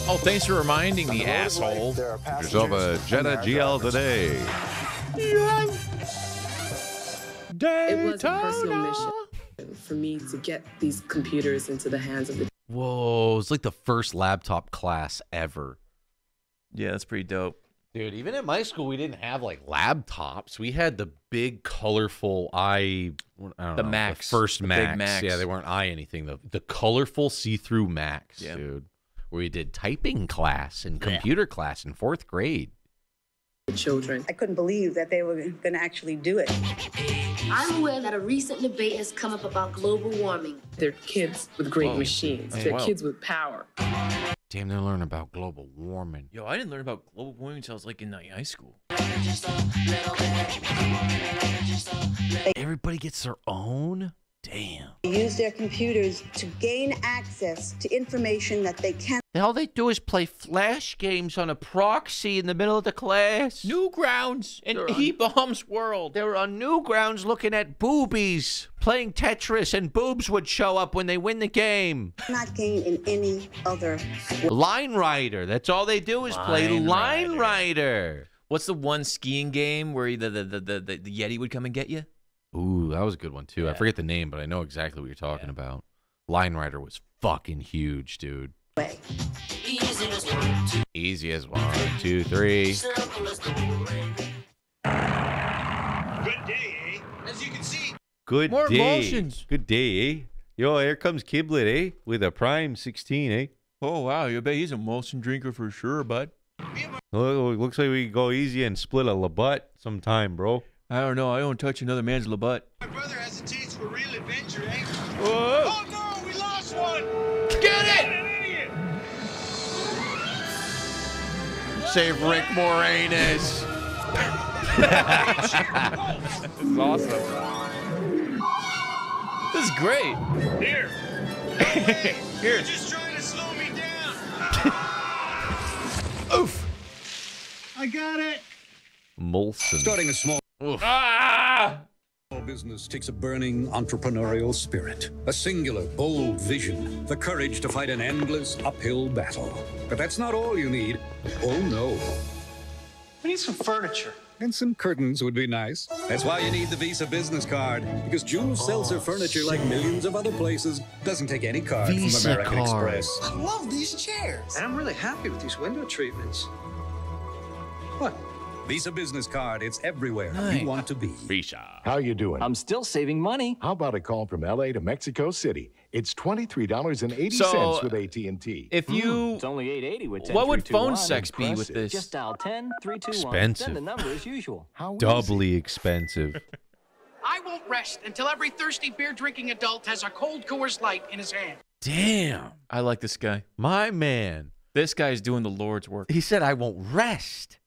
Oh, thanks for reminding me, the asshole. life, there are Yourself a Jetta there are GL drivers. today. It was a personal mission for me to get these computers into the hands of the Whoa, it's like the first laptop class ever. Yeah, that's pretty dope. Dude, even at my school, we didn't have like laptops. We had the big, colorful i. I don't The know, Macs, first the big Macs. Macs. Yeah, they weren't i anything. The the colorful see-through Macs, Yeah. dude. Where we did typing class and computer class in fourth grade. children. I couldn't believe that they were going to actually do it. I'm aware that a recent debate has come up about global warming. They're kids with great Whoa. machines. Hey, They're wow. kids with power. Damn, they learn about global warming. Yo, I didn't learn about global warming until I was like in like, high school. Everybody gets their own. Damn. They use their computers to gain access to information that they can't. All they do is play flash games on a proxy in the middle of the class. Newgrounds and They're E bombs world. They were on Newgrounds looking at boobies, playing Tetris, and boobs would show up when they win the game. Not gain in any other Line Rider. That's all they do is play Line Line Rider. What's the one skiing game where the the, the, the, the, the Yeti would come and get you? Ooh, that was a good one too. I forget the name, but I know exactly what you're talking about. Line Rider was fucking huge, dude. way. Easy as one, two, three. Good day, eh? As you can see, Good More day. emotions. Good day, eh? Yo, here comes Kiblet, eh? With a Prime 16, eh? Oh wow, you bet he's a Molson drinker for sure, bud. Look, looks like we go easy and split a LaButt sometime, bro. I don't know. I don't touch another man's LaButt. my brother has a taste for real adventure, eh? Whoa. Oh no, we lost one! Get it! An idiot! Save Rick Moranis. This is awesome. This is great. Here, <laughs> Here. you're just trying to slow me down. Oof. I got it. Molson. Starting a small Ah! business takes a burning entrepreneurial spirit, a singular, bold vision, the courage to fight an endless uphill battle. But that's not all you need. Oh no. We need some furniture. And some curtains would be nice. That's why you need the Visa business card. Because Jules sells her furniture like millions of other places. Doesn't take any card Visa from American card. Express. I love these chairs. And I'm really happy with these window treatments. What? Visa business card. It's everywhere Nice. you want to be. Visa. How you doing? I'm still saving money. How about a call from LA to Mexico City? It's twenty three dollars and eighty So, with AT and T. If you, hmm, It's only 880 with 10 what would phone sex be with this? Just dial 10 321. Expensive. Then the number as usual. <laughs> How easy. Doubly expensive. <laughs> I won't rest until every thirsty beer drinking adult has a cold Coors Light in his hand. Damn. I like this guy. My man. This guy's doing the Lord's work. He said, "I won't rest.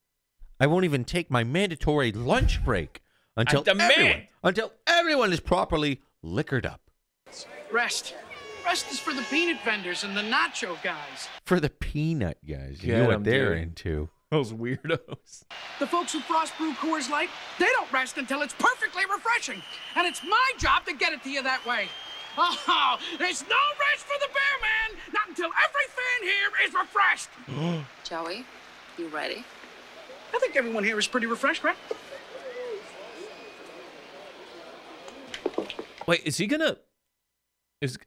I won't even take my mandatory lunch break until everyone, until everyone is properly liquored up Rest. Rest is for the peanut vendors and the nacho guys. for the peanut guys. You Get know what 'em, they're dude. into." Those weirdos. The folks who frost brew Coors Light, they don't rest until it's perfectly refreshing. And it's my job to get it to you that way. Oh, there's no rest for the bear man, not until every fan here is refreshed. <gasps> Joey, you ready? I think everyone here is pretty refreshed, right? Wait, is he gonna? Is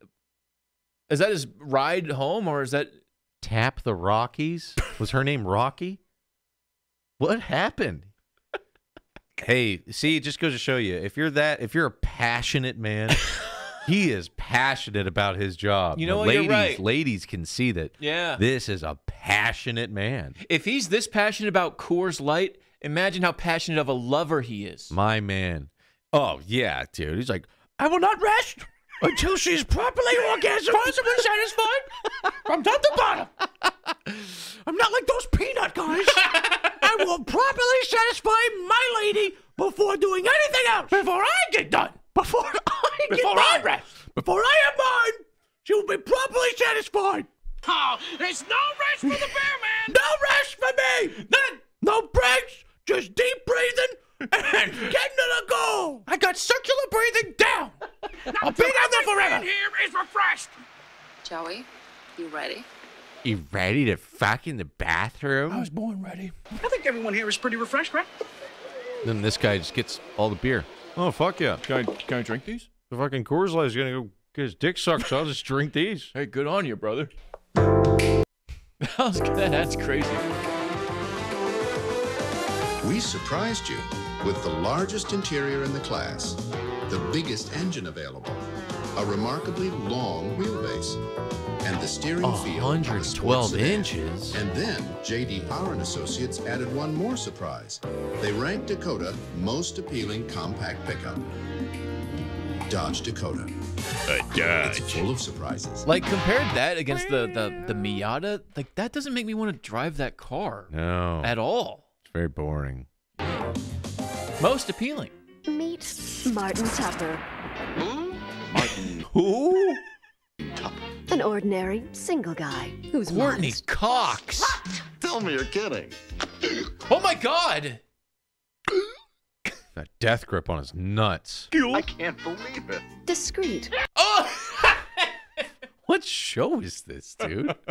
is that his ride home or is that? Tap the Rockies. Was her name Rocky? What happened? <laughs> hey, see, it just goes to show you if you're that, if you're a passionate man, <laughs> he is passionate about his job. You know what, you're ladies, right. ladies can see that. Yeah. this is a passionate man. If he's this passionate about Coors Light, imagine how passionate of a lover he is. My man. Oh yeah, dude. He's like, I will not rest until she's properly orgasm, possibly satisfied from top to bottom. I'm not like those peanut guys. I will properly satisfy my lady before doing anything else. Before I get done. Before <laughs> I get Before done. I rest. Before I am mine, she will be properly satisfied. Oh, there's no rest for the bear man. <laughs> No rest for me. None. No breaks. Just deep breathing and <laughs> getting to the goal. I got circular breathing down. I'll be down there Every fan forever. here is refreshed. Joey, you ready? You ready to fuck in the bathroom? I was born ready. I think everyone here is pretty refreshed, right? Then this guy just gets all the beer. Oh fuck yeah! Can I can I drink these? The fucking Coors Light is gonna go get his dick sucked, so I'll just drink these. Hey, good on you, brother. <laughs> That was good. That's crazy. We surprised you with the largest interior in the class, the biggest engine available, a remarkably long wheelbase, and the steering feel of a 112 sedan. inches. And then JD Power and Associates added one more surprise. They ranked Dakota most appealing compact pickup. Dodge Dakota. A Dodge. It's full of surprises. Like compared that against the the the Miata, like that doesn't make me want to drive that car No, at all. it's very boring. Most appealing. Meet Martin Tupper, Martin. Who? An ordinary single guy who's Courtney modest. Cox. Tell me you're kidding. Oh my God. That death grip on his nuts. I can't believe it. discreet, Oh. <laughs> What show is this, dude? <laughs>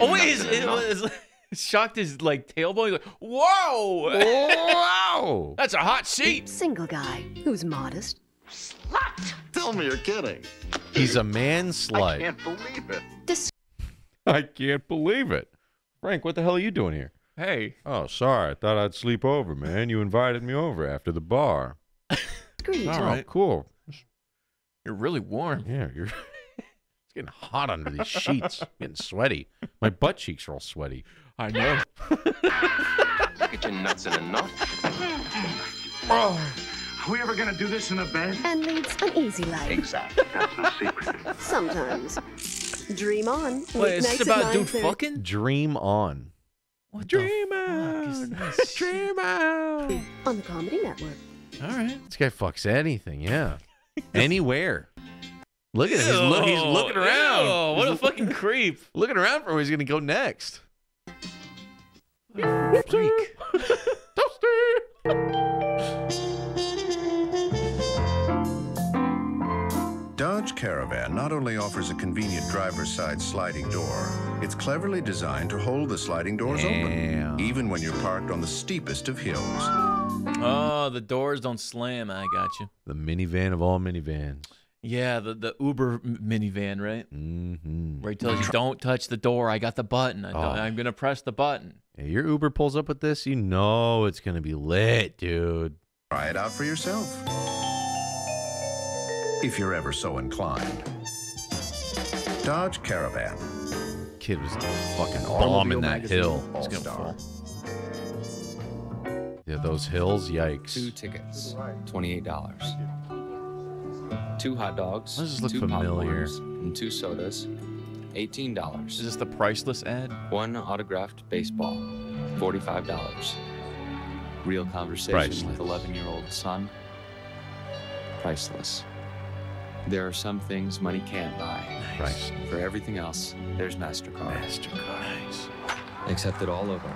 Oh wait, his, it was shocked his like tailbone. He's like, whoa, wow! <laughs> that's a hot seat. single guy who's modest, Tell me you're kidding. He's a man slut. I can't believe it. dis- I can't believe it. Frank, what the hell are you doing here? Hey, Oh, sorry. I thought I'd sleep over, man. You invited me over after the bar. <laughs> discreet. All Oh, cool. you're really warm. Yeah, you're. <laughs> it's getting hot under these sheets. <laughs> getting sweaty. My butt cheeks are all sweaty. I know. Get your nuts in a knot. Oh. Are we ever gonna do this in a bed? and leads an easy life. Exactly. That's the secret. Sometimes. Dream on. Wait, is weeknights this at about dude fucking? Dream on. What Dream the fuck is this? <laughs> Dream on. on the Comedy Network. All right. This guy fucks anything. Yeah. Anywhere. Look at him. He's, look, he's looking around. ew, what a fucking creep. <laughs> looking around for where he's going to go next. Freak. <laughs> Dodge Caravan not only offers a convenient driver's side sliding door, it's cleverly designed to hold the sliding doors Yeah. open, even when you're parked on the steepest of hills. Oh, the doors don't slam. I got you. The minivan of all minivans. Yeah, the the Uber minivan, right? Mm-hmm. Where he tells you, "Don't touch the door. I got the button. I oh. I'm gonna press the button." Yeah, your Uber pulls up with this, you know it's going to be lit, dude. Try it out for yourself. If you're ever so inclined. Dodge Caravan. Kid was fucking bombing that Magazine hill. All-Star. Yeah, those hills, yikes. Two tickets, twenty-eight dollars. Two hot dogs, Why does this look two familiar? popcorns, and two sodas. $18. Is this the priceless ad? One autographed baseball, $45. Real conversation Priceless. with 11 year old son, priceless. There are some things money can't buy. Nice. For everything else, there's MasterCard. MasterCard. Nice. Accepted all over,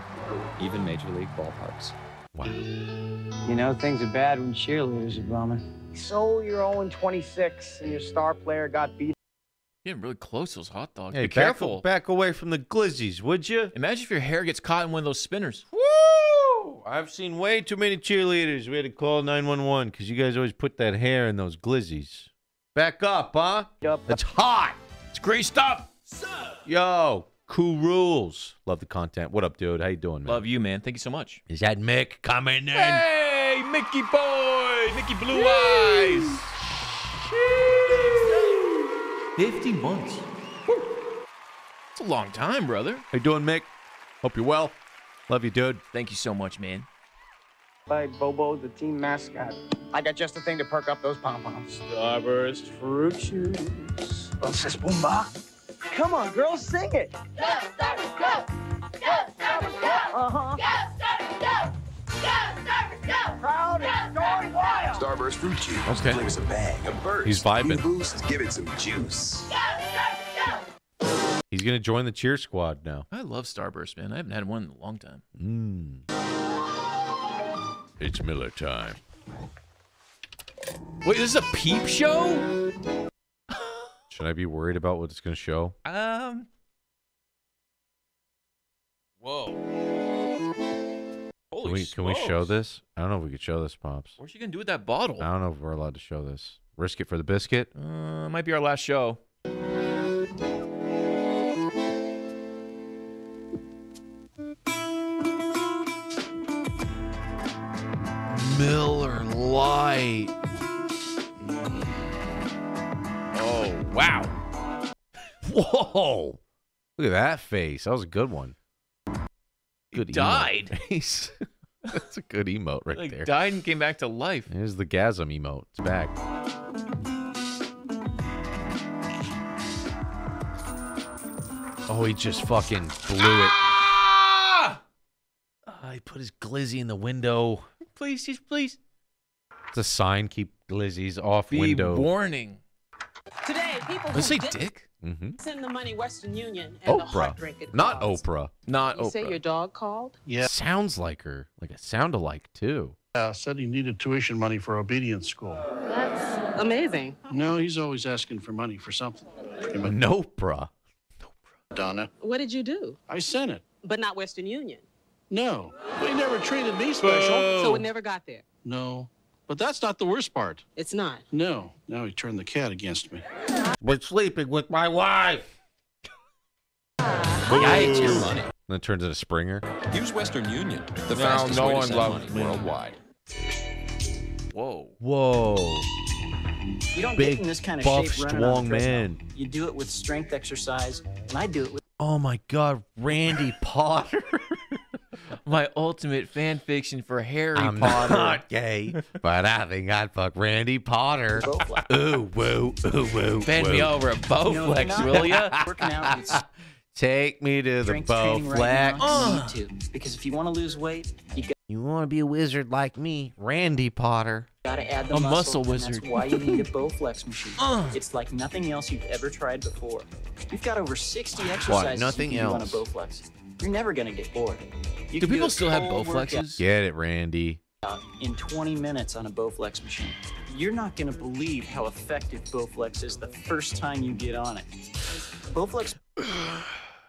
even Major League ballparks. Wow. You know, things are bad when cheerleaders are bumming. So you're 0 26 and your star player got beat. Getting really close, to those hot dogs. Hey, Be back- careful. Back away from the glizzies, would you? Imagine if your hair gets caught in one of those spinners. Woo! I've seen way too many cheerleaders. We had to call 911 because you guys always put that hair in those glizzies. Back up, huh? It's hot. It's greased up. Yo, cool rules. Love the content. What up, dude? How you doing, man? Love you, man. Thank you so much. Is that Mick coming in? Hey, Mickey boy, Mickey Blue Eyes. 50 months. It's a long time, brother. How you doing, Mick? Hope you're well. Love you, dude. Thank you so much, man. By Bobo, the team mascot. I got just the thing to perk up those pom poms. Starburst fruit juice. What's this, Boomba? Come on, girls, sing it. Go, Starburst, go! Go, Starburst, go! Uh-huh. Proud and going wild. Starburst fruit juice. Okay. Give us a bang, a burst. He's vibing. New boost, give it some juice. Go, Starburst, go! He's gonna join the cheer squad now. I love Starburst, man. I haven't had one in a long time. Mm. It's Miller time. Wait, is this is a peep show? Should I be worried about what it's gonna show? Um. Whoa. Holy Can we can we show this? I don't know if we could show this, pops. What's she gonna do with that bottle? I don't know if we're allowed to show this. Risk it for the biscuit. Uh, might be our last show. Miller Lite. Oh wow! <laughs> Whoa! Look at that face. That was a good one. Good emote. died. <laughs> face. <laughs> That's a good emote right like there. died and came back to life. Here's the gasm emote. It's back. Oh, he just fucking blew it. Ah! Ah, he put his glizzy in the window. Please, just please. It's a sign. Keep glizzies off Be window. warning. Today, people Let's who say did dick. Mm-hmm. send the money Western Union and the heart drink Oprah. it Not caused. Oprah. Not You say your dog called? Yeah. Sounds like her. Like a sound alike too. Uh, said he needed tuition money for obedience school. That's amazing. No, he's always asking for money for something. No, bruh. Donna, What did you do? I sent it. But not Western Union. No, they never treated me special. So it never got there. No, but that's not the worst part. It's not. No, now he turned the cat against me. We're sleeping with my wife. Yeah, it's your money. Then turns into Springer. Use Western Union, the Now fastest no way to one send loves money worldwide. Whoa. Whoa. You don't Big, get in this kind of buff, shape running on strong man. You do it with strength exercise, and I do it with. Oh my God, Randy Potter. <laughs> My ultimate fan fiction for Harry I'm Potter. not gay, but I think I'd fuck Randy Potter. Ooh, woo, ooh, woo. Bend me over a Bowflex, will ya? Working out with <laughs> Take me to the strength training right Bowflex. You need to, because if you want to lose weight, you You want to be a wizard like me, Randy Potter? got to add the A muscle, muscle and wizard. that's why you need a Bowflex machine. <laughs> Uh. It's like nothing else you've ever tried before. We've got over 60 exercises nothing you can do on a? Bowflex. You're never gonna get bored. You Do people a still have full workout Bowflexes? Get it, Randy. Uh, in 20 minutes on a Bowflex machine. You're not gonna believe how effective Bowflex is the first time you get on it. Bowflex <sighs>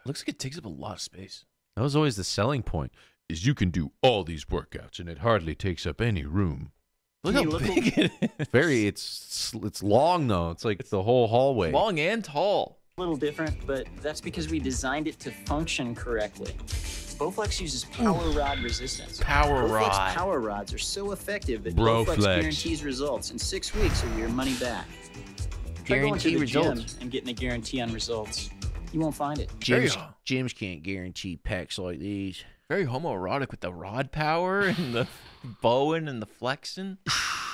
Looks like it takes up a lot of space. That was always the selling point. Is you can do all these workouts and it hardly takes up any room. Look Can how big it is. Very, it's it's long though. It's like it's the whole hallway. Long and tall. A little different, but that's because we designed it to function correctly. Bowflex uses hmm. power rod resistance. Power Bowflex rod. power rods are so effective that Broflex. Bowflex guarantees results in six weeks or your money back. Try going to Guarantee the results. gym and getting a guarantee on results. You won't find it. Very, Gyms, uh, gyms can't guarantee packs like these. very homoerotic with the rod power and the <sighs> bowing and the flexing. <sighs> <sighs>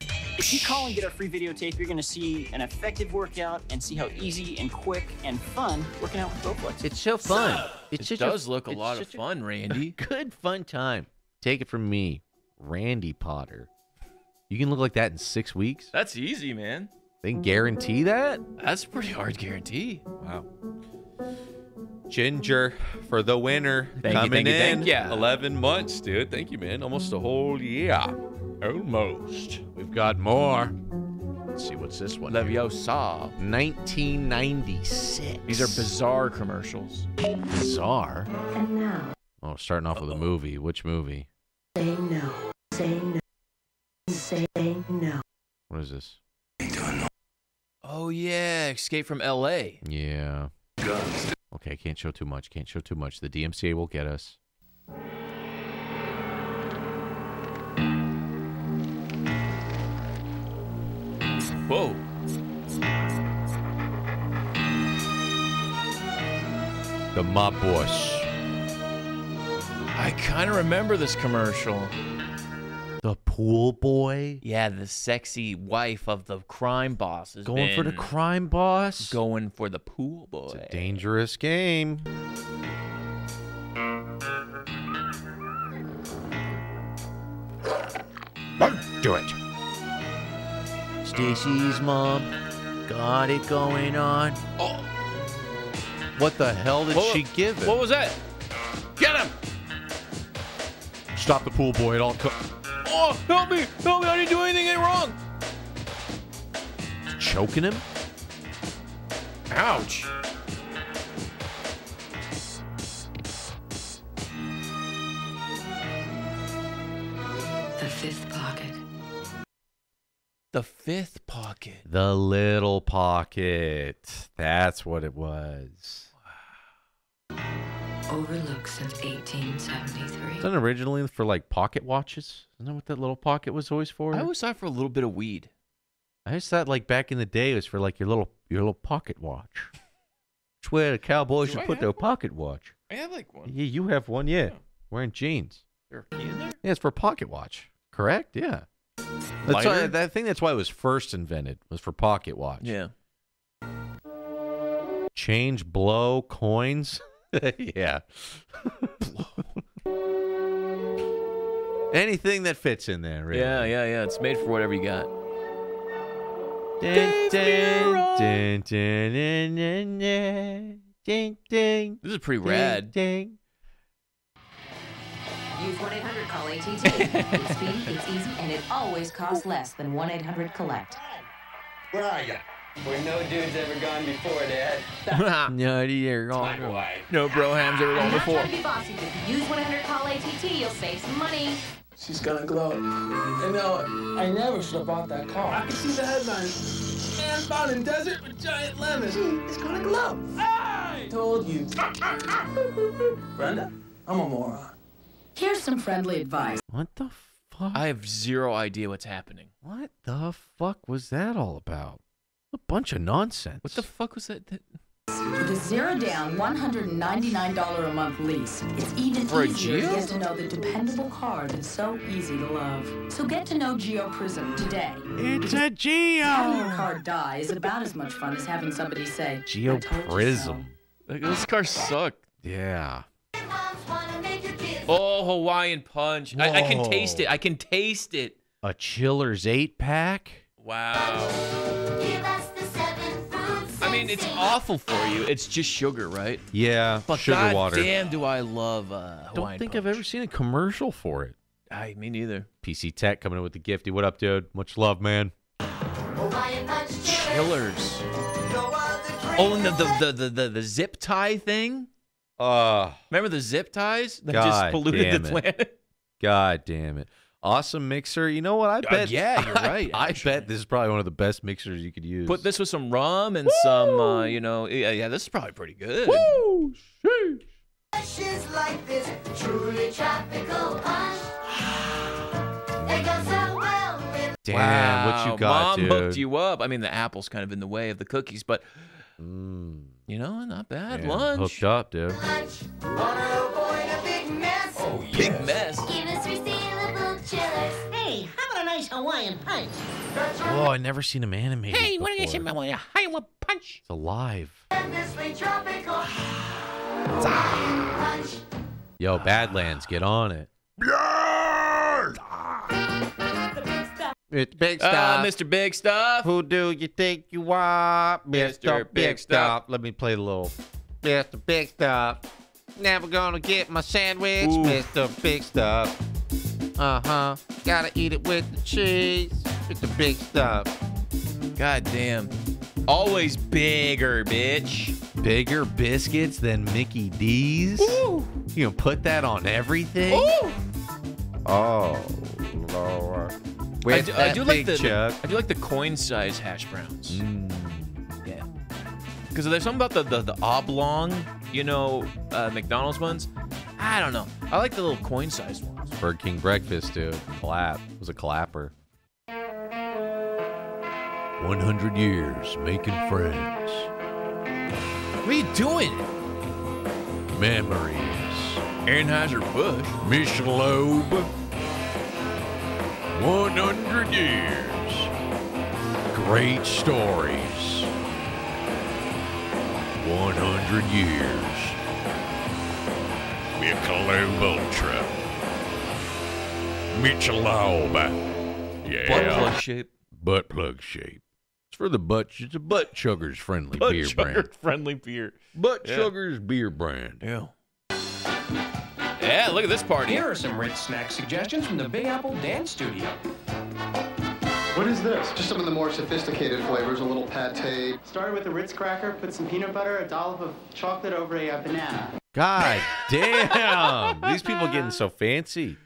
If you call and get our free videotape, you're going to see an effective workout and see how easy and quick and fun working out with Bowflex. It's so fun. It It's such does a, look a lot of such a fun, Randy. <laughs> Good fun time. Take it from me, Randy Potter. You can look like that in six weeks. That's easy, man. They can guarantee that. That's a pretty hard guarantee. Wow. Ginger for the winner Thank you, coming thank you, in. thank ya. Eleven months, dude. Thank you, man. Almost a whole year. Almost. We've got more. Let's see what's this one. here? Leviosa. 1996. These are bizarre commercials. bizarre. And now, Oh, starting off with a movie. Which movie? say no. Say no. Say no. What is this? Oh yeah, Escape from L.A. Yeah. Guns. Okay, can't show too much. Can't show too much. The DMCA will get us. Whoa. The Mob Boss. I kind of remember this commercial. The pool boy. Yeah, the sexy wife of the crime boss is Going for the crime boss. Going for the pool boy. It's a dangerous game. Don't do it. Stacy's mom got it going on. Oh, What the hell did What- she give him? what was that? Get him! Stop the pool boy at all co- Oh, help me! Help me! I didn't do anything wrong. choking him? Ouch! The fifth pocket. The little pocket. That's what it was. Overlooked since 1873. Wasn't originally for like pocket watches? Isn't that what that little pocket was always for? I always thought for a little bit of weed. I just thought like back in the day it was for like your little your little pocket watch. It's where the cowboys Do should I put their one? pocket watch. I have like one. Yeah, you have one, yeah. Oh. Wearing jeans. There a key in there? Yeah, it's for pocket watch. Correct? Yeah. That's why? I think that's why it was first invented. Was for pocket watch. Yeah. Change blow coins. <laughs> yeah. Anything that fits in there, really. Yeah, yeah, yeah. It's made for whatever you got. Dun, dun, dun, dun, dun, dun, dun, This is pretty ding, rad. ding. Use 1 800 Call ATT. it's speed, it's easy, and it always costs less than 1 800 Collect. Where are you? Where no dude's ever gone before, Dad. <laughs> no, you're wrong. No brohams ever I'm gone not trying before. to be bossy, but if you use 1 800 Call ATT, you'll save some money. She's gonna glow. You know, I never should have bought that car. I can see the headlines. Man found in desert with giant lemons. It's gonna glow. I told you. <laughs> Brenda, I'm a moron. Here's some friendly advice. What the fuck? I have zero idea what's happening. What the fuck was that all about? A bunch of nonsense. What the fuck was that? that- With a zero down, $199 a month lease, it's even For a easier to Geo? get to know the dependable car that's so easy to love. So get to know Geo Prizm today. It's a Geo. Having your car die is about as much fun as having somebody say, Geo "I told you so." Prizm. Like, those cars suck. Yeah. Oh, Hawaiian Punch. I, I can taste it. I can taste it. A Chiller's eight pack. Wow. I mean, it's awful for you. It's just sugar, right? Yeah. But sugar God water. damn, do I love uh, Don't think Punch. I've ever seen a commercial for it. I, me neither. PC Tech coming in with the gifty. What up, dude? Much love, man. Chillers. Oh, and the the, the, the, the, the zip tie thing? Uh, Remember the zip ties that God just polluted the planet? <laughs> God damn it. Awesome mixer. You know what? I bet. Uh, yeah, you're <laughs> right, I, bet this is probably one of the best mixers you could use. Put this with some rum and some, uh, you know, yeah, yeah, this is probably pretty good. Woo! She's like this truly tropical punch. <sighs> They go so well with Damn, what you Wow, got, Mom dude? hooked you up. I mean, the apple's kind of in the way of the cookies, but you know, not bad Damn, lunch. Hooked up, dude. lunch. On her avoid a big mess. Oh, big mess. Give us resealable chillers. Hey, how about a nice Hawaiian punch. Oh, I never seen him animated. Hey, wanna get before. some Hawaiian punch? It's alive. Endlessly tropical. Punch. Yo, Badlands, get on it. It's big Ah, Mr. Big Stuff. Who do you think you are, Mr. Big Big Stuff. Stuff? Let me play a little Mr. Big Stuff. Never gonna get my sandwich, Ooh. Mr. Big Stuff. Uh huh. Gotta eat it with the cheese, Mr. Big Stuff. God damn. Always bigger, bitch. Bigger biscuits than Mickey D's? You gonna put that on everything? Oh, Lord. I With do, I do like big the, the- Chuck. I do like the coin size hash browns. Mm. Yeah. Because there's something about the, the the oblong, you know, uh, McDonald's ones. I don't know. I like the little coin sized ones. Burger King breakfast, dude. Clap. It was a clapper. 100 years making friends. What are you doing? Memories. Anheuser-Busch. Michelob. 100 years. Great stories. 100 years. Michelob Ultra. Michelob. Yeah. Butt plug shape. Butt plug shape. It's for the butt. It's a butt chuggers friendly Butt beer sugar brand. friendly beer. Butt Yeah. chuggers beer brand. Yeah. Yeah, look at this party. Here are some Ritz snack suggestions from the Big Apple Dance Studio. What is this? Just some of the more sophisticated flavors, a little pate. Started with a Ritz cracker, put some peanut butter, a dollop of chocolate over a uh, banana. God damn. These people getting so fancy.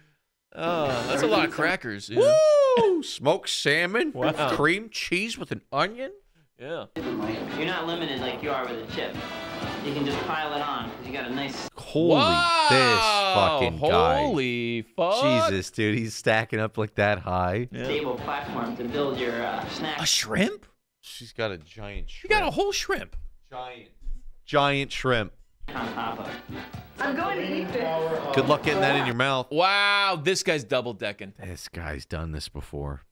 Oh, that's a lot of crackers. Yeah. Woo! Smoked salmon with Wow. cream cheese with an onion. Yeah. You're not limited like you are with a chip. You can just pile it on because you got a nice. Holy this fucking guy. Holy fuck. Jesus, dude, he's stacking up like that high. stable platform to build your uh, snack. A shrimp? She's got a giant shrimp. You got a whole shrimp. giant giant shrimp. on top of. I'm going to eat this. Good luck getting that in your mouth. Wow, this guy's double decking. This guy's done this before.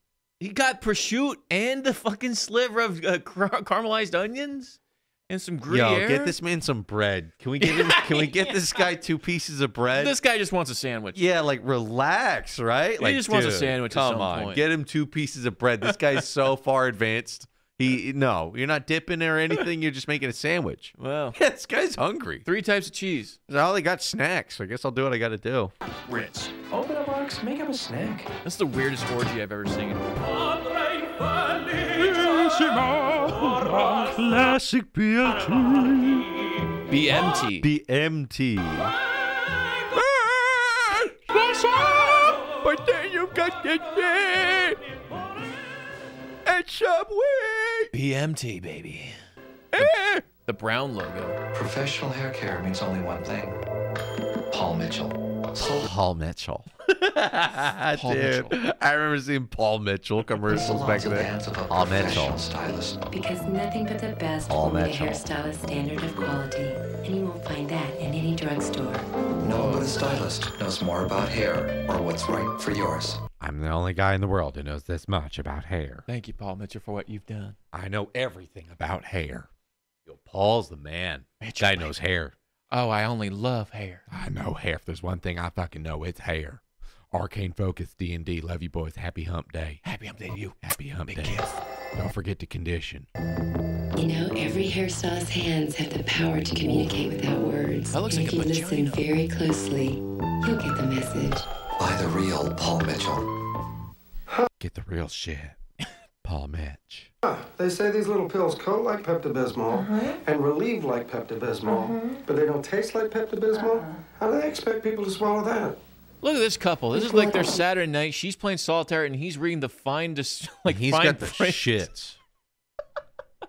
He got prosciutto and the fucking sliver of uh, car- caramelized onions and some Gruyere. Yo, get this man some bread. Can we get <laughs> him? Can we get this guy two pieces of bread? This guy just wants a sandwich. Yeah, like relax, right? He like just wants a dude, sandwich at Come some on, point. get him two pieces of bread. This guy's so <laughs> far advanced. He no, you're not dipping or anything. You're just making a sandwich. <laughs> Well, Yeah, this guy's hungry. three types of cheese. All they got snacks. I guess I'll do what I got to do. Ritz. Open a box, make up a snack. That's the weirdest orgy I've ever seen. Classic BLT. BMT. BMT. But then you got the and Subway. BMT, baby. Eh. The brown logo. Professional hair care means only one thing. Paul Mitchell. Paul Mitchell. <laughs> Paul Dude, I remember seeing Paul Mitchell commercials back in the day. Paul Mitchell. Stylist. Because nothing but the best All will meet a hairstylist standard of quality. And you won't find that in any drugstore. No one but a stylist knows more about hair or what's right for yours. I'm the only guy in the world who knows this much about hair. Thank you, Paul Mitchell, for what you've done. I know everything about hair. Yo, Paul's the man. Guy knows hair. Oh, I only love hair. I know hair. If there's one thing I fucking know, it's hair. Arcane Focus, D&D. Love you boys. Happy hump day. Happy hump day to you. Happy hump day. Don't forget to condition. You know, every hairstylist's hands have the power to communicate without words. That looks and like if a you listen very closely, you'll get the message. By the real Paul Mitchell. Get the real shit. Paul Mitch. They say these little pills coat like Pepto-Bismol uh-huh. and relieve like Pepto-Bismol, uh-huh. but they don't taste like Pepto-Bismol. Uh-huh. How do they expect people to swallow that? Look at this couple. This is like their Saturday night. She's playing solitaire and he's reading the fine, dis- <laughs> like He's fine got the print. shits.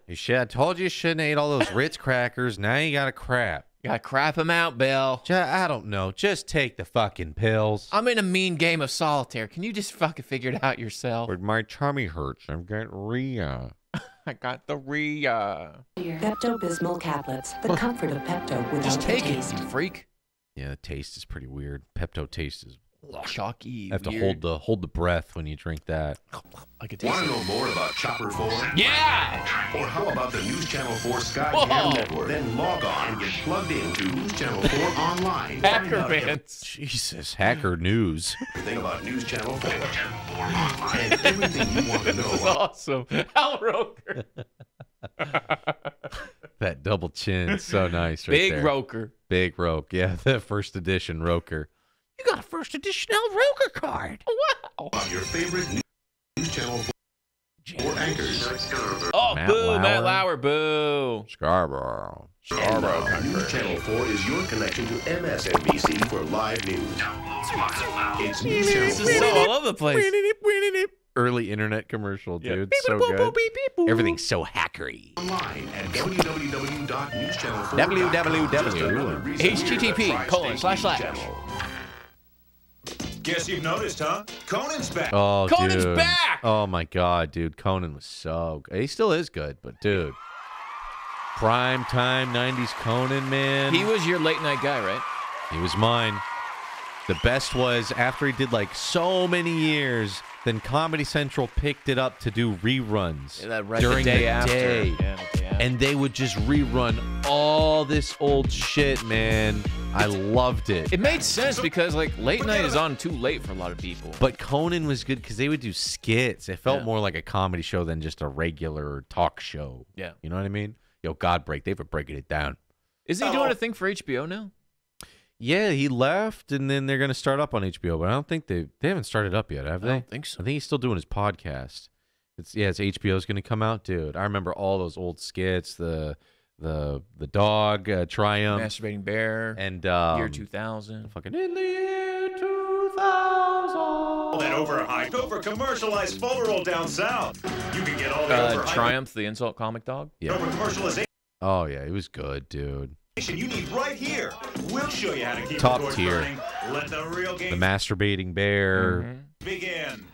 You should. I told you you shouldn't eat all those Ritz crackers. Now you got a crap. Gotta crap him out, Bill. Ju- I don't know. Just take the fucking pills. I'm in a mean game of solitaire. Can you just fucking figure it out yourself? But my tummy hurts. I've got Rhea. <laughs> I got the Rhea. Pepto Bismol caplets. The comfort of Pepto without Just the take it, taste. you freak. Yeah, the taste is pretty weird. Pepto taste is Chalky. I have to hold the hold the breath when you drink that. I could Want to it. know more about Chopper 4? Yeah. Or how about the News Channel 4 Sky Whoa. Jam Network? Then log on and get plugged into News Channel 4 online. Hacker Find bands. Jesus, hacker news. everything about News Channel 4 and everything you want to know This is awesome. Al Roker. <laughs> That double chin, so nice. Right Big there. Roker. Big Roke. Yeah, <laughs> the first edition Roker. You got a first edition Al Roker card. Oh, wow. on your favorite News Channel 4 anchors. Oh, Matt boo, Matt Lauer. Lauer, boo. Scarborough. And now, News Channel 4 is your connection to MSNBC for live news. It's News This is so all over the place. Early internet commercial, dude. Beep, So boop, boop, good. beep, beep, boop. Everything's so hackery. Online at www.newschannel4.com. www. HTTP, colon, slash, slash. Guess you've noticed, huh? Conan's back. Oh, Conan's dude. back! Oh my god, dude. Conan was so good. He still is good, but dude. Prime time 90s Conan, man. He was your late night guy, right? He was mine. The best was after he did like so many years, then Comedy Central picked it up to do reruns Yeah, that right the during day the after. day. Yeah, the day after. And they would just rerun all this old shit, man. I loved it. It made sense because like late night is on too late for a lot of people. But Conan was good because they would do skits. It felt Yeah. more like a comedy show than just a regular talk show. Yeah. You know what I mean? Yo, God Break, they were breaking it down. Is he doing a thing for HBO now? Yeah, he left, and then they're going to start up on HBO, but I don't think they they haven't started up yet, have I they? don't think so. I think he's still doing his podcast. It's yeah, it's HBO's going to come out, dude. I remember all those old skits, the the the dog uh, triumph Masturbating Bear, and um, year 2000. fucking in the year 2000. All that overhyped, over commercialized photo roll down south. You can get all the Uh, Triumph, the insult comic dog. Yeah. over commercialization Oh yeah, it was good, dude. You need right here. We'll show you how to keep Top the tier. burning. Let the real The masturbating bear. Mm-hmm. begin.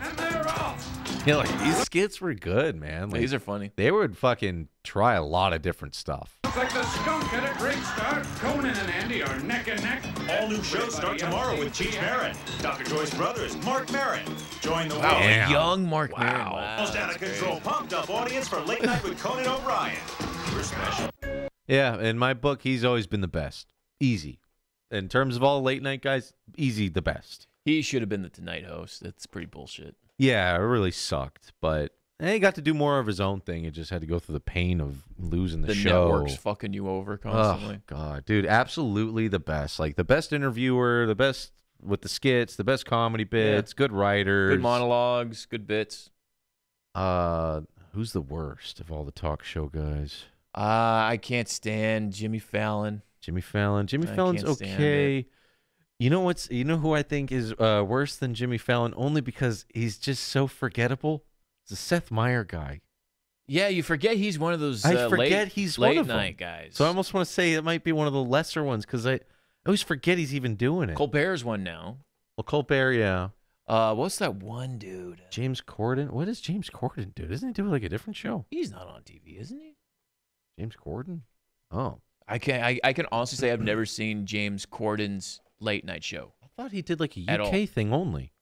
And they're off. Yeah, like these skits were good, man. Like, These are funny. They would fucking try a lot of different stuff. Looks like the skunk had a great start. Conan and Andy are neck and neck. All new shows start tomorrow with Cheech Marin, Dr. Joyce Brothers, Mark Maron. Join the Wow, world. Damn. young Mark Maron. Wow. Almost out of control, pumped up audience for Late Night with Conan O'Brien. We're special. Yeah, in my book, he's always been the best. Easy. In terms of all late night guys, easy the best. He should have been the Tonight host. That's pretty bullshit. Yeah, it really sucked, but he got to do more of his own thing. He just had to go through the pain of losing the, The show. network's fucking you over Oh constantly. god, dude, absolutely the best. Like the best interviewer, the best with the skits, the best comedy bits, good writers. Good monologues, good bits. Uh, who's the worst of all the talk show guys? Uh, I can't stand Jimmy Fallon. Jimmy Fallon. Jimmy I Fallon's okay. You know what's you know who I think is uh, worse than Jimmy Fallon only because he's just so forgettable. It's the Seth Meyer guy. Yeah, you forget he's one of those. I uh, forget late, he's late one of night them. guys. So I almost want to say it might be one of the lesser ones because I, I always forget he's even doing it. Colbert's one now. well, Colbert, yeah. Uh, what's that one dude? James Corden. What does James Corden do? Doesn't he do like a different show? He's not on TV, isn't he? James Corden. Oh, I can I, I can honestly say I've never seen James Corden's late night show. I thought he did like a At all. UK thing only.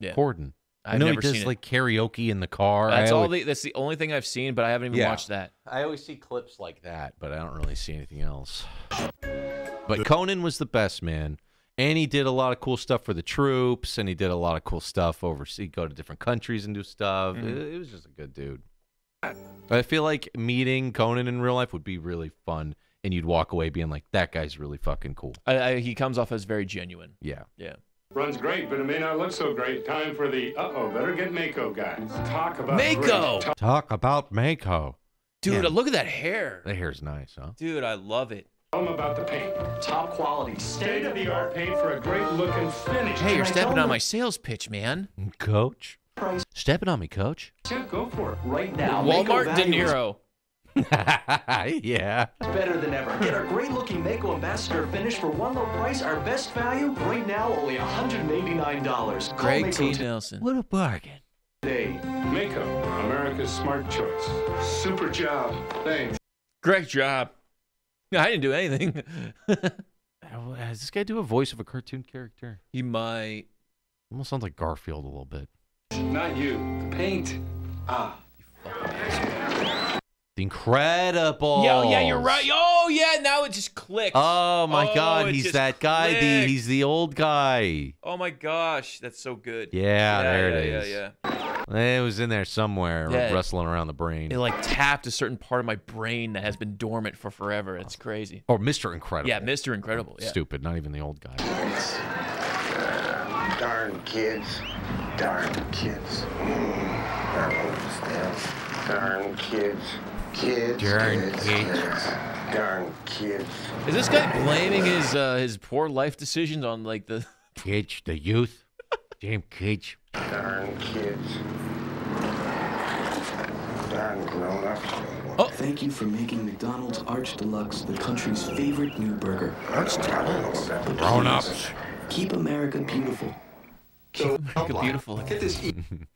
Yeah, Corden. I I've know never he does seen it. like karaoke in the car. That's I all. always- The, that's the only thing I've seen, but I haven't even Yeah. watched that. I always see clips like that, but I don't really see anything else. But Conan was the best man, and he did a lot of cool stuff for the troops, and he did a lot of cool stuff overseas, go to different countries and do stuff. Mm-hmm. It, it was just a good dude. I feel like meeting Conan in real life would be really fun, and you'd walk away being like, "That guy's really fucking cool." I, I, he comes off as very genuine. Yeah. Yeah. Runs great, but it may not look so great. Time for the uh-oh, better get Maaco guys. Talk about Maaco! great. Talk about Maaco. Dude, Yeah. look at that hair. That hair's nice, huh? Dude, I love it. Tell them about the paint. Top quality, State-of-the-art paint for a great looking finish. Hey, you're I stepping on my sales pitch, man. Coach, price stepping on me, coach. Yeah, go for it. right now. Walmart De Niro. <laughs> yeah. better than ever. Get our great looking Maaco Ambassador finish for one low price. Our best value right now only $189. Call Greg T. Nelson. What a bargain. today. Maaco, America's smart choice. Super job. Thanks. Great job. I didn't do anything. <laughs> Oh, Does this guy do a voice of a cartoon character? He might. Almost sounds like Garfield a little bit. Not you. The paint. Ah. The Incredible. Yeah, yeah, you're right. Oh, yeah, now it just clicked. Oh my Oh, God, he's that guy. The, he's the old guy. Oh my gosh, that's so good. Yeah, there it yeah, is. Yeah, yeah, It was in there somewhere, Yeah. rustling around the brain. It like tapped a certain part of my brain that has been dormant for forever. It's crazy. or Mr. Incredible. Yeah, Mr. Incredible. Yeah. Stupid, not even the old guy. Darn kids. Darn kids. Mm, I. Darn kids. Kids. Darn kids. kids. Darn kids. Is this guy blaming his uh, his poor life decisions on like the <laughs> kids, the youth? Damn kids. Darn kids. Darn grown-ups. Oh. Thank you for making McDonald's Arch Deluxe the country's favorite new burger. Arch Deluxe. Grown-ups. Keep America beautiful. America beautiful? Get this.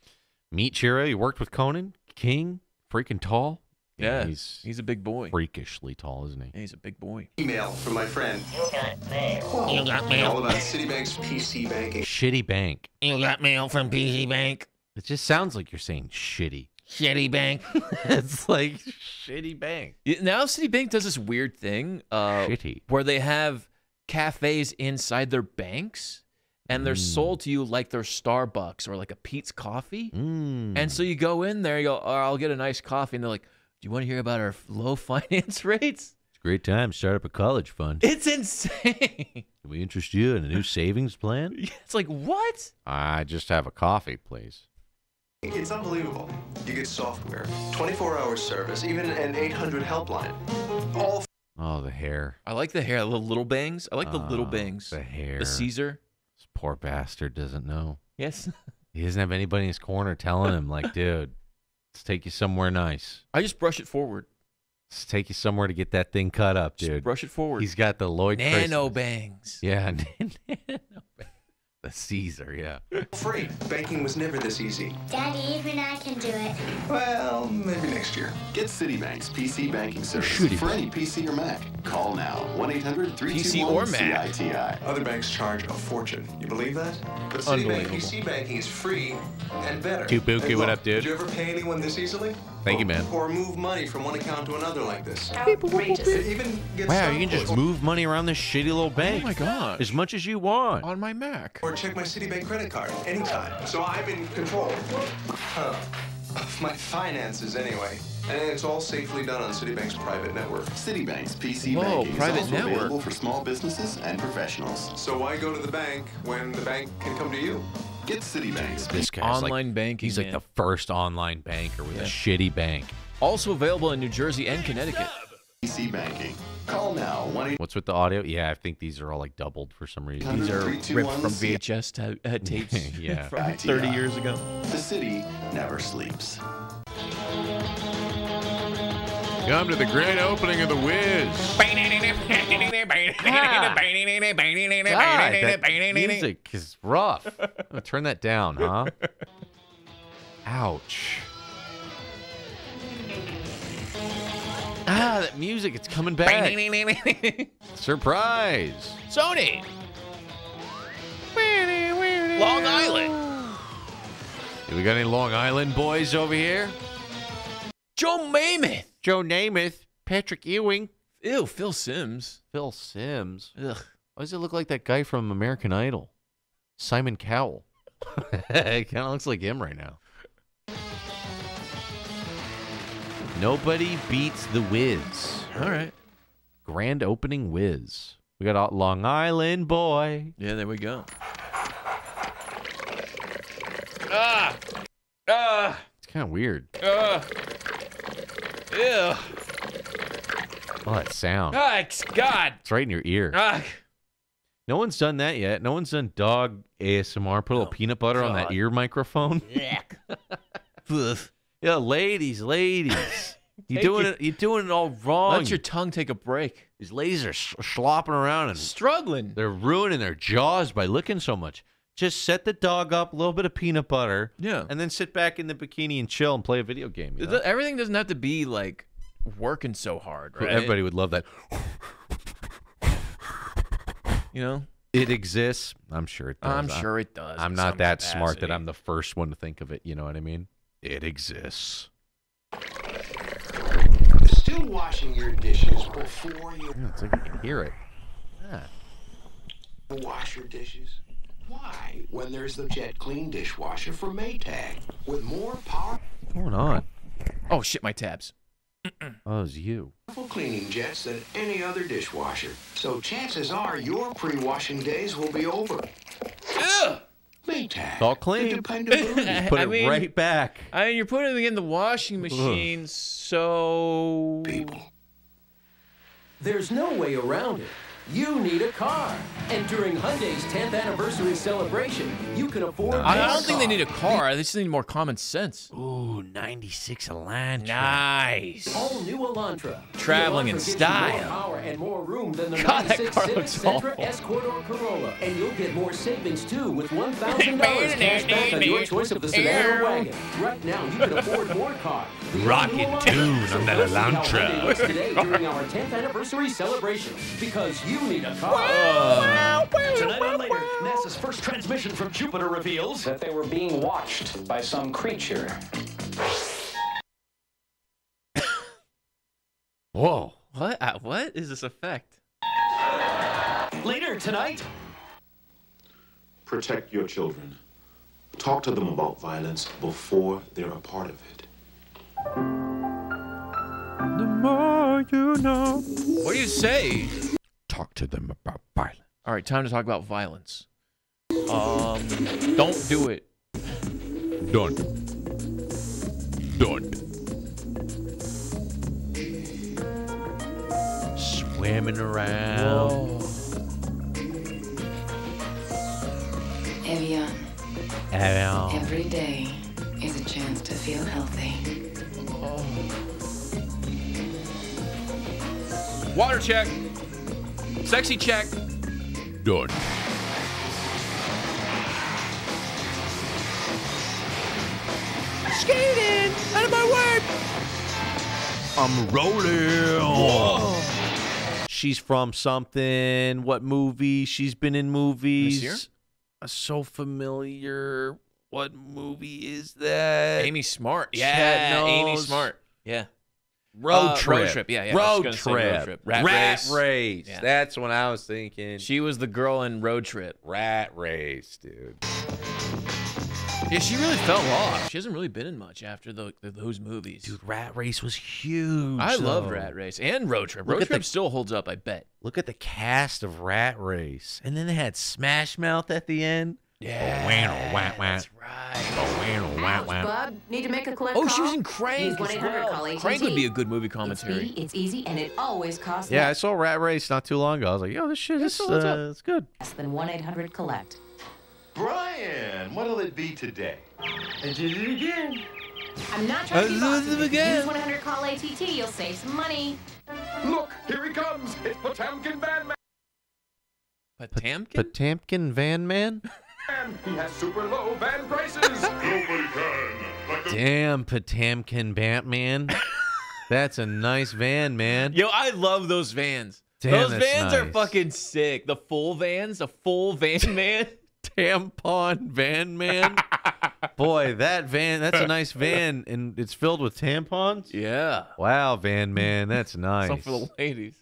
<laughs> Meet Chira. You worked with Conan, King, freaking tall. Yeah, he's he's a big boy. freakishly tall, isn't he? He's a big boy. Email from my friend. You got mail. You got mail. All about Citibank's PC banking. Shitty bank. You got mail from PC Bank. It just sounds like you're saying shitty. Shitty Bank. <laughs> it's like shitty bank. Yeah, Now Citibank does this weird thing uh, Shitty. where they have cafes inside their banks and they're sold to you like they're Starbucks or like a Pete's Coffee. Mm. And so you go in there, you go, oh, I'll get a nice coffee. And they're like, do you want to hear about our <laughs> low finance rates? It's a great time. to Start up a college fund. It's insane. Can <laughs> we interest you in a new savings plan? <laughs> It's like, what? I just have a coffee, please. It's unbelievable. You get software, 24-hour service, even an 800 helpline. All Oh, the hair. I like the hair, the little bangs. I like the little Oh, bangs. The hair. The Caesar. Poor bastard doesn't know. Yes. <laughs> He doesn't have anybody in his corner telling him, like, dude, let's take you somewhere nice. I just brush it forward. Let's take you somewhere to get that thing cut up, Just dude. brush it forward. He's got the Lloyd Nano Christmas. bangs. Yeah, <laughs> nano bangs. The Caesar, yeah. free. Banking was never this easy. Daddy, even I can do it. Well, maybe next year. Get Citibank's PC banking service Shitty for any PC or Mac. Call now 1 800 PC or Mac. CITI. Other banks charge a fortune. You believe that? But Citibank Unbelievable. PC banking is free and better. Too Buki, Hey, what up, dude? Did you ever pay anyone this easily? Thank you, man. Or move money from one account to another like this? Outrageous. It even Wow, you can just move money around this shitty little oh bank. Oh my god. As much as you want. On my Mac. Or check my Citibank credit card anytime. So I'm in control. Huh. Of my finances, anyway. And it's all safely done on Citibank's private network. Citibank's PC Whoa, banking private is also network. available for small businesses and professionals. So why go to the bank when the bank can come to you? Get Citibank's This guy's Online like, banking, He's like the first online banker with Yeah. a shitty bank. Also available in New Jersey and Connecticut. PC banking. Call now 1 What's with the audio? Yeah, I think these are all like doubled for some reason. These are ripped from VHS ta- uh, <laughs> tapes Yeah. from 30 years ago. The city never sleeps. Come to the grand opening of the Wiz. God, that music is rough. <laughs> Turn that down, huh? Ouch. Ah, that music, it's coming back. Surprise. Sony. Long Island. Do we got any Long Island boys over here? Joe Mammoth. Joe Namath, Patrick Ewing, Ew, Phil Simms. Phil Simms. Ugh. Why does it look like that guy from American Idol? Simon Cowell. <laughs> it kind of looks like him right now. Nobody beats the Wiz. All right. Grand opening Wiz. We got a Long Island boy. Yeah, there we go. Ah. Ah. It's kind of weird. Ah. Ew. Oh, that sound. Ah, it's- God. It's right in your ear. Ah. No one's done that yet. No one's done dog ASMR. Put a little peanut butter on that ear microphone. <laughs> yeah, ladies, ladies. <laughs> You're doing it- it? You doing it all wrong. Let your tongue take a break. These ladies are sh- slopping around and Struggling. they're ruining their jaws by licking so much. Just set the dog up, a little bit of peanut butter, Yeah. and then sit back in the bikini and chill and play a video game. you know? Everything doesn't have to be like working so hard, right? Everybody would love that. You know, It exists. I'm sure it does. I'm I- sure it does I'm not some that smart that capacity. I'm the first one to think of it. You know what I mean? It exists. Still washing your dishes before you Yeah, it's like you can hear it. Yeah. wash your dishes? Why? When there's the Jet Clean dishwasher from Maytag with more power. What's going on? Oh shit, my tabs. <clears throat> Oh, it's you. Powerful cleaning jets than any other dishwasher. So chances are your pre-washing days will be over. Maytag. It's all clean. dependability. Just <laughs> put I it mean- right back. I mean, you're putting it in the washing machine, so. There's no way around it. You need a car. And during Hyundai's 10th anniversary celebration, you can afford I, I don't think they need a car. They just need more common sense. Ooh, 96 Elantra. Nice. All new Elantra. Traveling The in Elantra gives you style. More power and more room than the God, that 96 car Civic, looks Sentra, awful. Escort, or Corolla. And you'll get more savings too with <laughs> $1,000 cash back on your choice of the sedan or wagon. Right now, you can afford more car. The Rockin' tune on that Let's see how Elantra. Today during our 10th anniversary celebration. Because you need a car. Tonight and later, NASA's first transmission from Jupiter reveals that they were being watched by some creature. Whoa. What? Uh, what is this effect? Later tonight, Protect your children. Talk to them about violence before they're a part of it. The more you know. What do you say? Talk to them about violence. All right, time to talk about violence. Um, don't do it. Don't. Swimming around. Evian, Around. every day is a chance to feel healthy. Water check. Sexy check. Done. Skating out of my way. I'm rolling. Whoa. She's from something. What movie? She's been in movies. here? Uh, So familiar. What movie is that? Amy Smart. Yeah, Amy. Smart. Yeah. Road Uh, trip. Road trip. Yeah, yeah. Road trip. road trip. Rat, race. race. Yeah. That's what I was thinking. She was the girl in Road Trip. Rat race, dude. Yeah, she really fell off. She hasn't really been in much after the, the- those movies. Dude, Rat Race was huge. I love. Rat Race and Road Trip. Look Road at the- Trip still holds up, I bet. Look at the cast of Rat Race, and then they had Smash Mouth at the end. Yeah, Wah, wah, wah. that's right. Wah, wah, wah. Bub, need to make a quick Oh, call? she was in Crank Use as 1-800 well. Crank would be a good movie It's commentary. speedy, it's easy, and it always costs Yeah, I saw Rat Race not too long ago. I was like, yo, this shit is uh, it's good. Less than 1-800-COLLECT. Brian, what'll it be today? I did it again. I'm not trying to be I bossy. did it but again. Use 100 call ATT. You'll save some money. Look, here he comes. It's Potamkin Van Man. Potamkin? Potamkin Van Man? <laughs> He has super low van prices. <laughs> Nobody can. Like Damn, Potamkin Batman. <laughs> That's a nice van, man. Yo, I love those vans. Damn, those that's vans are fucking sick. The full vans, the full van <laughs> man. Tampon Van Man. Boy, that van, that's a nice van, and it's filled with tampons? Yeah. Wow, Van Man, that's nice. Some for the ladies.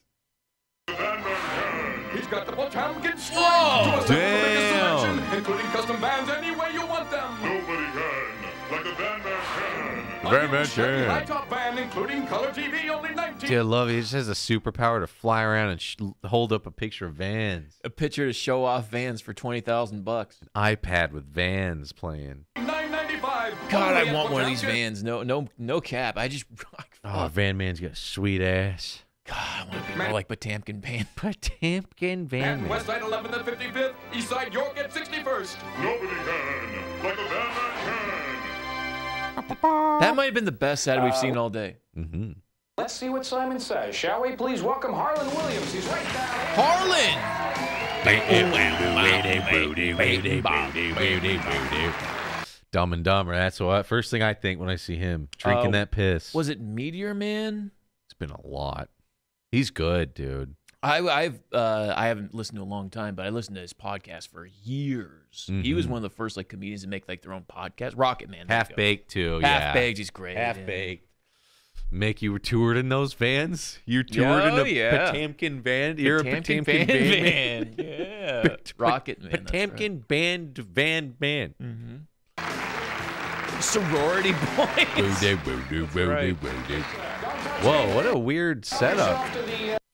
He's got the Potamkin string Whoa! to assemble the biggest Damn. selection, including custom vans any way you want them. Nobody can. Like a Van Man can. Van Man Chevy can. high-top van, including color TV, only 19 Dude, I love it. He just has a superpower to fly around and sh- hold up a picture of vans. A picture to show off vans for twenty thousand bucks. An iPad with vans playing. 995. God, I want one of these vans. No, no, no cap. I just, <laughs> Oh, Van Man's got a sweet ass. God, I want to be more like Potamkin van. <laughs> Potamkin Van And West Side 11th and 55th, East Side York at 61st. Nobody can. Like a Van Man can. That might have been the best ad we've seen all day. Mm-hmm. Let's see what Simon says, shall we? Please welcome Harland Williams. He's right down. Harland! Dumb and Dumber. That's what. First thing I think when I see him drinking Uh, that piss. Was it Meteor Man? It's been a lot. He's good, dude. I, I've uh, I haven't listened to a long time, but I listened to his podcast for years. He was Mhm. one of the first like comedians to make like their own podcast. Rocket Man, Half baked too. Half yeah. baked, he's great. Half baked. Mick, you were toured in those vans. You toured in Oh, a yeah. Potamkin van. You're a Potamkin Potamkin van van. man. <laughs> Yeah. <laughs> Rocket Man, that's right. Potamkin band van man. Sorority <laughs> boys. Boo-doo, right. Boo-doo. Whoa, what a weird setup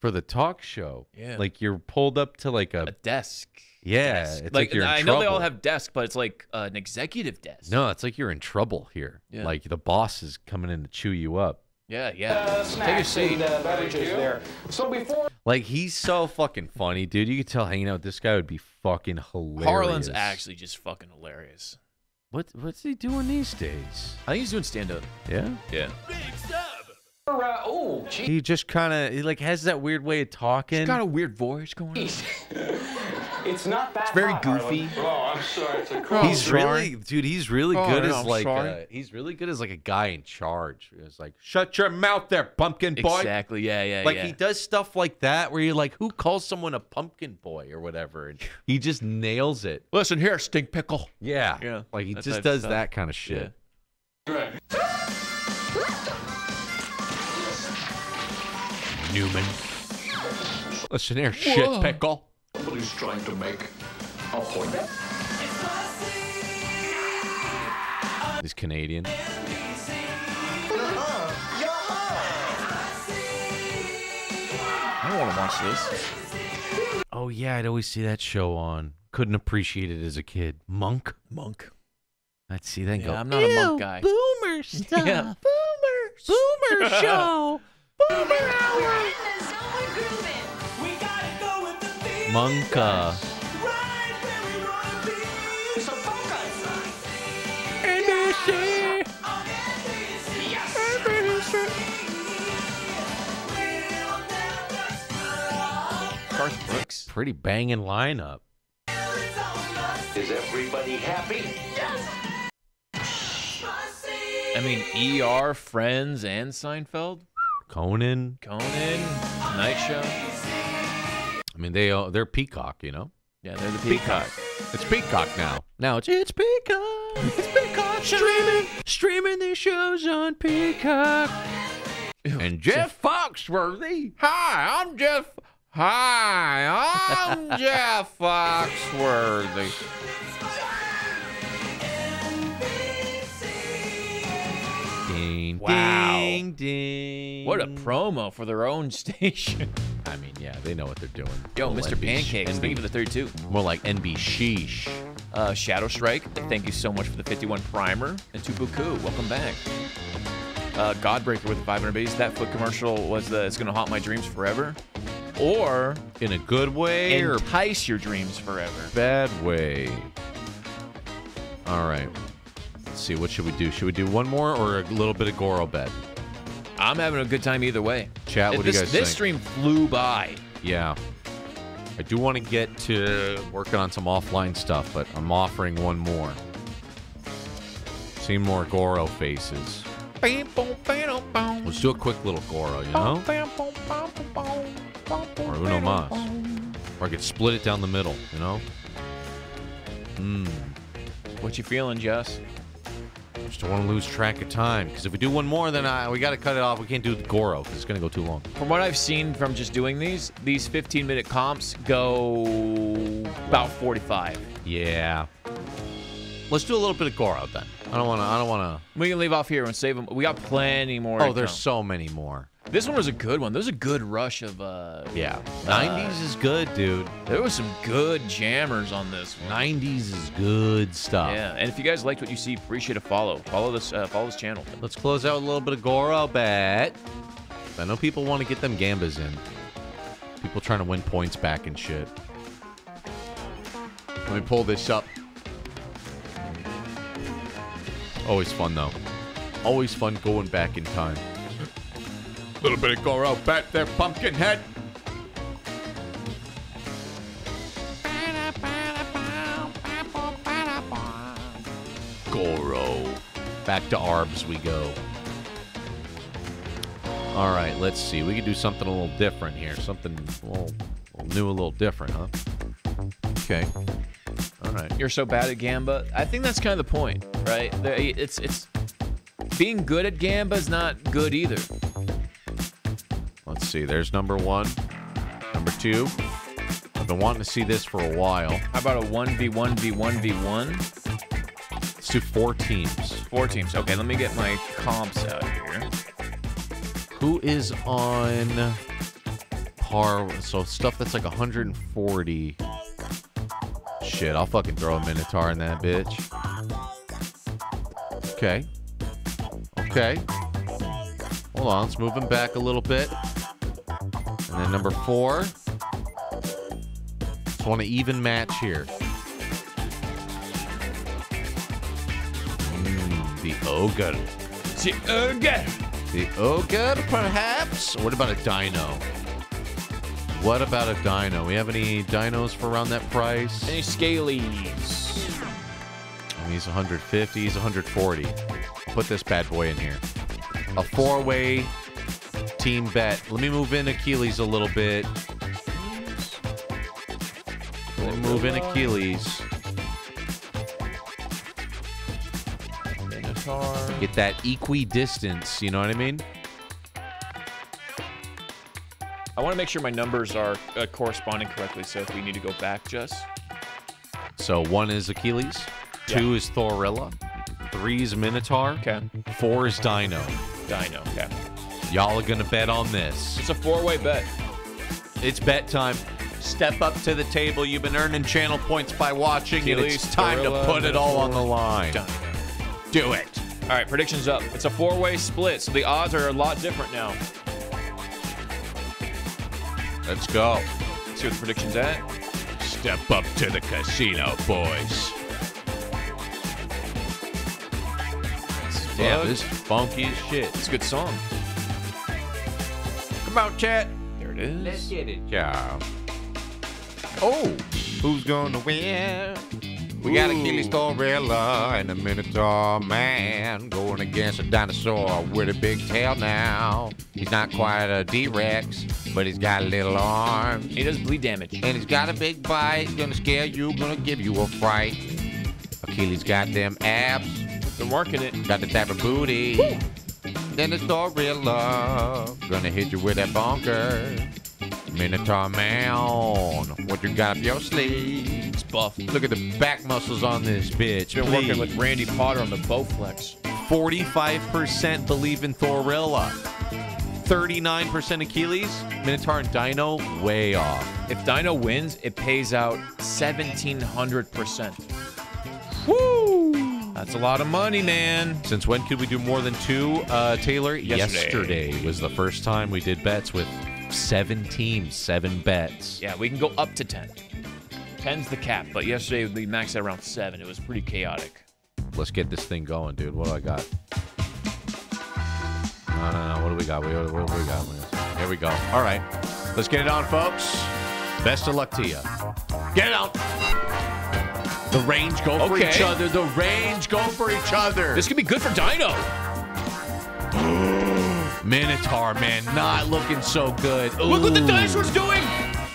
for the talk show. Yeah. Like you're pulled up to like a, A desk. yeah. Desk. It's like, you're in I know they all have desks, but it's like uh, an executive desk. No, it's like you're in trouble here. Yeah. Like the boss is coming in to chew you up. Yeah, yeah. Take a seat. there. So before Like he's so fucking funny, dude. You could tell hanging out with this guy would be fucking hilarious. Harland's actually just fucking hilarious. What what's he doing these days? I think he's doing stand up. Yeah. Yeah. Uh, oh, gee. He just kind of he like has that weird way of talking. He's got a weird voice going on. <laughs> It's not that It's very hot, goofy. Harland. Oh, I'm sorry. It's a he's really, dude. He's really Oh, good no, as I'm like, sorry. uh, he's really good as like a guy in charge. It's like, shut your mouth there, pumpkin boy. Exactly. Yeah, yeah, Like yeah. he does stuff like that where you're like, who calls someone a pumpkin boy or whatever, and he just nails it. Listen here, stink pickle. Yeah, Yeah, Like he just does that kind of shit. Newman. Listen here, shit Whoa. pickle. Somebody's trying to make a point. He's Canadian. I don't want to watch this. Oh yeah, I'd always see that show on. Couldn't appreciate it as a kid. Monk. Monk. I'd see that and go. I'm not a monk guy. Boomer stuff. <laughs> Yeah. Boomers. Boomer show. <laughs> <laughs> Boomer hour. Monk. Garth Brooks. pretty banging lineup. Is everybody happy? I mean, ER, Friends, and Seinfeld. Conan. Conan, Night Show. I mean, they uh, they're Peacock, you know. Yeah, they're the Peacock. It's Peacock now. Now it's it's Peacock. It's Peacock <laughs> streaming streaming these shows on Peacock. and Jeff Foxworthy. Hi, I'm Jeff. Hi, I'm <laughs> Jeff Foxworthy. Wow. ding, ding. What a promo for their own <laughs> station. I mean, yeah, they know what they're doing. Yo, Little Mr. NB Pancakes, thank you for the 32. More like NB Sheesh. Uh, Shadow Strike, thank you so much for the 51 primer. And Tubuku, welcome back. Uh, Godbreaker with 500 base. That foot commercial was the It's Gonna Haunt My Dreams Forever. Or In a good way or Entice Your Dreams Forever. bad way? All right. Let's see. What should we do? Should we do one more or a little bit of Goro bet? I'm having a good time either way. Chat, what do you this, guys This think? stream flew by. Yeah. I do want to get to working on some offline stuff, but I'm offering one more. See more Goro faces. Let's do a quick little Goro, you know? Or uno mas. Or I could split it down the middle, you know? Mmm. What you feeling, Jess? Just don't want to lose track of time. Because if we do one more, then I, we got to cut it off. We can't do the Goro because it's going to go too long. From what I've seen from just doing these, these 15 minute comps go about 45. Yeah. Let's do a little bit of Goro then. I don't want to. I don't want to. We can leave off here and save them. We got plenty more. Oh, there's so many more. This one was a good one. There was a good rush of. uh Yeah. uh, 90s is good, dude. There was some good jammers on this one. 90s is good stuff. Yeah, and if you guys liked what you see, appreciate a follow. Follow this. Uh, follow this channel. Let's close out with a little bit of Goro bet. I know people want to get them gambas in. People trying to win points back and shit. Let me pull this up. Always fun though. Always fun going back in time. Little bit of Goro bet there, pumpkin head. Goro. Back to Arbs we go. All right, let's see. We could do something a little different here. Something a little new, a little different, huh? Okay. All right. You're so bad at Gamba. I think that's kind of the point, right? It's it's being good at Gamba is not good either. See. There's number one. Number two. I've been wanting to see this for a while. How about a one v one v one v one? Let's do four teams. Four teams. Okay, let me get my comps out here. Who is on par? So stuff that's like 140. Shit, I'll fucking throw a Minotaur in that bitch. Okay. Okay. Hold on, let's move him back a little bit. And then number four. Just want an even match here. Mm, the ogre. The ogre. The ogre, perhaps? What about a dino? What about a dino? We have any dinos for around that price? Any scalies? I mean, he's 150, he's 140. Put this bad boy in here. A four-way team bet. Let me move in Achilles a little bit. Let me move in Achilles. Minotaur. Get that equidistance, you know what I mean? I want to make sure my numbers are uh, corresponding correctly. So if we need to go back, just So one is Achilles, two is Thorilla, three is Minotaur, okay, four is Dino. Dino. Okay. Y'all are gonna bet on this. It's a four-way bet. It's bet time. Step up to the table. You've been earning channel points by watching it. Achilles, It's time to put it all on the line. Dino. Do it. All right, predictions up. It's a four-way split, so the odds are a lot different now. Let's go. see what the predictions at. Step up to the casino, boys. Damn, this is funky as shit. It's a good song. Come out, chat. There it is. Let's get it, y'all. Oh, who's gonna win? We got Achilles Thorilla and the Minotaur man going against a dinosaur with a big tail now. He's not quite a D-Rex, but he's got a little arm. He does bleed damage. And he's got a big bite, gonna scare you, gonna give you a fright. Achilles got them abs, Been working it. got the type of booty. Then the Thorilla, gonna hit you with that bunker. Minotaur man, what you got up your sleeve? It's buff. Look at the back muscles on this bitch. Been working with Randy Potter on the Bowflex. 45% believe in Thorilla. 39% Achilles. Minotaur and Dino, way off. If Dino wins, it pays out 1700%. Woo! That's a lot of money, man. Since when could we do more than two, uh, Taylor? Yesterday. was the first time we did bets with seven teams, seven bets. Yeah, we can go up to 10. 10's the cap, but yesterday we maxed out around 7. It was pretty chaotic. Let's get this thing going, dude. What do I got? No, no, no. What do we got? We- What, what do we got? Here we go. All right. Let's get it on, folks. Best of luck to you. Get it on. The range go for Okay. each other. The range go for each other. This could be good for Dino. <gasps> Minotaur, man, not looking so good. Look what the dinosaur's doing.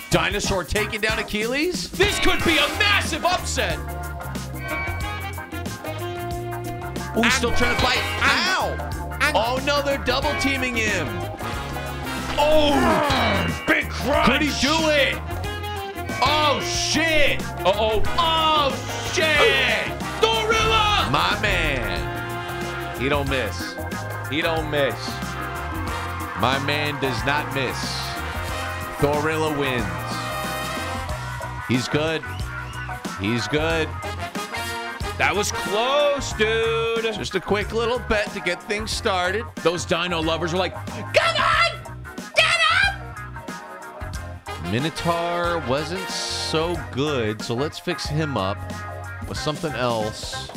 Dinosaur taking down Achilles? This could be a massive upset. Ooh, he's still trying to fight. Ow! Oh no, they're double teaming him. Oh, big crunch. Could he do it? Oh shit! Uh-oh. Oh shit! Gorilla! My man. He don't miss. He don't miss. My man does not miss. Thorilla wins. He's good. He's good. That was close, dude. Just a quick little bet to get things started. Those dino lovers were like, come on! Minotaur wasn't so good, so let's fix him up with something else.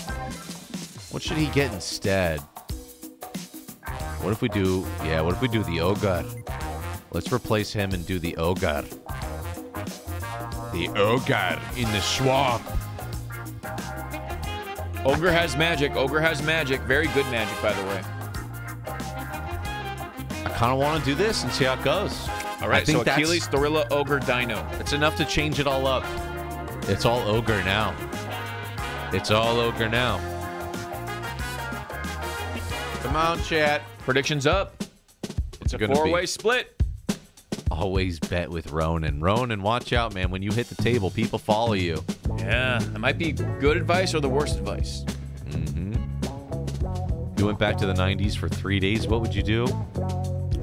What should he get instead? What if we do, yeah, what if we do the Ogre? Let's replace him and do the Ogre. The Ogre in the swamp. Ogre has magic. Ogre has magic. Very good magic, by the way. I kind of want to do this and see how it goes. All right, so Achilles, Thorilla, Ogre, Dino. It's enough to change it all up. It's all ogre now. It's all ogre now. Come on, chat. Predictions up. It's a four-way split. Always bet with Ronan. Ronan, watch out, man. When you hit the table, people follow you. Yeah, it might be good advice or the worst advice. Mm-hmm. You went back to the 90s for three days. What would you do?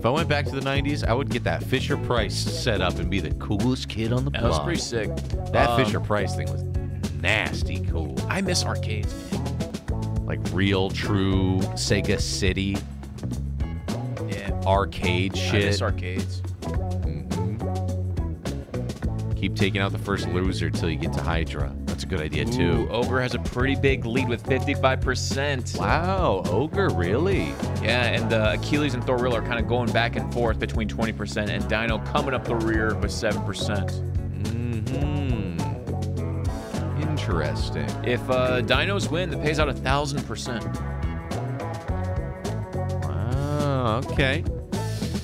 If I went back to the 90s, I would get that Fisher Price set up and be the coolest kid on the That block. was pretty sick. That Um, Fisher Price thing was nasty cool. I miss arcades. Like real, true Sega City Yeah. arcade I shit. miss arcades. Keep taking out the first loser till you get to Hydra. A good idea Ooh, too. Ogre has a pretty big lead with 55%. Wow, Ogre, really? Yeah, and uh, Achilles and Thorilla are kind of going back and forth between 20%, and Dino coming up the rear with 7%. Hmm. Interesting. If uh, Dinos win, that pays out a 1,000%. Wow, okay.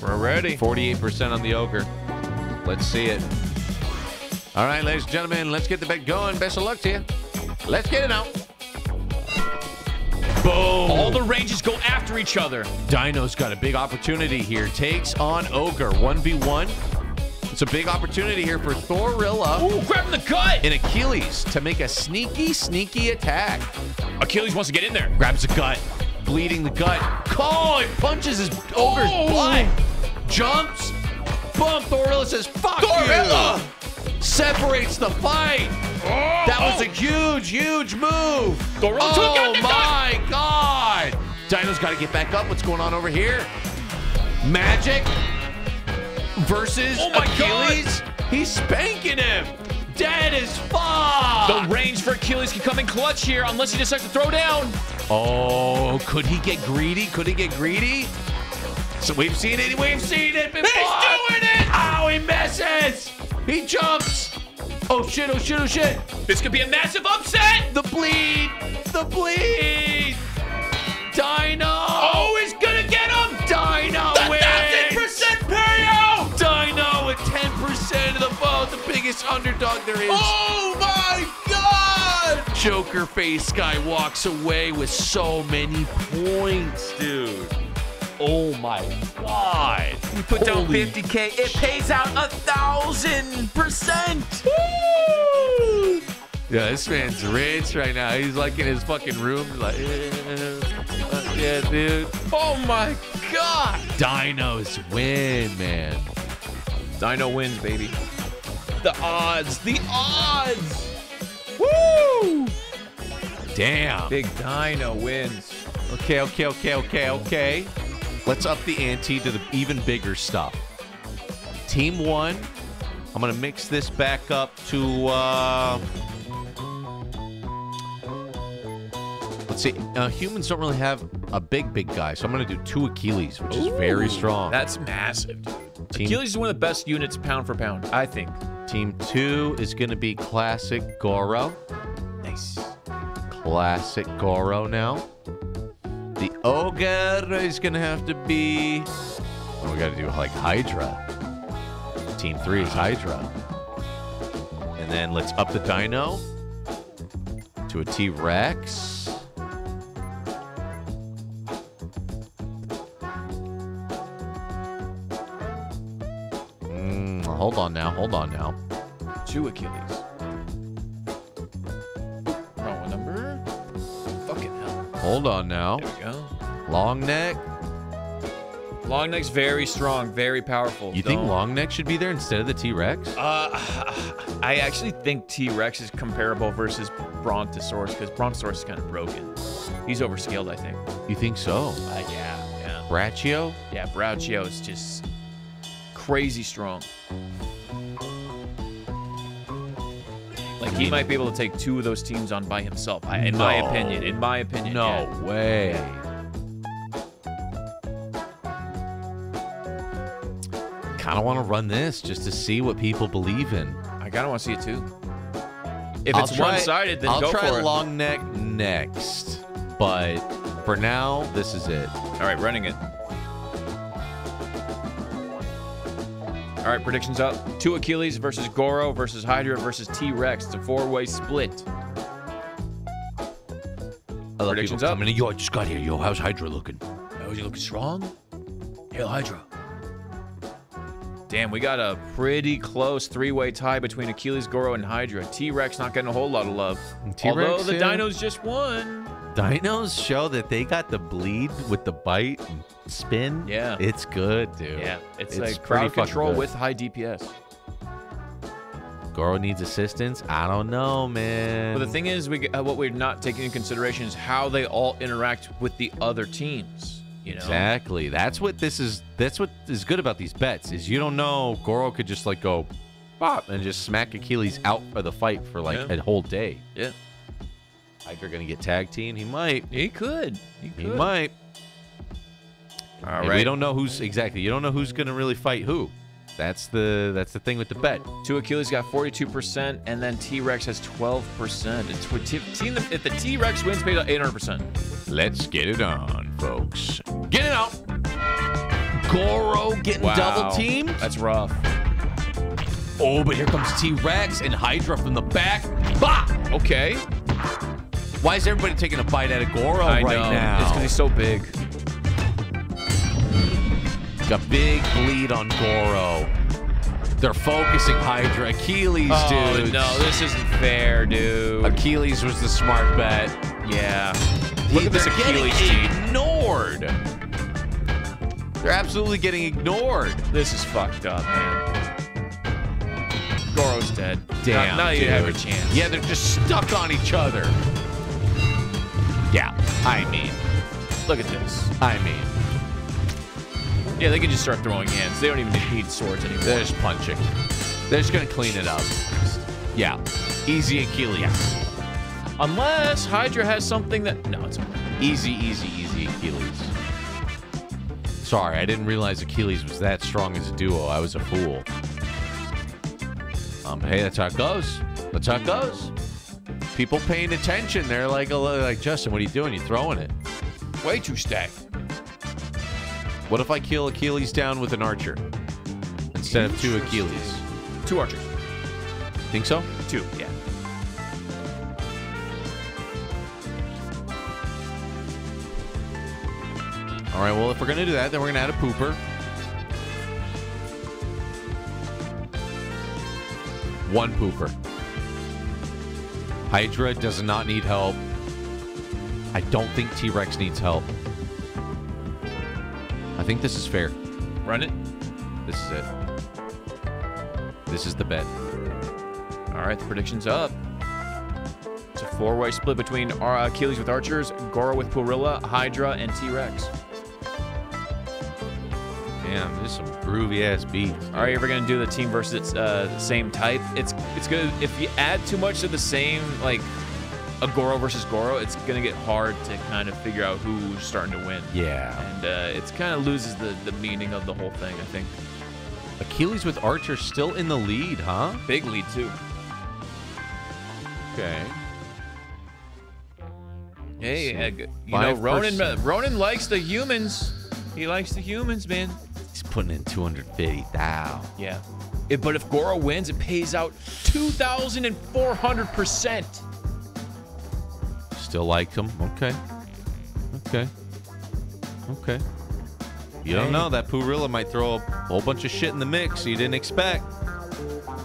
We're ready. 48% on the Ogre. Let's see it. All right, ladies and gentlemen, let's get the bet going. Best of luck to you. Let's get it out. Boom. All the ranges go after each other. Dino's got a big opportunity here. Takes on Ogre 1v1. It's a big opportunity here for Thorilla Ooh, grabbing the gut. and Achilles to make a sneaky, sneaky attack. Achilles wants to get in there. Grabs the gut, bleeding the gut. Call and punches his ogre's Oh. butt. Jumps. Boom. Thorilla says, "Fuck Thorilla!" you." Separates the fight. Oh, that was oh. a huge, huge move. Thorilla took out oh my god! Dino's got to get back up. What's going on over here? Magic versus Oh my God. Achilles. He's spanking him. Dead as fuck. The range for Achilles can come in clutch here unless he decides to throw down. Oh, could he get greedy? Could he get greedy? So we've seen it. We've seen it before. He's doing it. He misses. He jumps. Oh shit! Oh shit! Oh shit! This could be a massive upset. The bleed. The bleed. Dino. Oh, he's gonna get him. Dino The wins. thousand percent payout. Dino with 10% of the vote, the biggest underdog there is. Oh my God. Joker face guy walks away with so many points, dude. Oh my god. We put down 50k. It pays out a thousand percent. Yeah, this man's rich right now. He's like in his fucking room, like, fuck yeah, dude. Oh my God. Dinos win, man. Dino wins, baby. The odds. The odds. Woo! Damn. Big Dino wins. Okay, okay, okay, okay, okay. Let's up the ante to the even bigger stuff. Team one, I'm gonna mix this back up to. Uh, let's see. Uh, humans don't really have a big, big guy, so I'm gonna do two Achilles, which is very strong. That's massive. Team- Achilles is one of the best units pound for pound, I think. Team two is gonna be classic Goro. Nice. Classic Goro now. The Ogre is gonna have to be. Oh, we gotta do like Hydra. Team three is Hydra. And then let's up the Dino to a T Rex. Mm, hold on now, hold on now. Two Achilles. Hold on now. There we go. Long neck. Long neck's very strong, very powerful. You think Don't- long neck should be there instead of the T Rex? Uh, <laughs> I actually think T Rex is comparable versus Brontosaurus because Brontosaurus is kind of broken. He's overscaled, I think. You think so? Uh, yeah, yeah. Brachio? Yeah, Brachio is just crazy strong. Like he might be able to take two of those teams on by himself. I, in my opinion. In my opinion. No yeah. way. Kind of want to run this just to see what people believe in. I kind of want to see it too. If I'll it's try- one-sided, then I'll go try for it. long neck next, but for now, this is it. All right, running it. All right, predictions up. Two Achilles versus Goro versus Hydra versus T-Rex. It's a four-way split. I love Predictions people up. coming in. Yo, I just got here. Yo, how's Hydra looking? Oh, is he looking strong? Hail Hydra. Damn, we got a pretty close three-way tie between Achilles, Goro, and Hydra. T-Rex not getting a whole lot of love. T-Rex, Although the yeah. Dinos just won. Dinos show that they got the bleed with the bite and spin. Yeah. It's good, dude. Yeah, it's, It's like crowd control good. with high DPS. Goro needs assistance. I don't know, man. But the thing is, we uh, what we're not taking into consideration is how they all interact with the other teams. You know, Exactly. That's what this is. That's what is good about these bets is you don't know. Goro could just like go, pop, and just smack Achilles out of the fight for like Yeah. a whole day. Yeah. Hydra gonna get tag team. He might. He could. He, He might. All And right. We don't know who's exactly. You don't know who's gonna really fight who. That's the that's the thing with the bet. Two Achilles got 42%, and then T-Rex has 12%. It's what T- team- if the T-Rex wins, pays out 800%. Let's get it on, folks. Get it out. Goro getting Wow. double teamed. That's rough. Oh, but here comes T Rex and Hydra from the back. Bah! Okay. Why is everybody taking a bite out of Goro I right know. now? It's because he's so big. Got big bleed on Goro. They're focusing Hydra. Achilles, oh, dude. no, this isn't fair, dude. Achilles was the smart bet. Yeah. Look at this Achilles team. ignored. They're absolutely getting ignored. This is fucked up, man. Goro's dead. Damn, Now, now you have a chance. Yeah, they're just stuck on each other. Yeah, I mean, Look at this. I mean, Yeah, they can just start throwing hands. They don't even need swords anymore. they're just punching. They're just gonna clean it up. Yeah, easy Achilles. Unless Hydra has something that. No, it's okay. Easy, easy, easy Achilles. Sorry, I didn't realize Achilles was that strong as a duo. I was a fool. Um, but hey, that's how it goes. That's how it goes. People paying attention. They're like, like Justin, what are you doing? You're throwing it? Way too stacked. What if I kill Achilles down with an archer instead of two Achilles? Two archers. Think so? Two, yeah. All right. Well, if we're gonna do that, then we're gonna add a pooper. One pooper. Hydra does not need help. I don't think T Rex needs help. I think this is fair. Run it. This is it. This is the bet. All right, the prediction's up. It's a four-way split between Ar- Achilles with archers, Goro with Poorilla, Hydra, and T-Rex. Damn, this is some groovy ass beats. Are you ever gonna do the team versus uh, same type? It's it's good if you add too much of the same like a Goro versus Goro. It's gonna get hard to kind of figure out who's starting to win. Yeah. and uh, it's kind of loses the the meaning of the whole thing. I think Achilles with Archer still in the lead, huh? big lead too. Okay. Hey, So, uh, you know Ronan. Ronan likes the humans. He likes the humans, man. He's putting in 250,000. Yeah. It- but if Goro wins, it pays out 2,400%. Still like him. Okay. Okay. Okay. You don't know. That Poorilla might throw a whole bunch of shit in the mix you didn't expect.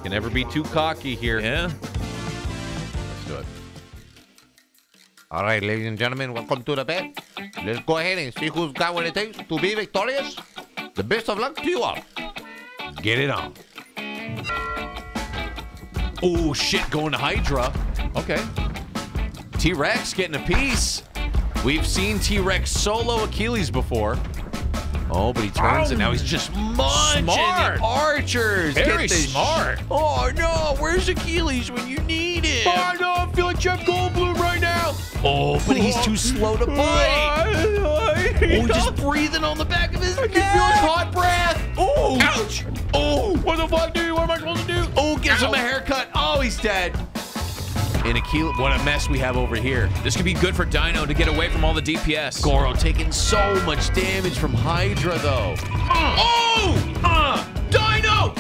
Can never be too cocky here. Yeah. Let's do it. All right, ladies and gentlemen, welcome to the bet. Let's go ahead and see who's got what it takes to be victorious. The best of luck to you all. Get it on. Oh, shit. Going to Hydra. Okay. T Rex getting a piece. We've seen T Rex solo Achilles before. Oh, but he turns and now he's just munching Smart. the archers. Very smart. oh no, where's Achilles when you need him? Oh, no, I feel like Jeff Goldblum right now. Oh, but he's too slow to <laughs> bite. Oh, just breathing on the back of his neck. I can feel his hot breath. Oh, Ouch. Oh, What the fuck, dude? What am I supposed to do? oh, gives him a haircut. Oh, he's dead. And Achilles, what a mess we have over here. This could be good for Dino to get away from all the DPS. Goro taking so much damage from Hydra, though. Oh! Uh, Dino!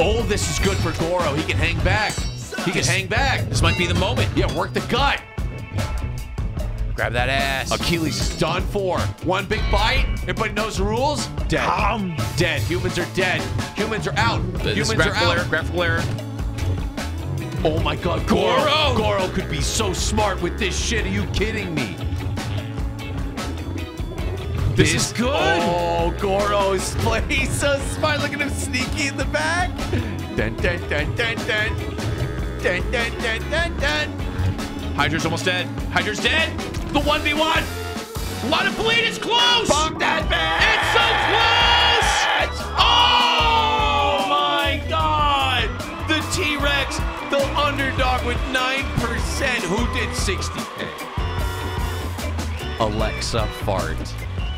Oh, this is good for Goro. He can hang back. He can hang back. This might be the moment. Yeah, work the gut. Grab that ass. Achilles is done for. One big bite. Everybody knows the rules. Dead. Dead. Humans are dead. Humans are out. This Humans are graphical out. error. Graphical error. Oh my god, Goro! Goro! Goro could be so smart with this shit. Are you kidding me? This is good. Oh, Goro is playing <laughs> he's so smart. Look at him sneaky in the back. Dun dun dun dun dun. Dun dun dun dun dun. Hydra's almost dead. Hydra's dead. The 1v1. A lot of bleed. It's close. Bonk that It's so close. Oh my god. The T-Rex, the underdog with 9%. Who did 60K? Alexa Fart.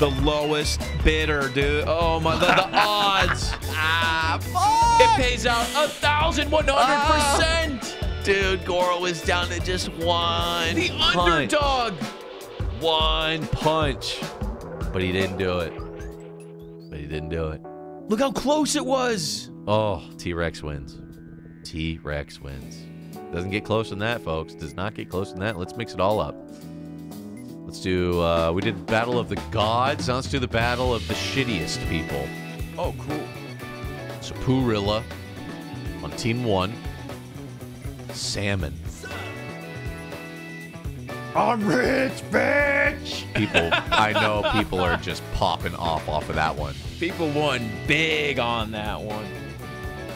The lowest bidder, dude. Oh my, the, the <laughs> odds. Ah, fuck. It pays out a thousand one hundred percent. Dude, Goro is down to just one. The punch. underdog. One punch. But he didn't do it. But he didn't do it. Look how close it was. Oh, T-Rex wins. T-Rex wins. Doesn't get close than that, folks. Does not get close than that. Let's mix it all up. Let's do, uh, we did Battle of the Gods. Now let's do the Battle of the Shittiest People. Oh, cool. So Poorilla on team one. Salmon. I'm rich, bitch. People, I know people are just popping off off of that one. People won big on that one.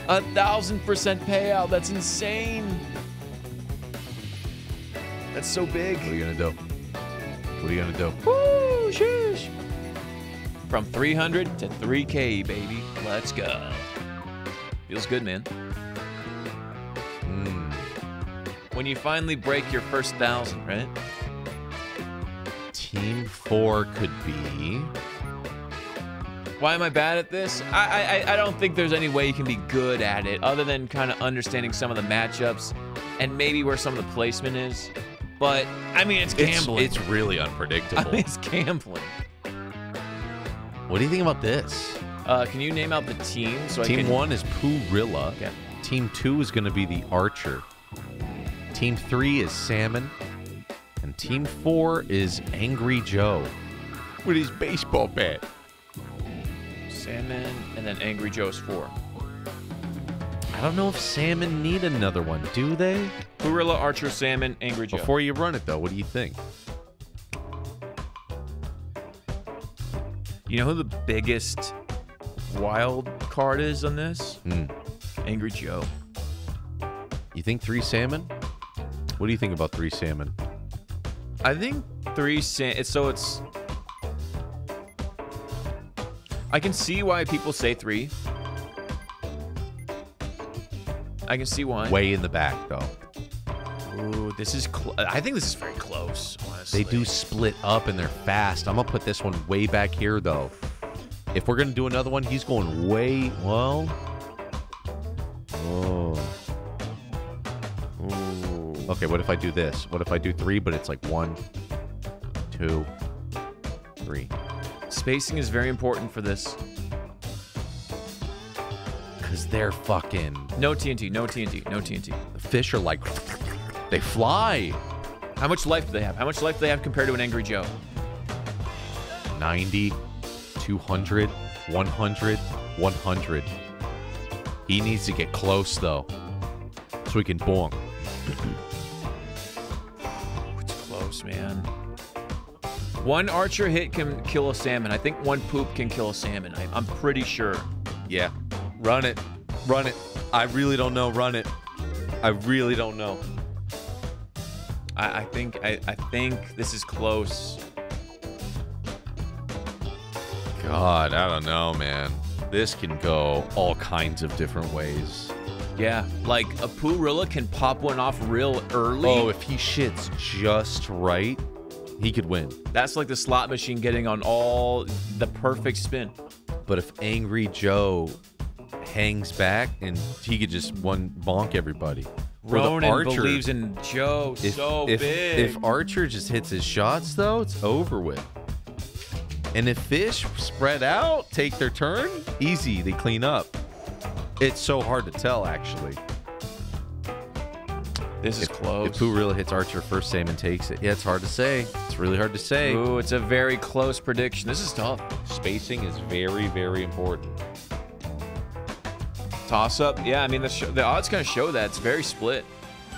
A thousand percent payout. That's insane. That's so big. What are you gonna do? What are you gonna do? Woo, sheesh. From 300 to 3K, baby. Let's go. Feels good, man. When you finally break your first thousand, right? Team four could be. Why am I bad at this? I, I I don't think there's any way you can be good at it other than kind of understanding some of the matchups and maybe where some of the placement is. But I mean, it's gambling. It's, really unpredictable. <laughs> I mean, it's gambling. what do you think about this? Uh, can you name out the team so I Team can? one is Poorilla. Team two is going to be the Archer. Team three is Salmon. And team four is Angry Joe. With his baseball bat. Salmon and then Angry Joe's four. I don't know if Salmon need another one, do they? Gorilla, Archer, Salmon, Angry Joe. Before you run it, though, what do you think? You know who the biggest wild card is on this? Hmm. Angry Joe. You think three Salmon? What do you think about three Salmon? I think three. It's so it's. I can see why people say three. I can see why. Way in the back, though. Ooh, this is. Cl- I think this is very close. Honestly. They do split up and they're fast. I'm gonna put this one way back here though. If we're gonna do another one, he's going way well. Oh. Okay, what if I do this? What if I do three, but it's like one, two, three? Spacing is very important for this. Cause they're fucking. No TNT. No TNT. No TNT. The fish are like, they fly. How much life do they have? How much life do they have compared to an Angry Joe? 90, 200, 100, 100. He needs to get close though, so he can bonk. Close, man. One archer hit can kill a salmon. I think one poop can kill a salmon. I, I'm pretty sure. Yeah. Run it. Run it. I really don't know. Run it. I really don't know. I, I think I, I think this is close. God, I don't know, man. This can go all kinds of different ways. Yeah, like a Poorilla can pop one off real early. Oh, if he shits just right, he could win. That's like the slot machine getting on all the perfect spin. But if Angry Joe hangs back and he could just one bonk everybody. Ronan Archer- believes in Joe if, so if, big. If Archer just hits his shots, though, it's over with. And if fish spread out, take their turn, easy, they clean up. It's so hard to tell, actually. This is close. If close. Poorilla hits Archer first, Salmon takes it. Yeah, it's hard to say. It's really hard to say. Ooh, it's a very close prediction. This is tough. Spacing is very, very important. Toss up. Yeah, I mean, the, the odds kind of show that. It's very split.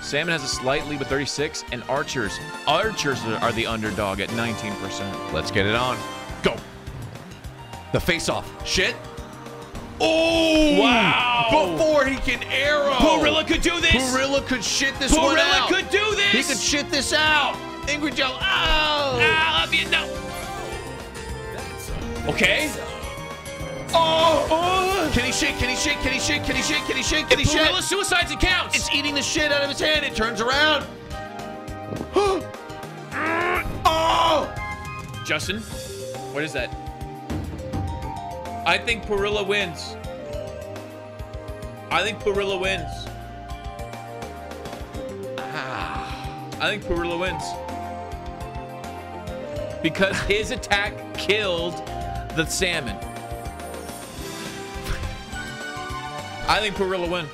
Salmon has a slight lead with 36, and Archers. Archers are are the underdog at 19%. Let's get it on. Go. The face off. Shit. Oh! Wow! Before he can arrow. Poorilla could do this. Poorilla could shit this one Poorilla out. could do this. He could shit this out. Angry Joe. Oh! Ah, love you. No. Okay. Oh, oh. Can he shake? Can he shake? Can he shake? Can he shake? Can he shake? Can he shake? Poorilla suicides. It counts. It's eating the shit out of his hand. It turns around. <gasps> oh! Justin, what is that? I think Poorilla wins. I think Poorilla wins. Ah, I think Poorilla wins. Because his attack killed the salmon. I think Poorilla win.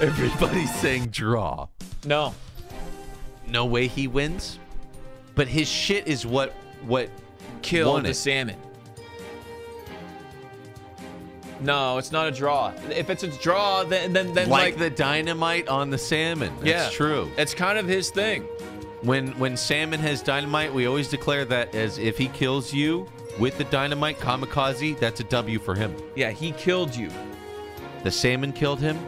Everybody's saying draw. No. No way he wins. But his shit is what what Killed the salmon. No, it's not a draw. If it's a draw, then then then like, like, the dynamite on the salmon. That's yeah, true. It's kind of his thing. When when salmon has dynamite, we always declare that as if he kills you with the dynamite kamikaze, that's a W for him. Yeah, he killed you. The salmon killed him.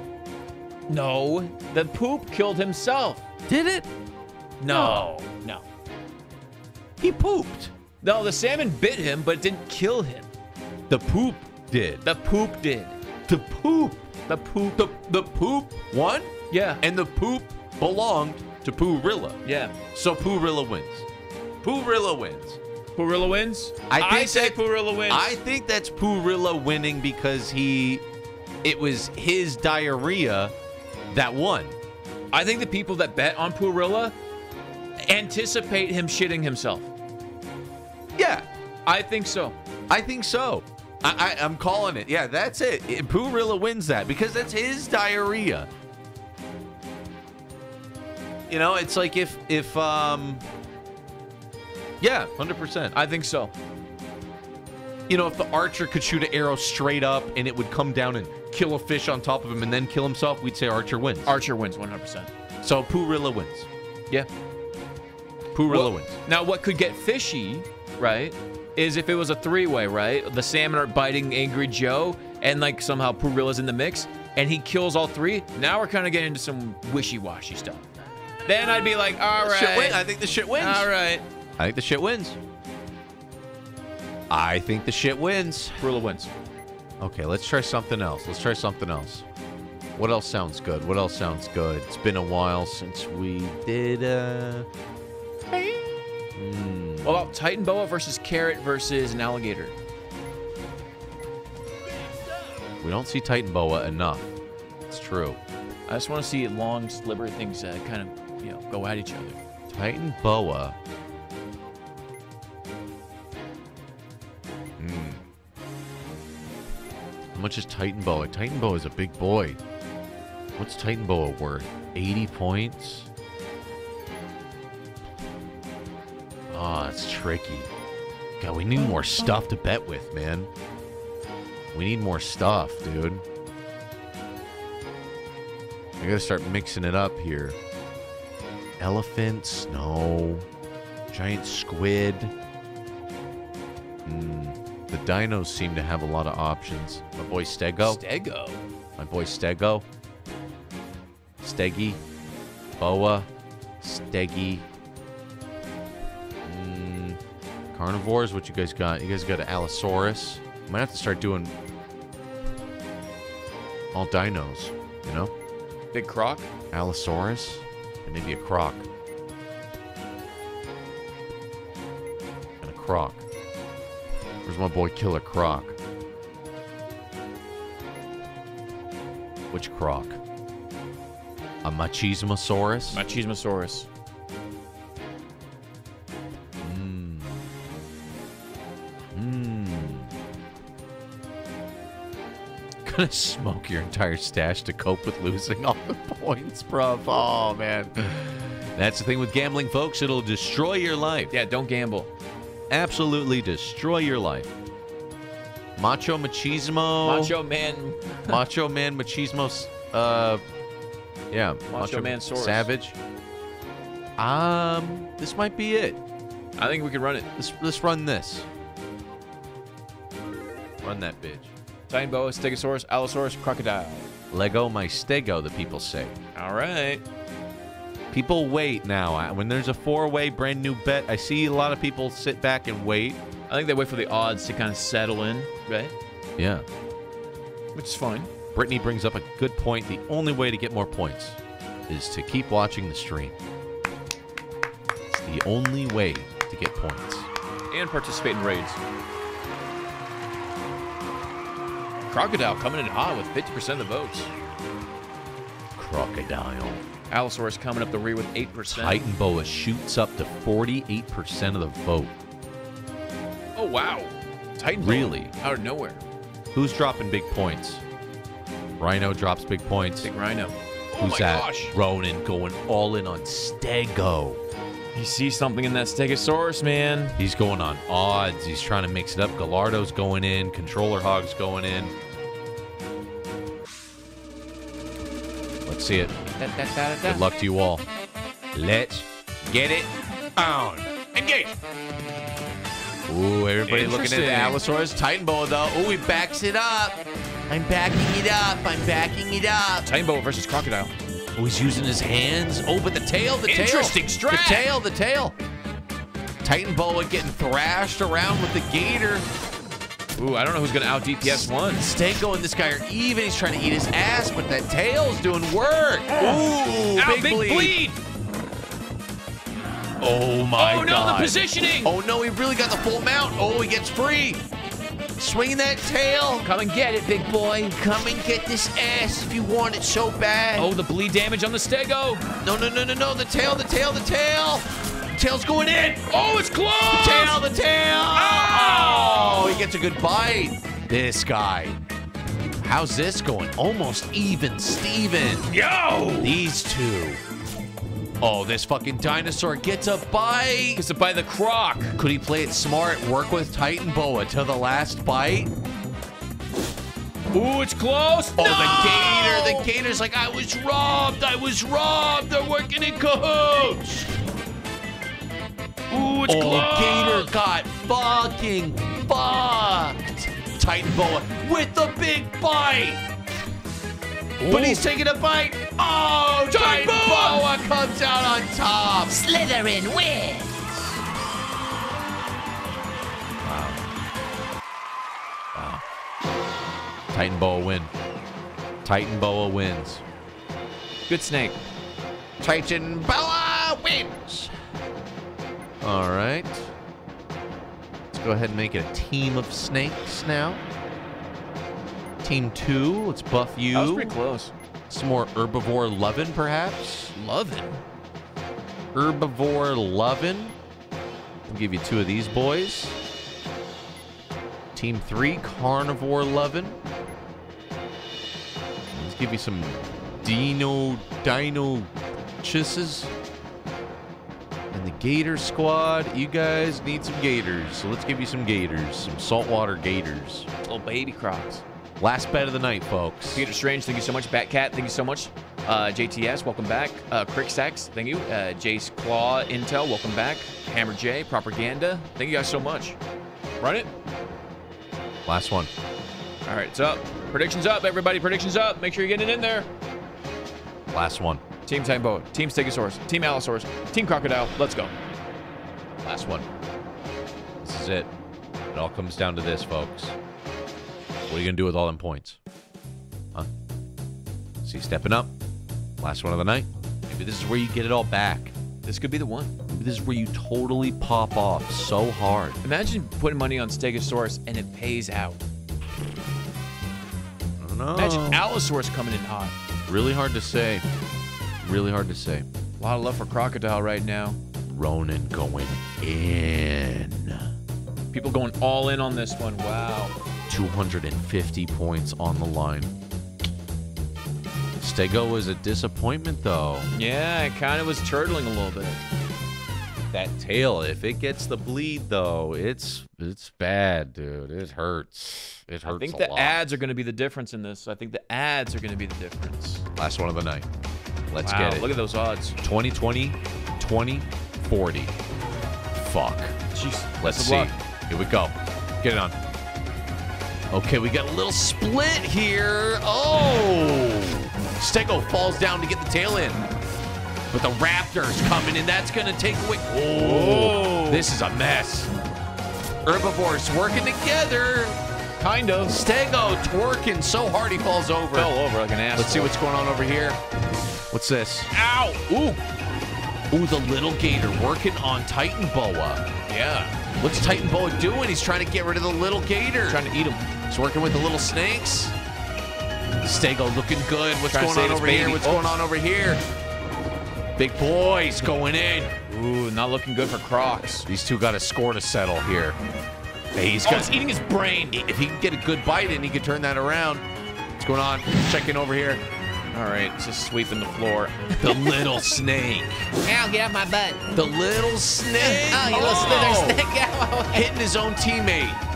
No, the poop killed himself. Did it? No, no. He pooped. No, the salmon bit him, but it didn't kill him. The poop did. The poop did. The poop. The poop. The the poop won, Yeah. and the poop belonged to Poorilla. Yeah. So Poorilla wins. Poorilla wins. Poorilla wins. I think say that- Poorilla wins. I think that's Poorilla winning because he, it was his diarrhea that won. I think the people that bet on Poorilla anticipate him shitting himself. Yeah, I think so. I think so. I, I, I'm calling it. Yeah, that's it. it. Poorilla wins that because that's his diarrhea. You know, it's like if if um. Yeah, hundred percent. I think so. You know, if the archer could shoot an arrow straight up and it would come down and kill a fish on top of him and then kill himself, we'd say Archer wins. Archer wins 100%. So Poorilla wins. Yeah. Poorilla Well, wins. Now, what could get fishy, right, is if it was a three-way, right? The salmon are biting Angry Joe, and like somehow Poorilla's in the mix, and he kills all three. Now we're kind of getting into some wishy-washy stuff. Then I'd be like, all right, Shit win. I think the shit wins. all right, I think the shit wins. I think the shit wins. Poorilla wins. Okay, let's try something else. Let's try something else. What else sounds good? What else sounds good? It's been a while since we did uh hmm. What about Titan Boa versus Carrot versus an alligator? We don't see Titan Boa enough. It's true. I just want to see long sliver things uh, kind of, you know, go at each other. Titan Boa. Hmm. How much is Titan Boa? Titan Boa is a big boy. What's Titan Boa worth? 80 points? Oh, that's tricky. God, we need more stuff to bet with, man. We need more stuff, dude. I gotta start mixing it up here. Elephants? No. Giant squid? Hmm. The dinos seem to have a lot of options. My boy Stego? Stego. My boy Stego? Steggy? Boa? Steggy? Carnivores? What you guys got? You guys got an Allosaurus? Might have to start doing all dinos, you know? Big croc. Allosaurus? And maybe a croc. And a croc. Where's my boy Killer Croc? Which croc? A Machismosaurus? Machismosaurus. Hmm. <laughs> gonna smoke your entire stash to cope with losing all the points, bruv. Oh man. That's the thing with gambling, folks. It'll destroy your life. Yeah, don't gamble. Absolutely destroy your life. Macho machismo. Macho Man. <laughs> Macho Man machismo. Uh, yeah. Macho Man Saurus. Savage. Um, this might be it. I think we could run it. Let's let's run this. Run that bitch. Titan boa, Stegosaurus, Allosaurus, Crocodile. Lego my stego, the people say. All right. People wait now. When there's a four-way brand new bet, I see a lot of people sit back and wait. I think they wait for the odds to kind of settle in, right? Yeah. Which is fine. Brittany brings up a good point. The only way to get more points is to keep watching the stream. It's the only way to get points. And participate in raids. Crocodile coming in hot with 50% of the votes. Crocodile. Allosaurus coming up the rear with 8%. Titan Boa shoots up to 48% of the vote. Oh, wow. Titan boa Really? Out of nowhere. Who's dropping big points? Rhino drops big points. Big Rhino. Oh Who's my that? gosh. Ronan going all in on Stego. He sees something in that Stegosaurus, man. He's going on odds. He's trying to mix it up. Gallardo's going in. Controller Hog's going in. Let's see it. Good luck to you all. Let's get it on. Engage. Ooh, everybody looking at the Allosaurus Titan Boa though. Ooh, he backs it up. I'm backing it up. I'm backing it up. Titan boa versus Crocodile. Oh, he's using his hands. Oh, but the tail, the tail. Interesting strat. The tail, the tail. Titan Boa getting thrashed around with the gator. Ooh, I don't know who's going to out DPS one. Stego and this guy are even. He's trying to eat his ass, but that tail's doing work. Ooh, Ow, big, big bleed. bleed. Oh my God. Oh, no, the positioning. Oh no, he really got the full mount. Oh, he gets free. Swinging that tail. Come and get it, big boy. Come and get this ass if you want it so bad. Oh, the bleed damage on the Stego. No, no, no, no, no. The tail, the tail, the tail. Tail's going in. Oh, it's close. The tail, the tail. Oh, oh he gets a good bite. This guy. How's this going? Almost even, Steven. Yo. These two. Oh, this fucking dinosaur gets a bite. Gets to buy the croc. Could he play it smart? Work with Titan Boa to the last bite? Ooh, it's close. Oh, the gator. The gator's like, I was robbed. I was robbed. They're working in cahoots. Ooh, it's oh, close. gator got fucking fucked. Titan Boa with the big bite. But he's taking a bite. Oh, Titan, Boa. comes out on top. Slytherin wins. Wow. Titan Boa win. Titan Boa wins. Good snake. Titan Boa wins. All right. Let's go ahead and make it a team of snakes now. Team two, let's buff you. That was pretty close. Some more herbivore lovin', perhaps. Lovin'. Herbivore lovin'. I'll give you two of these boys. Team three, carnivore lovin'. Let's give you some dino dino chisses. And the gator squad, you guys need some gators. So let's give you some gators, some saltwater gators. Little baby crocs. Last bet of the night, folks. Peter Strange, thank you so much. Batcat, thank you so much. Uh, JTS, welcome back. Uh, Cricksax, thank you. Uh, Jace Claw Intel, welcome back. Hammer J, Propaganda, thank you guys so much. Run it. Last one. All right, it's up. Predictions up, everybody. Predictions up. Make sure you're getting in there. Last one. Team Titan Boa, Team Stegosaurus, Team Allosaurus, Team Crocodile. Let's go. Last one. This is it. It all comes down to this, folks. What are you going to do with all them points? Huh? See, stepping up. Last one of the night. Maybe this is where you get it all back. This could be the one. Maybe this is where you totally pop off so hard. Imagine putting money on Stegosaurus and it pays out. Oh, I don't know. Imagine Allosaurus coming in hot. Really hard to say. Really hard to say. A lot of love for Crocodile right now. Ronan going in. People going all in on this one. Wow. 250 points on the line. Stego was a disappointment, though. Yeah, it kind of was turtling a little bit. That tail, if it gets the bleed, though, it's it's bad, dude. It hurts. It hurts I think the lot. ads are going to be the difference in this. I think the ads are going to be the difference. Last one of the night. Let's Wow, get it. look at those odds. 2020, 20, 20, 40. Fuck. Jeez. Let's see. luck. Here we go. Get it on. Okay, we got a little split here. Oh! Stego falls down to get the tail in. But the Raptors coming in. That's going to take away. Oh! This is a mess. Herbivores working together. Kind of. Stego twerking so hard he falls over. Fell over like an ass. Let's see what's going on over here. What's this? Ow! Ooh! Ooh, the little gator working on Titan Boa. Yeah. What's Titan Boa doing? He's trying to get rid of the little gator. Trying to eat him. He's working with the little snakes. Stego looking good. What's Trying going on over here? What's Oh. going on over here? Big boys going in. Ooh, not looking good for Crocs. These two got a score to settle here. Hey, he's Oh, he's eating his brain. If he can get a good bite in, he can turn that around. What's going on? Checking over here. All right, just sweeping the floor. The little snake. Ow, get off my butt. The little snake. Oh, you little slither oh. snake. Get out of my way. Hitting his own teammate.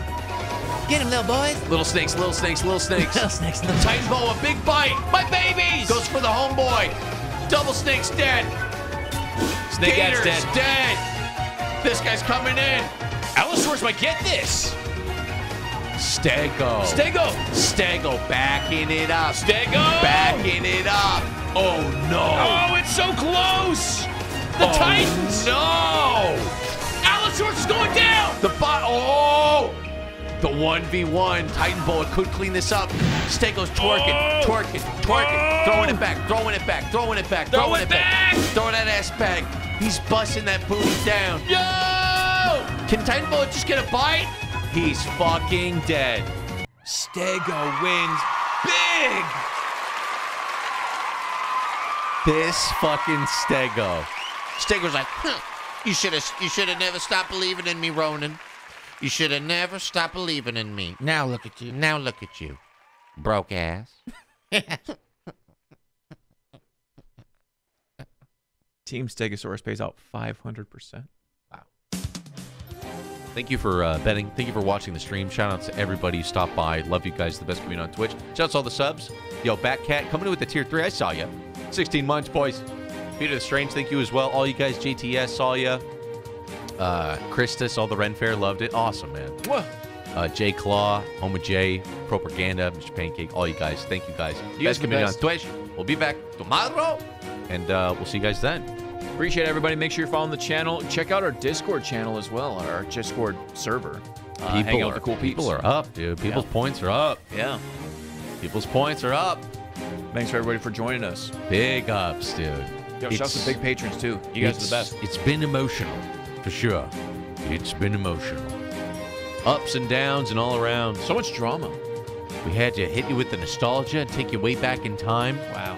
Get him, little boys. Little snakes, little snakes, little snakes. Little snakes, little Titan a big bite. My babies. Goes for the homeboy. Double snake's dead. Snake Ad's Gator's dead. dead. This guy's coming in. Allosaurus might get this. Stego. Stego. Stego backing it up. Stego. Backing it up. Oh no. Oh, it's so close. The Oh, Titans. No. Allosaurus is going down. The bot. Oh. The 1v1. Titanoboa could clean this up. Stego's twerking, Oh. twerking, twerking. Throwing it oh. back, throwing it back, throwing it back, Throw throwing it it back. Throwing that ass back. He's busting that booty down. Yo! Can Titanoboa just get a bite? He's fucking dead. Stego wins big. This fucking Stego. Stego's like, huh, you should have you should have never stopped believing in me, Ronan. You should have never stopped believing in me. Now look at you. Now look at you. Broke ass. <laughs> Team Stegosaurus pays out 500%. Thank you for uh, betting. Thank you for watching the stream. Shout out to everybody who stopped by. Love you guys. The best community on Twitch. Shout out to all the subs. Yo, Batcat coming in with the tier three. I saw you. 16 months, boys. Peter the Strange, thank you as well. All you guys, JTS, saw ya. Uh, Christus, all the Ren Fair, loved it. Awesome, man. What? Uh, J Claw, Homa J, Propaganda, Mr. Pancake, all you guys. Thank you guys. You guys best community best. on Twitch. We'll be back tomorrow, and uh, we'll see you guys then. Appreciate everybody. Make sure you're following the channel. Check out our Discord channel as well, our Discord server. Uh, people are cool people peeps. are up, dude. People's Yeah. points are up. Yeah. People's points are up. Thanks for everybody for joining us. Big ups, dude. Yo, shout out to big patrons too. You guys are the best. It's been emotional, for sure. It's been emotional. Ups and downs and all around. So much drama. We had to hit you with the nostalgia and take you way back in time. Wow.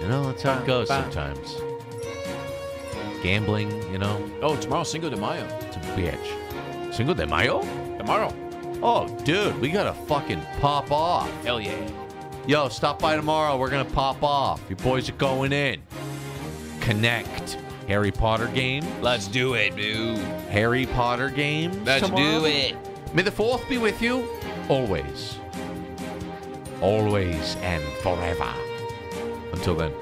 You know, that's how it goes sometimes. Gambling, you know, Oh, tomorrow Cinco de Mayo. it's a bitch. Cinco de Mayo? Tomorrow. Oh, dude, we gotta fucking pop off. Hell yeah. Yo, stop by tomorrow. We're gonna pop off. You boys are going in. Connect. Harry Potter game. Let's do it, dude. Harry Potter game. Let's tomorrow. do it. May the fourth be with you. Always. Always and forever. Until then,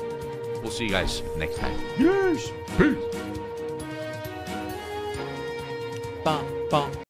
we'll see you guys next time. Yes. Peace. Bum, bum.